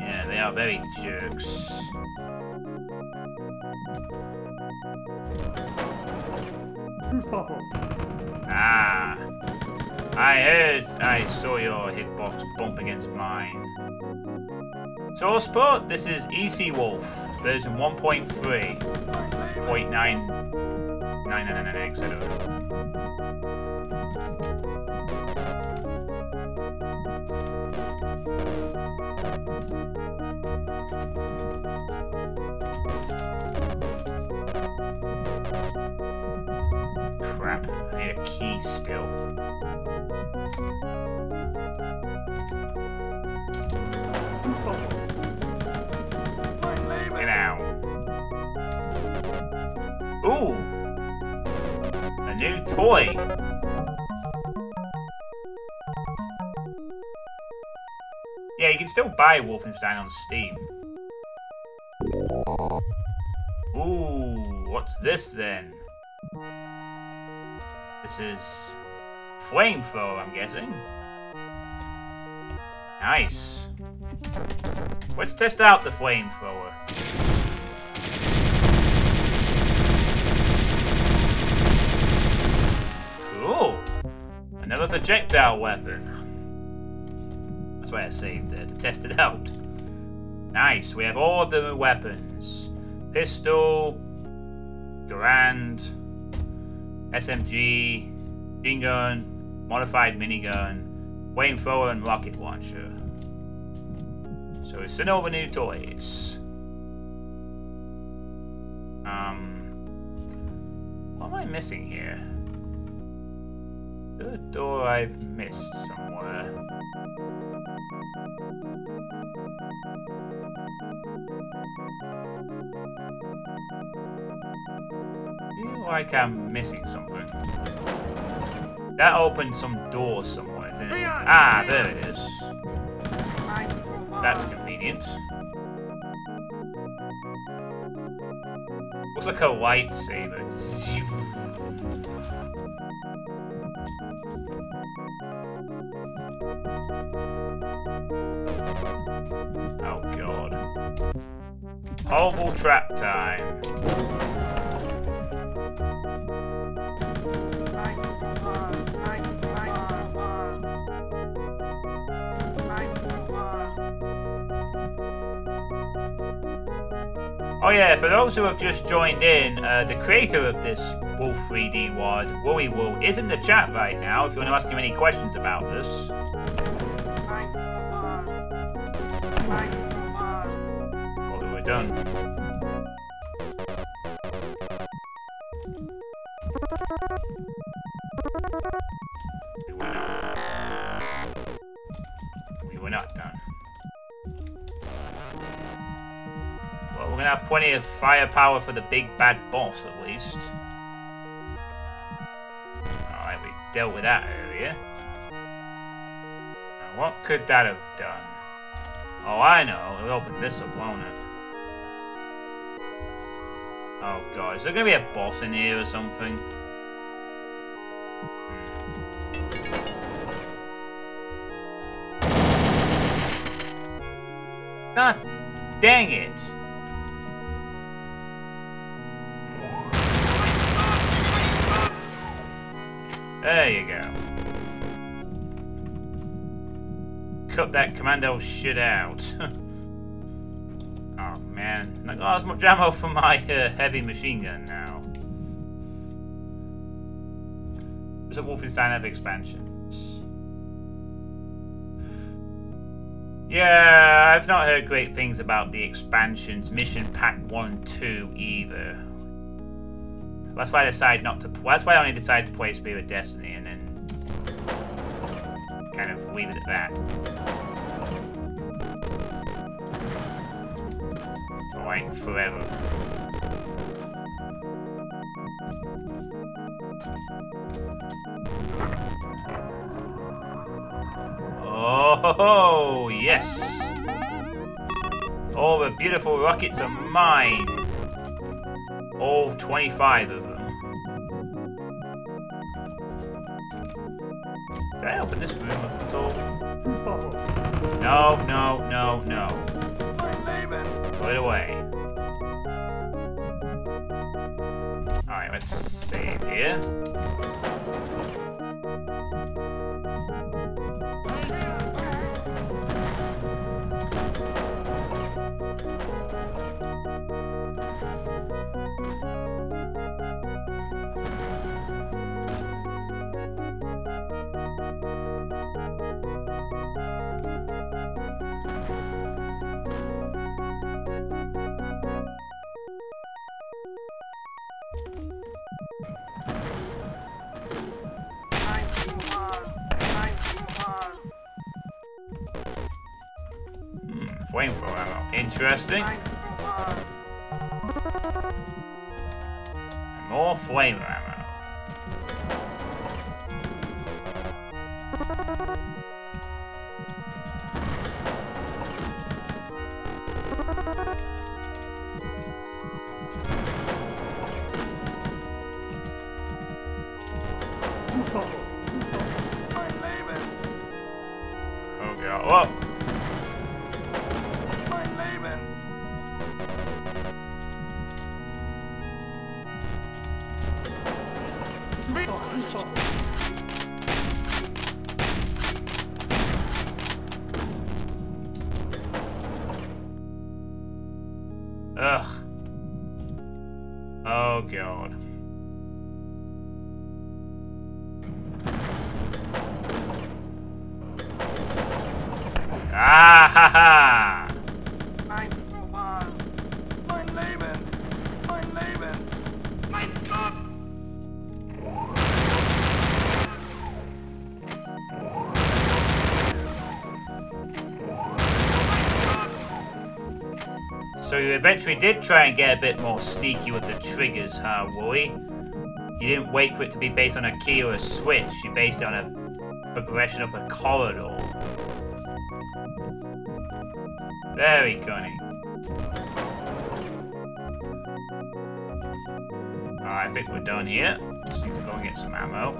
Yeah, they are very jerks. ah. I heard I saw your hitbox bump against mine. Source port, this is ECWolf, version 1.3.99999X, I don't Crap, I need a key still. Ooh! A new toy! Yeah, you can still buy Wolfenstein on Steam. Ooh, what's this then? This is flamethrower, I'm guessing. Nice. Let's test out the flamethrower. Cool. Another projectile weapon. That's why I saved it, to test it out. Nice, we have all of the weapons. Pistol, Garand, SMG, machine gun, modified minigun, flamethrower, and rocket launcher. So it's sent over new toys. Um, what am I missing here? The door I've missed somewhere. feel like I'm missing something. That opened some door somewhere? Ah, there it is. That's convenient. Looks like a lightsaber. Oh god. Horrible trap time. Oh yeah, for those who have just joined in, uh, the creator of this Wolf 3D WAD, Woolie Wool, is in the chat right now if you want to ask him any questions about this. Well, we're done. Gonna have plenty of firepower for the big bad boss, at least. Alright, we dealt with that earlier. Now, what could that have done? Oh, I know. It'll open this up, won't it? Oh god, is there gonna be a boss in here or something? Hmm. God dang it! There you go. Cut that commando shit out. oh man, I got as much ammo for my uh, heavy machine gun now. Does a Wolfenstein have expansions? Yeah, I've not heard great things about the expansions, Mission Pack 1 and 2 either. That's why I decided not to. That's why I only decided to play Spear of Destiny and then kind of leave it at that. For like forever. Oh, yes. All the beautiful rockets are mine. All 25 of them. Did I open this room up at all? No, no, no, no. Put it away. Alright, let's save here. Flamethrower ammo. Interesting. Wuhan. More flamer ammo. Eventually did try and get a bit more sneaky with the triggers, huh, Woolie? You didn't wait for it to be based on a key or a switch, you based it on a progression up a corridor. Very cunning. I think we're done here. Just need to go and get some ammo.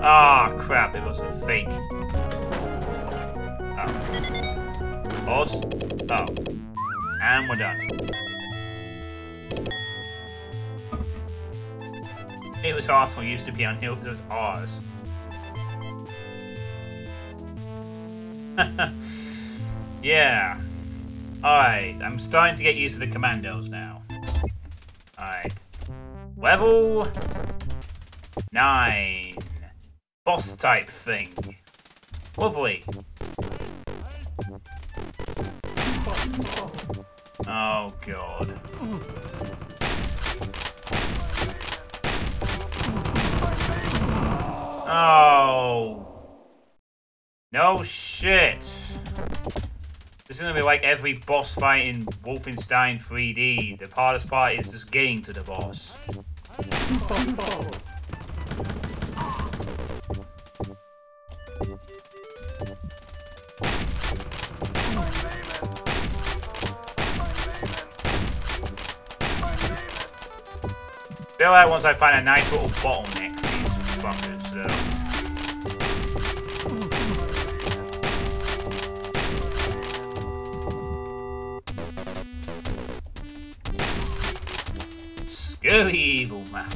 Ah, crap, it was a fake. Oh. Pause. Oh. And we're done. It was Arsenal used to be on Hill, it was ours. yeah. Alright, I'm starting to get used to the commandos now. Alright. Level 9. Boss type thing. Lovely. Oh god. Oh. No shit. This is gonna be like every boss fight in Wolfenstein 3D. The hardest part is just getting to the boss. Leben. feel like once I find a nice little bottleneck for these fuckers, Evil map.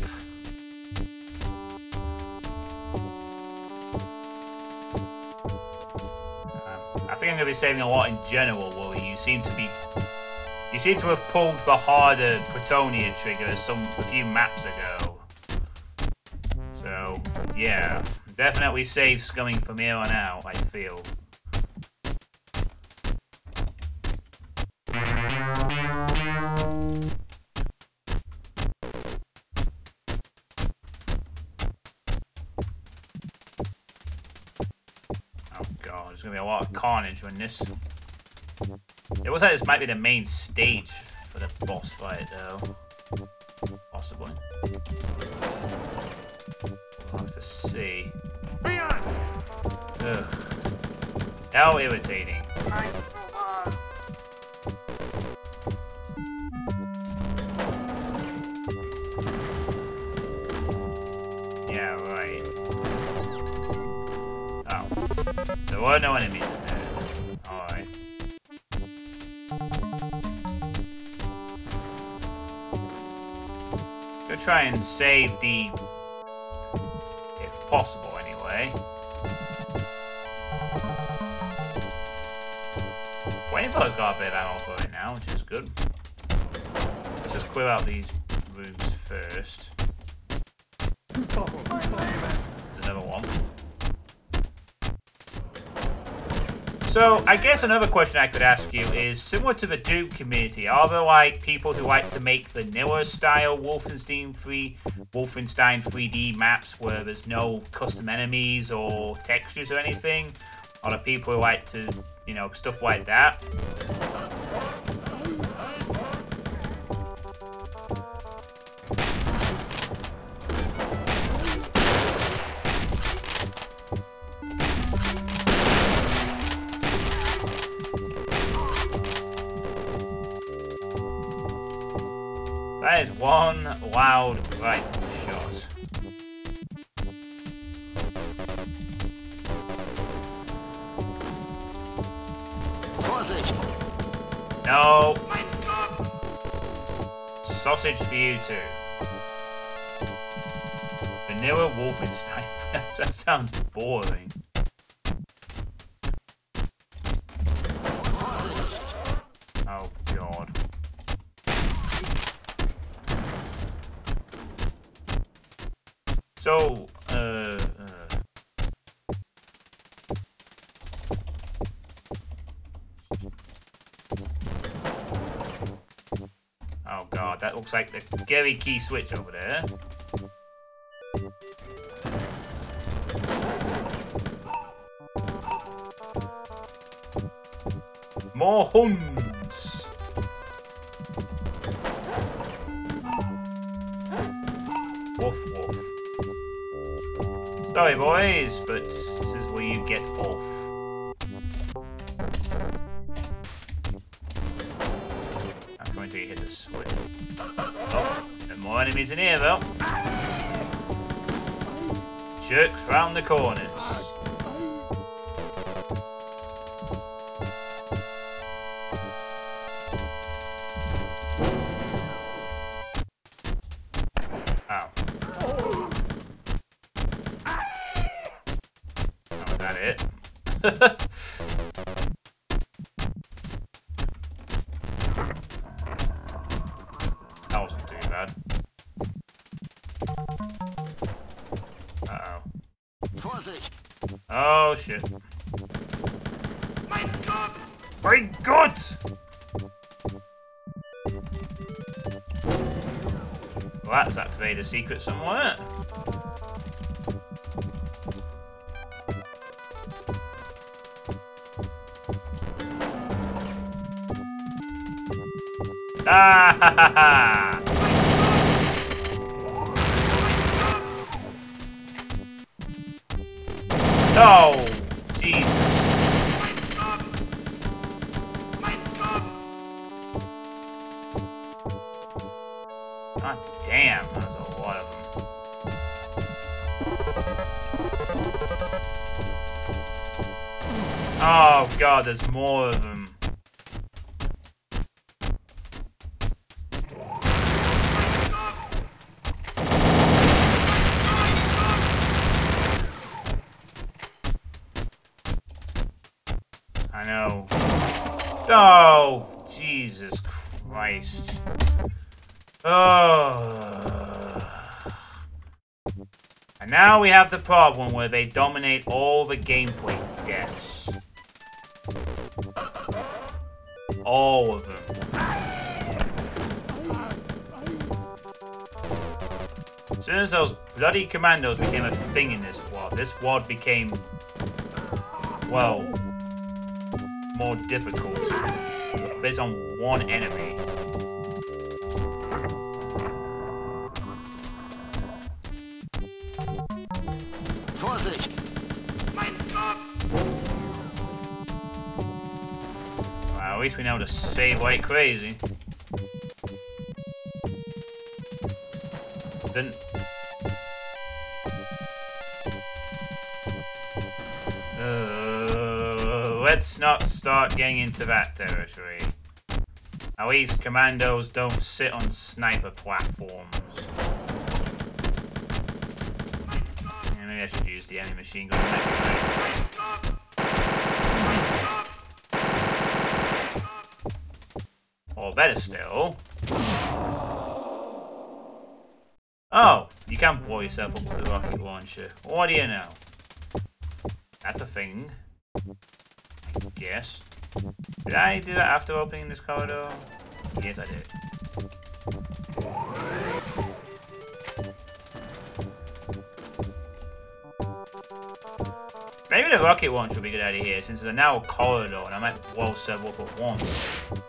Um, I think I'm going to be saving a lot in general, Will You seem to be... You seem to have pulled the harder Plutonia trigger some a few maps ago. So, yeah. Definitely save scumming from here on out, I feel. Carnage when this... It looks like this might be the main stage for the boss fight, though. Possibly. We'll have to see. Ugh. How irritating. Yeah, right. Oh. There were no enemies try and save the... If possible, anyway. Rainbow's got a bit of ammo for it now, which is good. Let's just clear out these rooms first. So, I guess another question I could ask you is similar to the Doom community. Are there like people who like to make vanilla style Wolfenstein 3 Wolfenstein 3D maps where there's no custom enemies or textures or anything? Are there people who like to, you know, stuff like that? Rifle shot. No. Sausage for you too. Vanilla Wolfenstein. that sounds boring. Looks like the Gary key switch over there. Jerks round secret somewhere. There's more of them. I know. Oh, Jesus Christ. Oh. And now we have the problem where they dominate all the gameplay deaths. All of them. As soon as those bloody commandos became a thing in this WAD, this WAD became, well, more difficult based on one enemy. Least we know to save like crazy. Then. Uh, let's not start getting into that territory. At least commandos don't sit on sniper platforms. Maybe I should use the enemy machine gun. Better still. Oh, you can blow yourself up with a rocket launcher. What do you know? That's a thing. I guess. Did I do that after opening this corridor? Yes, I did. Maybe the rocket launcher would be a good idea here, since there's now a corridor and I might blow several up at once.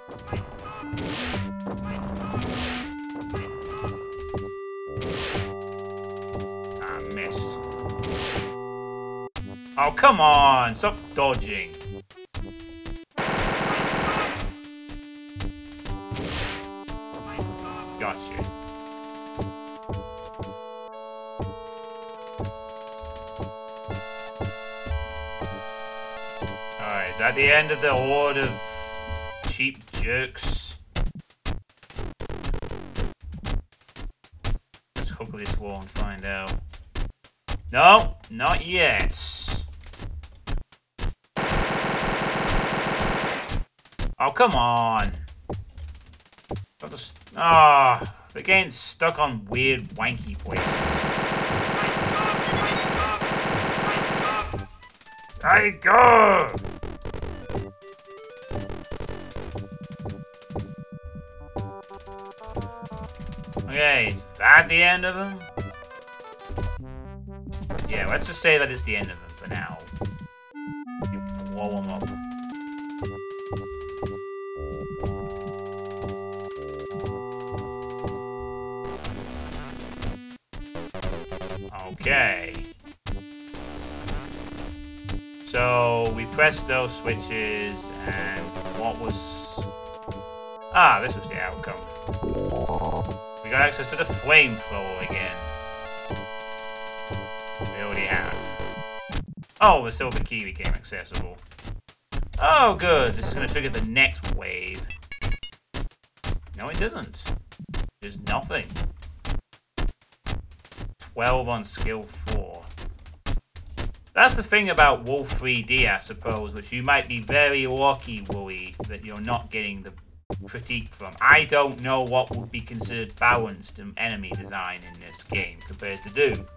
Oh, come on! Stop dodging. Gotcha. Alright, is that the end of the horde of cheap jerks? Let's hook this wall and find out. No, not yet. Come on. I'll just... Ah, they're getting stuck on weird, wanky places. I go! Okay, is that the end of them? Yeah, let's just say that it's the end of them Those switches, and what was? Ah, this was the outcome. We got access to the flamethrower again. We already have. Oh, the silver key became accessible. Oh, good. This is going to trigger the next wave. No, it doesn't. There's nothing. 12 on skill 4. That's the thing about Wolf 3D, I suppose, which you might be very lucky, Woolie, that you're not getting the critique from. I don't know what would be considered balanced enemy design in this game compared to Doom.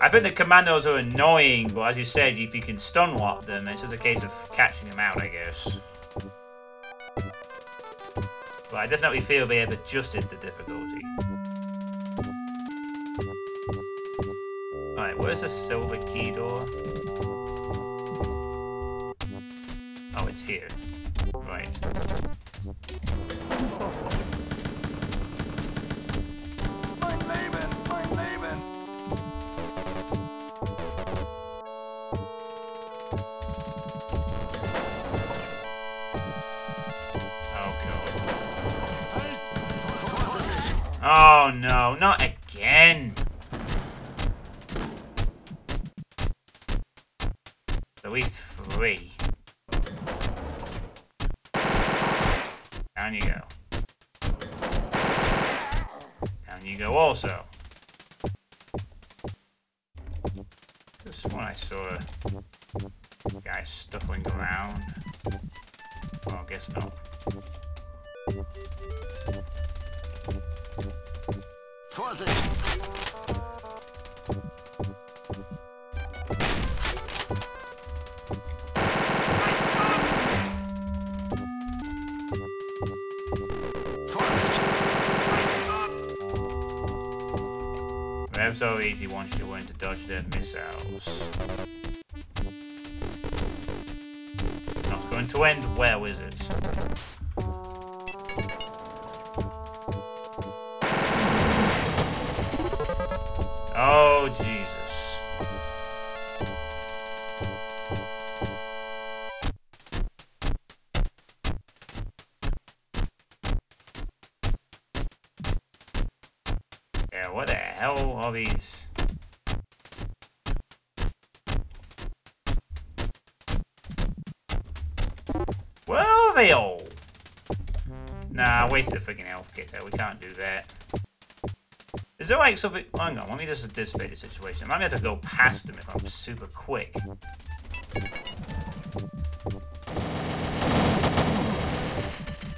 I think the commandos are annoying, but as you said, if you can stun lock them, it's just a case of catching them out, I guess. But I definitely feel they have adjusted the difficulty. Where's the silver key door? Oh, it's here. Right. Mein Leben! Mein Leben! Oh, God. Oh, no. Not dodge their missiles. Not going to end well, is it? Wasted a freaking health kit there. We can't do that. Is there like something... Hang on, let me just anticipate the situation. I might have to go past them if I'm super quick.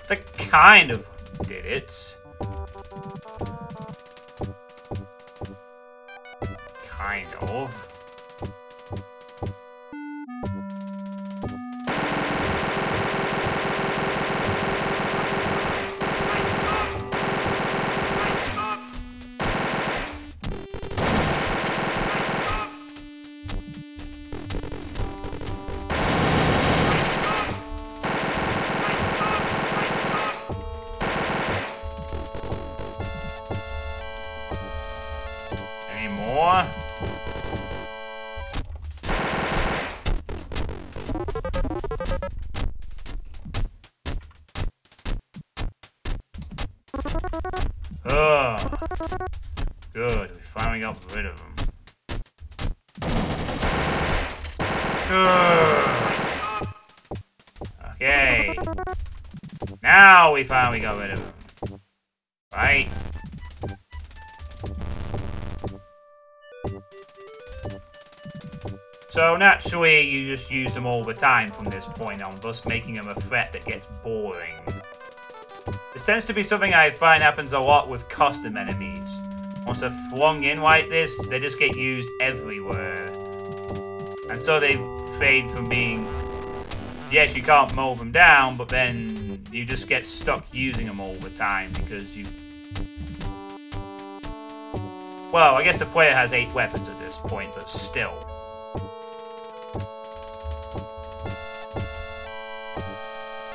That kind of did it. Kind of. We finally got rid of them. Right? So naturally, you just use them all the time from this point on, thus making them a threat that gets boring. This tends to be something I find happens a lot with custom enemies. Once they're flung in like this, they just get used everywhere. And so they fade from being... Yes, you can't mow them down, but then you just get stuck using them all the time because you... Well, I guess the player has eight weapons at this point, but still.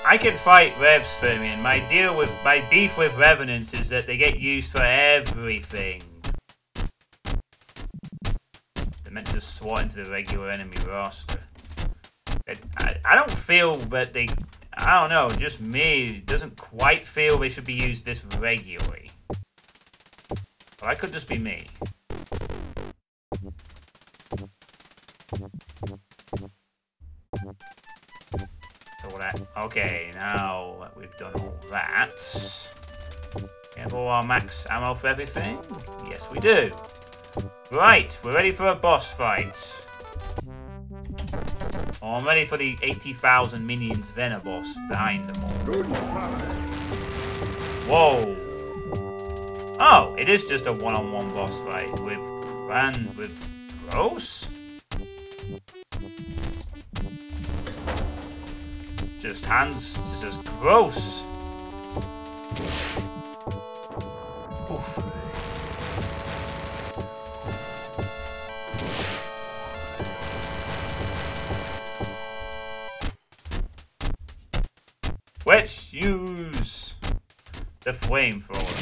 I can fight Revs for me, and my deal with my beef with Revenants is that they get used for everything. They're meant to swat into the regular enemy roster. I, I don't feel that they. I don't know, just me doesn't quite feel they should be used this regularly. Or that could just be me. So that, okay, now that we've done all that, we have all our max ammo for everything? Yes, we do. Right, we're ready for a boss fight. Oh, I'm ready for the 80,000 minions Venaboss behind them all. Whoa. Oh, it is just a one-on-one boss fight with Gran with Gross? Just hands. This is gross. The flamethrower.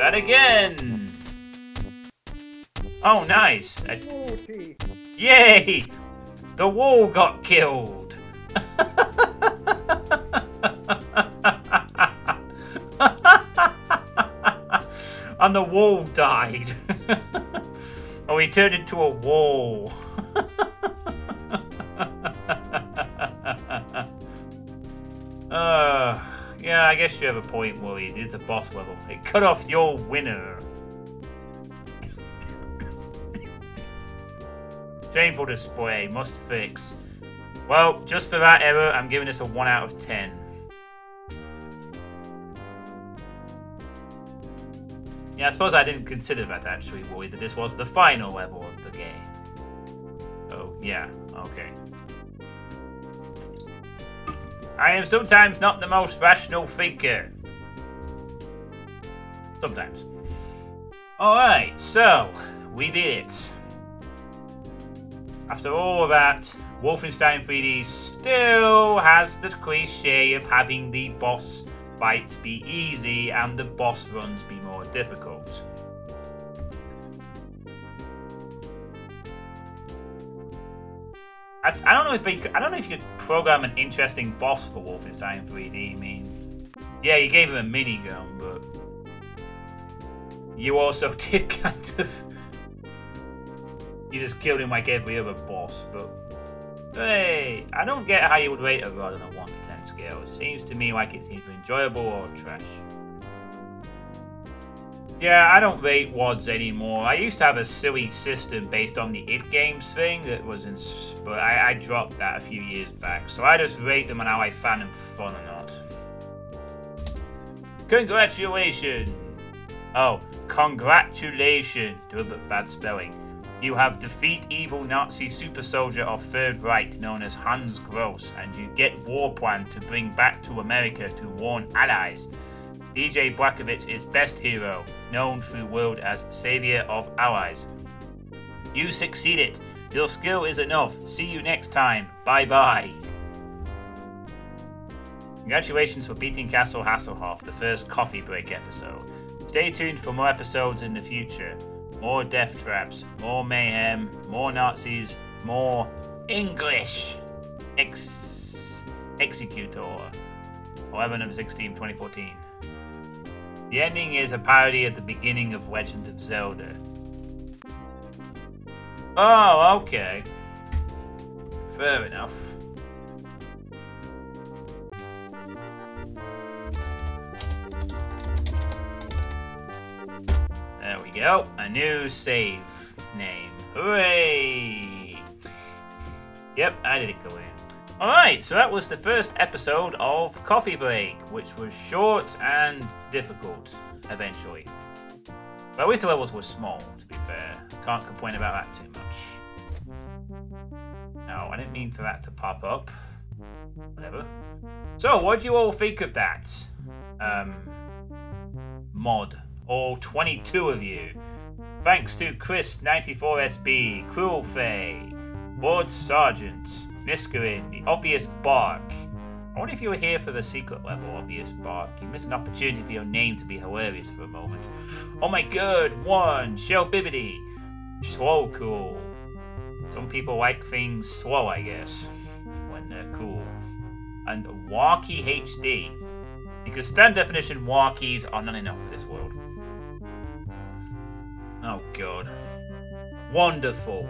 That again. Oh, nice. A Yay! The wall got killed. and the wall died. oh, he turned into a wall. Guess you have a point, Woolie. It is a boss level. It cut off your winner. Shameful display. Must fix. Well, just for that error, I'm giving this a 1 out of 10. Yeah, I suppose I didn't consider that actually, Woolie, that this was the final level of the game. Oh, yeah, okay. I am sometimes not the most rational thinker. Sometimes. Alright, so, we did it. After all that, Wolfenstein 3D still has the cliche of having the boss fights be easy and the boss runs be more difficult. I, I don't know if they, I don't know if you could program an interesting boss for Wolfenstein 3D. I mean, yeah, you gave him a minigun, but you also did kind of you just killed him like every other boss, but... Hey, I don't get how you would rate a WAD on a 1 to 10 scale. It seems to me like it's either enjoyable or trash. Yeah, I don't rate WADs anymore. I used to have a silly system based on the id Games thing that was in... But I, I dropped that a few years back. So I just rate them on how I found them fun or not. Congratulations! Oh, congratulations! Do a bit bad spelling. You have defeat evil Nazi super soldier of Third Reich known as Hans Gross, and you get war plan to bring back to America to warn allies. BJ Blazkowicz is best hero, known through world as Savior of Allies. You succeeded. Your skill is enough. See you next time. Bye bye. Congratulations for beating Castle Hasselhoff, the first coffee break episode. Stay tuned for more episodes in the future. More death traps, more mayhem, more Nazis, more English. Ex Executor. 11 of 16, 2014. The ending is a parody of the beginning of Legend of Zelda. Oh, okay. Fair enough. There we go. A new save name. Hooray! Yep, I did it go in. Alright, so that was the first episode of Coffee Break, which was short and difficult, eventually. But at least the levels were small, to be fair. Can't complain about that too much. No, I didn't mean for that to pop up. Whatever. So, what do you all think of that? Um, mod all 22 of you. Thanks to Chris94SB, Cruel Fay, Ward Sergeant, Miskarin, The Obvious Bark. I wonder if you were here for the secret level, Obvious Bark. You missed an opportunity for your name to be hilarious for a moment. Oh my god, one, Shell Bibbity, Slow Cool. Some people like things slow, I guess, when they're cool. And Walkie HD. Because stand definition walkies are not enough for this world. Oh god. Wonderful.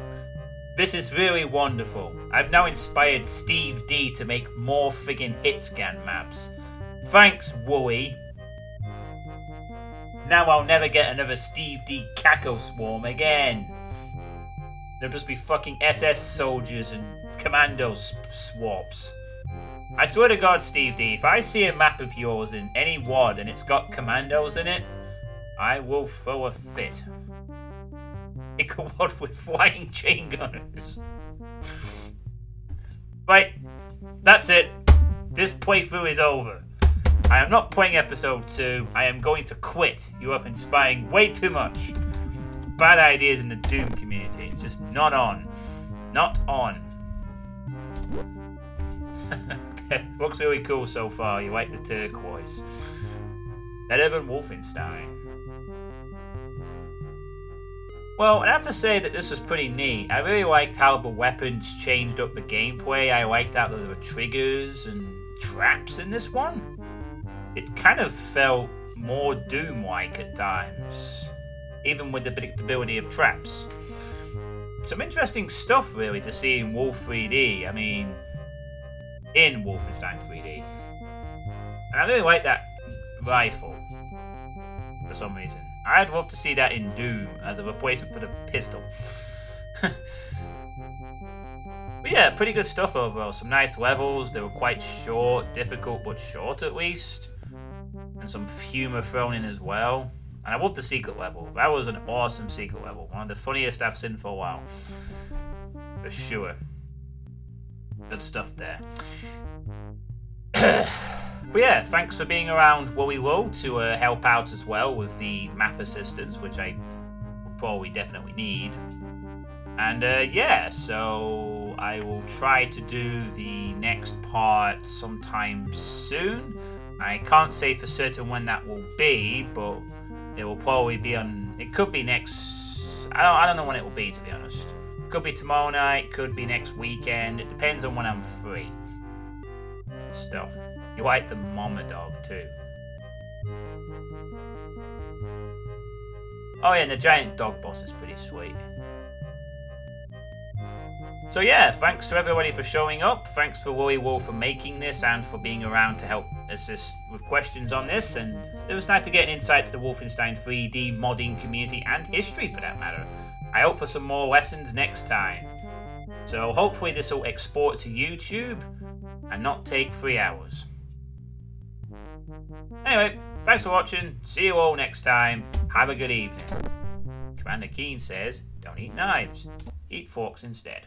This is really wonderful. I've now inspired Steve D to make more friggin' hit scan maps. Thanks, Woolie. Now I'll never get another Steve D Caco Swarm again. There'll just be fucking SS soldiers and commando swaps. I swear to God, Steve D, if I see a map of yours in any WAD and it's got commandos in it, I will throw a fit a world with flying chain gunners. right, that's it. This playthrough is over. I am not playing episode 2. I am going to quit. You have inspiring way too much. Bad ideas in the Doom community. It's just not on. Not on. Looks really cool so far. You like the turquoise. Better than Wolfenstein. Well, I have to say that this was pretty neat. I really liked how the weapons changed up the gameplay. I liked that there were triggers and traps in this one. It kind of felt more Doom-like at times, even with the predictability of traps. Some interesting stuff, really, to see in Wolf 3D. I mean, in Wolfenstein 3D. And I really like that rifle, for some reason. I'd love to see that in Doom as a replacement for the pistol. but yeah, pretty good stuff overall. Some nice levels. They were quite short, difficult, but short at least. And some humor thrown in as well. And I love the secret level. That was an awesome secret level. One of the funniest I've seen for a while. For sure. Good stuff there. But yeah, thanks for being around Woolie Wool to uh, help out as well with the map assistance, which I probably definitely need. And uh, yeah, so I will try to do the next part sometime soon. I can't say for certain when that will be, but it will probably be on. It could be next. I don't, I don't know when it will be, to be honest. Could be tomorrow night, could be next weekend. It depends on when I'm free. Stuff. You like the mama dog too. Oh yeah, and the giant dog boss is pretty sweet. So yeah, thanks to everybody for showing up. Thanks for Woolie Wool for making this and for being around to help assist with questions on this. And it was nice to get an insight to the Wolfenstein 3D modding community and history for that matter. I hope for some more lessons next time. So hopefully this will export to YouTube and not take three hours. Anyway, thanks for watching. See you all next time. Have a good evening. Commander Keen says, don't eat knives. Eat forks instead.